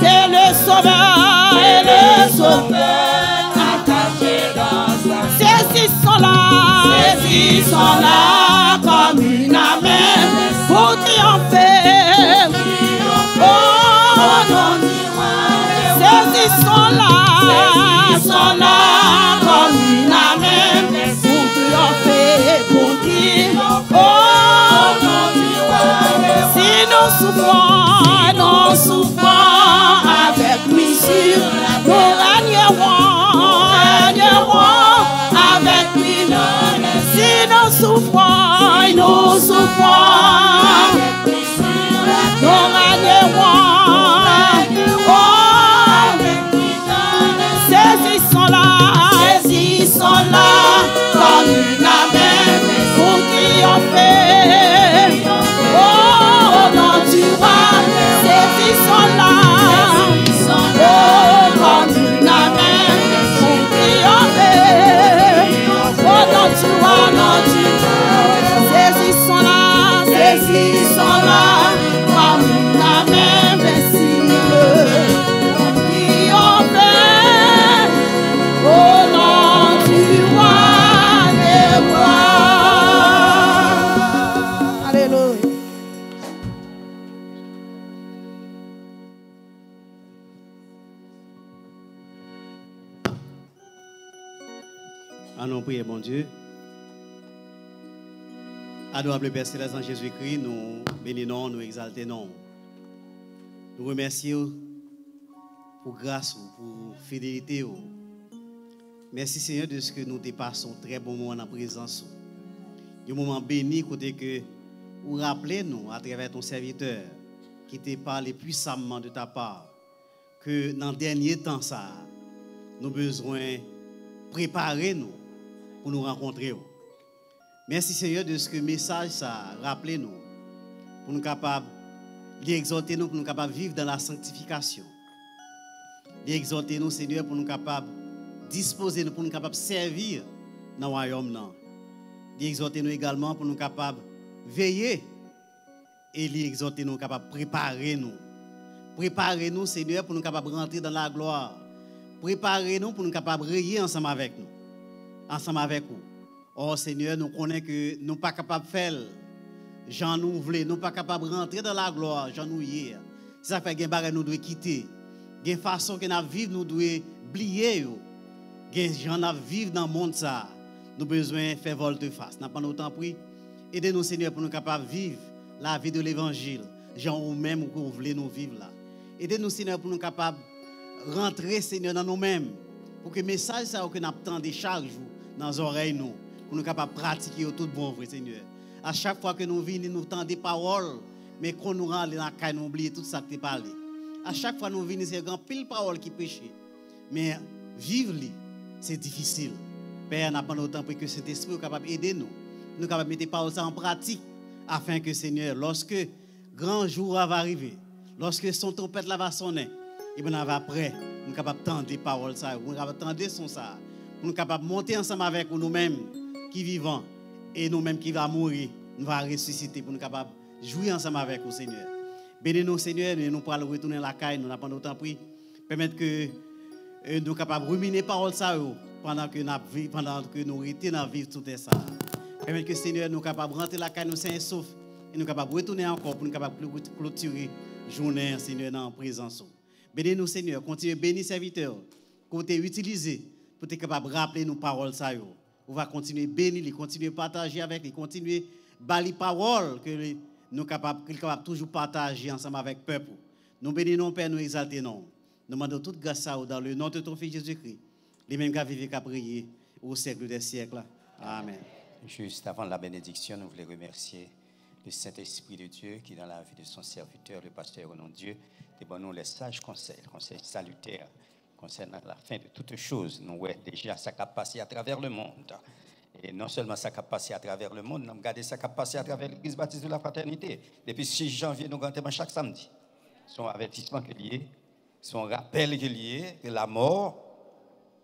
c'est le sauveur, et le sauveur attaché dans sa Saisissons-la, saisissons-la comme une amène pour triompher. Comme une souffrons, nous souffrons avec lui régnerons avec. Si nous souffrons, nous souffrons, saisissons-la, saisissons-la Dieu. Adorable Père Céleste en Jésus-Christ, nous bénissons, nous exaltons. Nous remercions pour grâce, pour fidélité. Merci Seigneur de ce que nous dépassons très bon moment en présence. Un moment béni côté que vous rappelez nous à travers ton serviteur qui te parlé puissamment de ta part que dans le dernier temps ça nous besoin préparer nous pour nous rencontrer. Merci Seigneur de ce que message ça rappelez nous pour nous capables d'exhorter nous pour nous capables vivre dans la sanctification. D'exhorter nous Seigneur pour nous capables disposer nous pour nous capables servir dans le royaume D'exhorter nous également pour nous capables de veiller et d'exhorter nous capables préparer nous. Préparer nous Seigneur pour nous capables de rentrer dans la gloire. Préparer nous pour nous capables de rayer ensemble avec nous. Ensemble avec vous. Oh Seigneur, nous connaissons que nous ne sommes pas capables de faire. Jean nous nous ne sommes pas capables de rentrer dans la gloire, Jean nous hier. Ça fait que nous devons quitter. Une façon que nous vivons, nous devons oublier. Des gens qui vivent dans le monde. Ça. Nous besoin de faire volte-face. Nous pas autant pris. Aidez-nous, Seigneur, pour nous capables de vivre la vie de l'évangile. Jean ou même voulez nous vivre là. Aidez-nous, Seigneur, pour nous capables de rentrer, Seigneur, dans nous-mêmes. Pour que le message ça, que nous attendons chaque jour dans nos oreilles, nous pour nous capables de pratiquer tout bon, vrai Seigneur. À chaque fois que nous venons, nous tendons des paroles, mais quand nous rentrons dans la nous oublions tout ça que tu parlé. À chaque fois que nous venons, c'est grand pile parole qui pêche. Mais vivre, c'est difficile. Père, n'a pas autant pour que cet esprit soit capable d'aider nous. Nous capables de mettre paroles en pratique afin que Seigneur, lorsque grand jour va arriver, lorsque son trompette là va sonner, et bien va prêt, nous sommes capables d'entendre des paroles ça, nous sommes capables d'entendre son ça. Nous sommes capables de monter ensemble avec nous-mêmes qui vivons et nous-mêmes qui va mourir, nous allons ressusciter pour nous capables de jouer ensemble avec vous, Seigneur. Bénis-nous, Seigneur, et nous pourrons retourner à la caille, nous n'avons autant pris. Permettre que euh, nous sommes capables de ruminer parole ça pendant que nous pendant que nous la vie tout ça. Permettre que Seigneur nous capables de rentrer la caille nous sains et sauf et nous capables de retourner encore pour nous capables de clôturer journée Seigneur dans la présence. Bénis-nous Seigneur, continue bénir serviteurs, côté utiliser pour être capable de rappeler nos paroles ça on va continuer à bénir, continuer à partager avec lui, continuer à balayer paroles que nous sommes capables, capable toujours partager ensemble avec le peuple. Nous bénissons, Père, nous exaltons. Nous demandons toute grâce à dans le nom de ton Fils Jésus-Christ. Les mêmes qui vivent, qui prié au siècle des siècles. Amen. Juste avant la bénédiction, nous voulons remercier le Saint-Esprit de Dieu qui, dans la vie de son serviteur, le pasteur au nom de Dieu, nous les sages conseils, conseils salutaires concernant la fin de toutes choses, nous voyons déjà sa capacité à travers le monde. Et non seulement sa capacité à travers le monde, nous avons sa capacité à travers l'Église baptiste de la fraternité. Depuis 6 janvier, nous avons chaque samedi. Son avertissement que lié, son rappel que lié, de la mort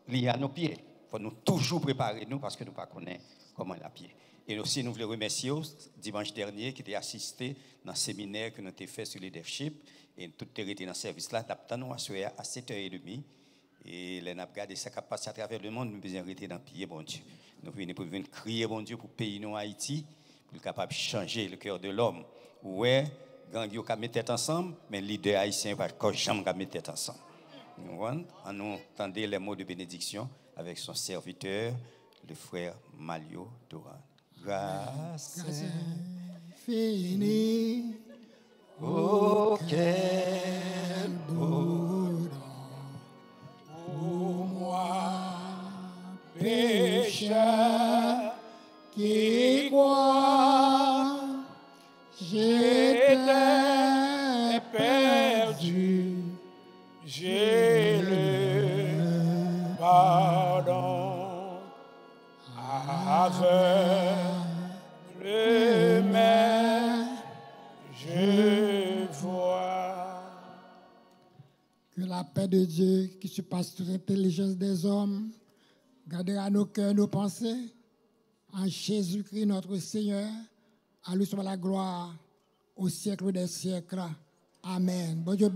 liée à nos pieds. Il faut nous toujours préparer nous parce que nous ne connaissons pas comment la pied. Et aussi, nous voulons remercier dimanche dernier qui était assisté dans le séminaire que nous avons fait sur le leadership. Et tout été dans ce service-là, nous à 7h30. Et les n'a gardé sa capacité à travers le monde, nous besoin arrêter dans pied, bon Dieu. Nous venons pour venir crier, bon Dieu, pour pays nous Haïti, pour être capable de changer le cœur de l'homme. Ouais, gang yo mettre tête ensemble, mais leader haïtien va jamais mettre tête ensemble. Nous en nous les mots de bénédiction avec son serviteur, le frère Malio Doran. Grâce fini. Oh, pour moi, pécheur qui croit, j'étais perdu, j'ai le pardon paix de Dieu qui surpasse toute intelligence des hommes gardera nos cœurs, nos pensées en Jésus-Christ notre Seigneur. À lui soit la gloire au siècle des siècles. Amen. Bon Dieu.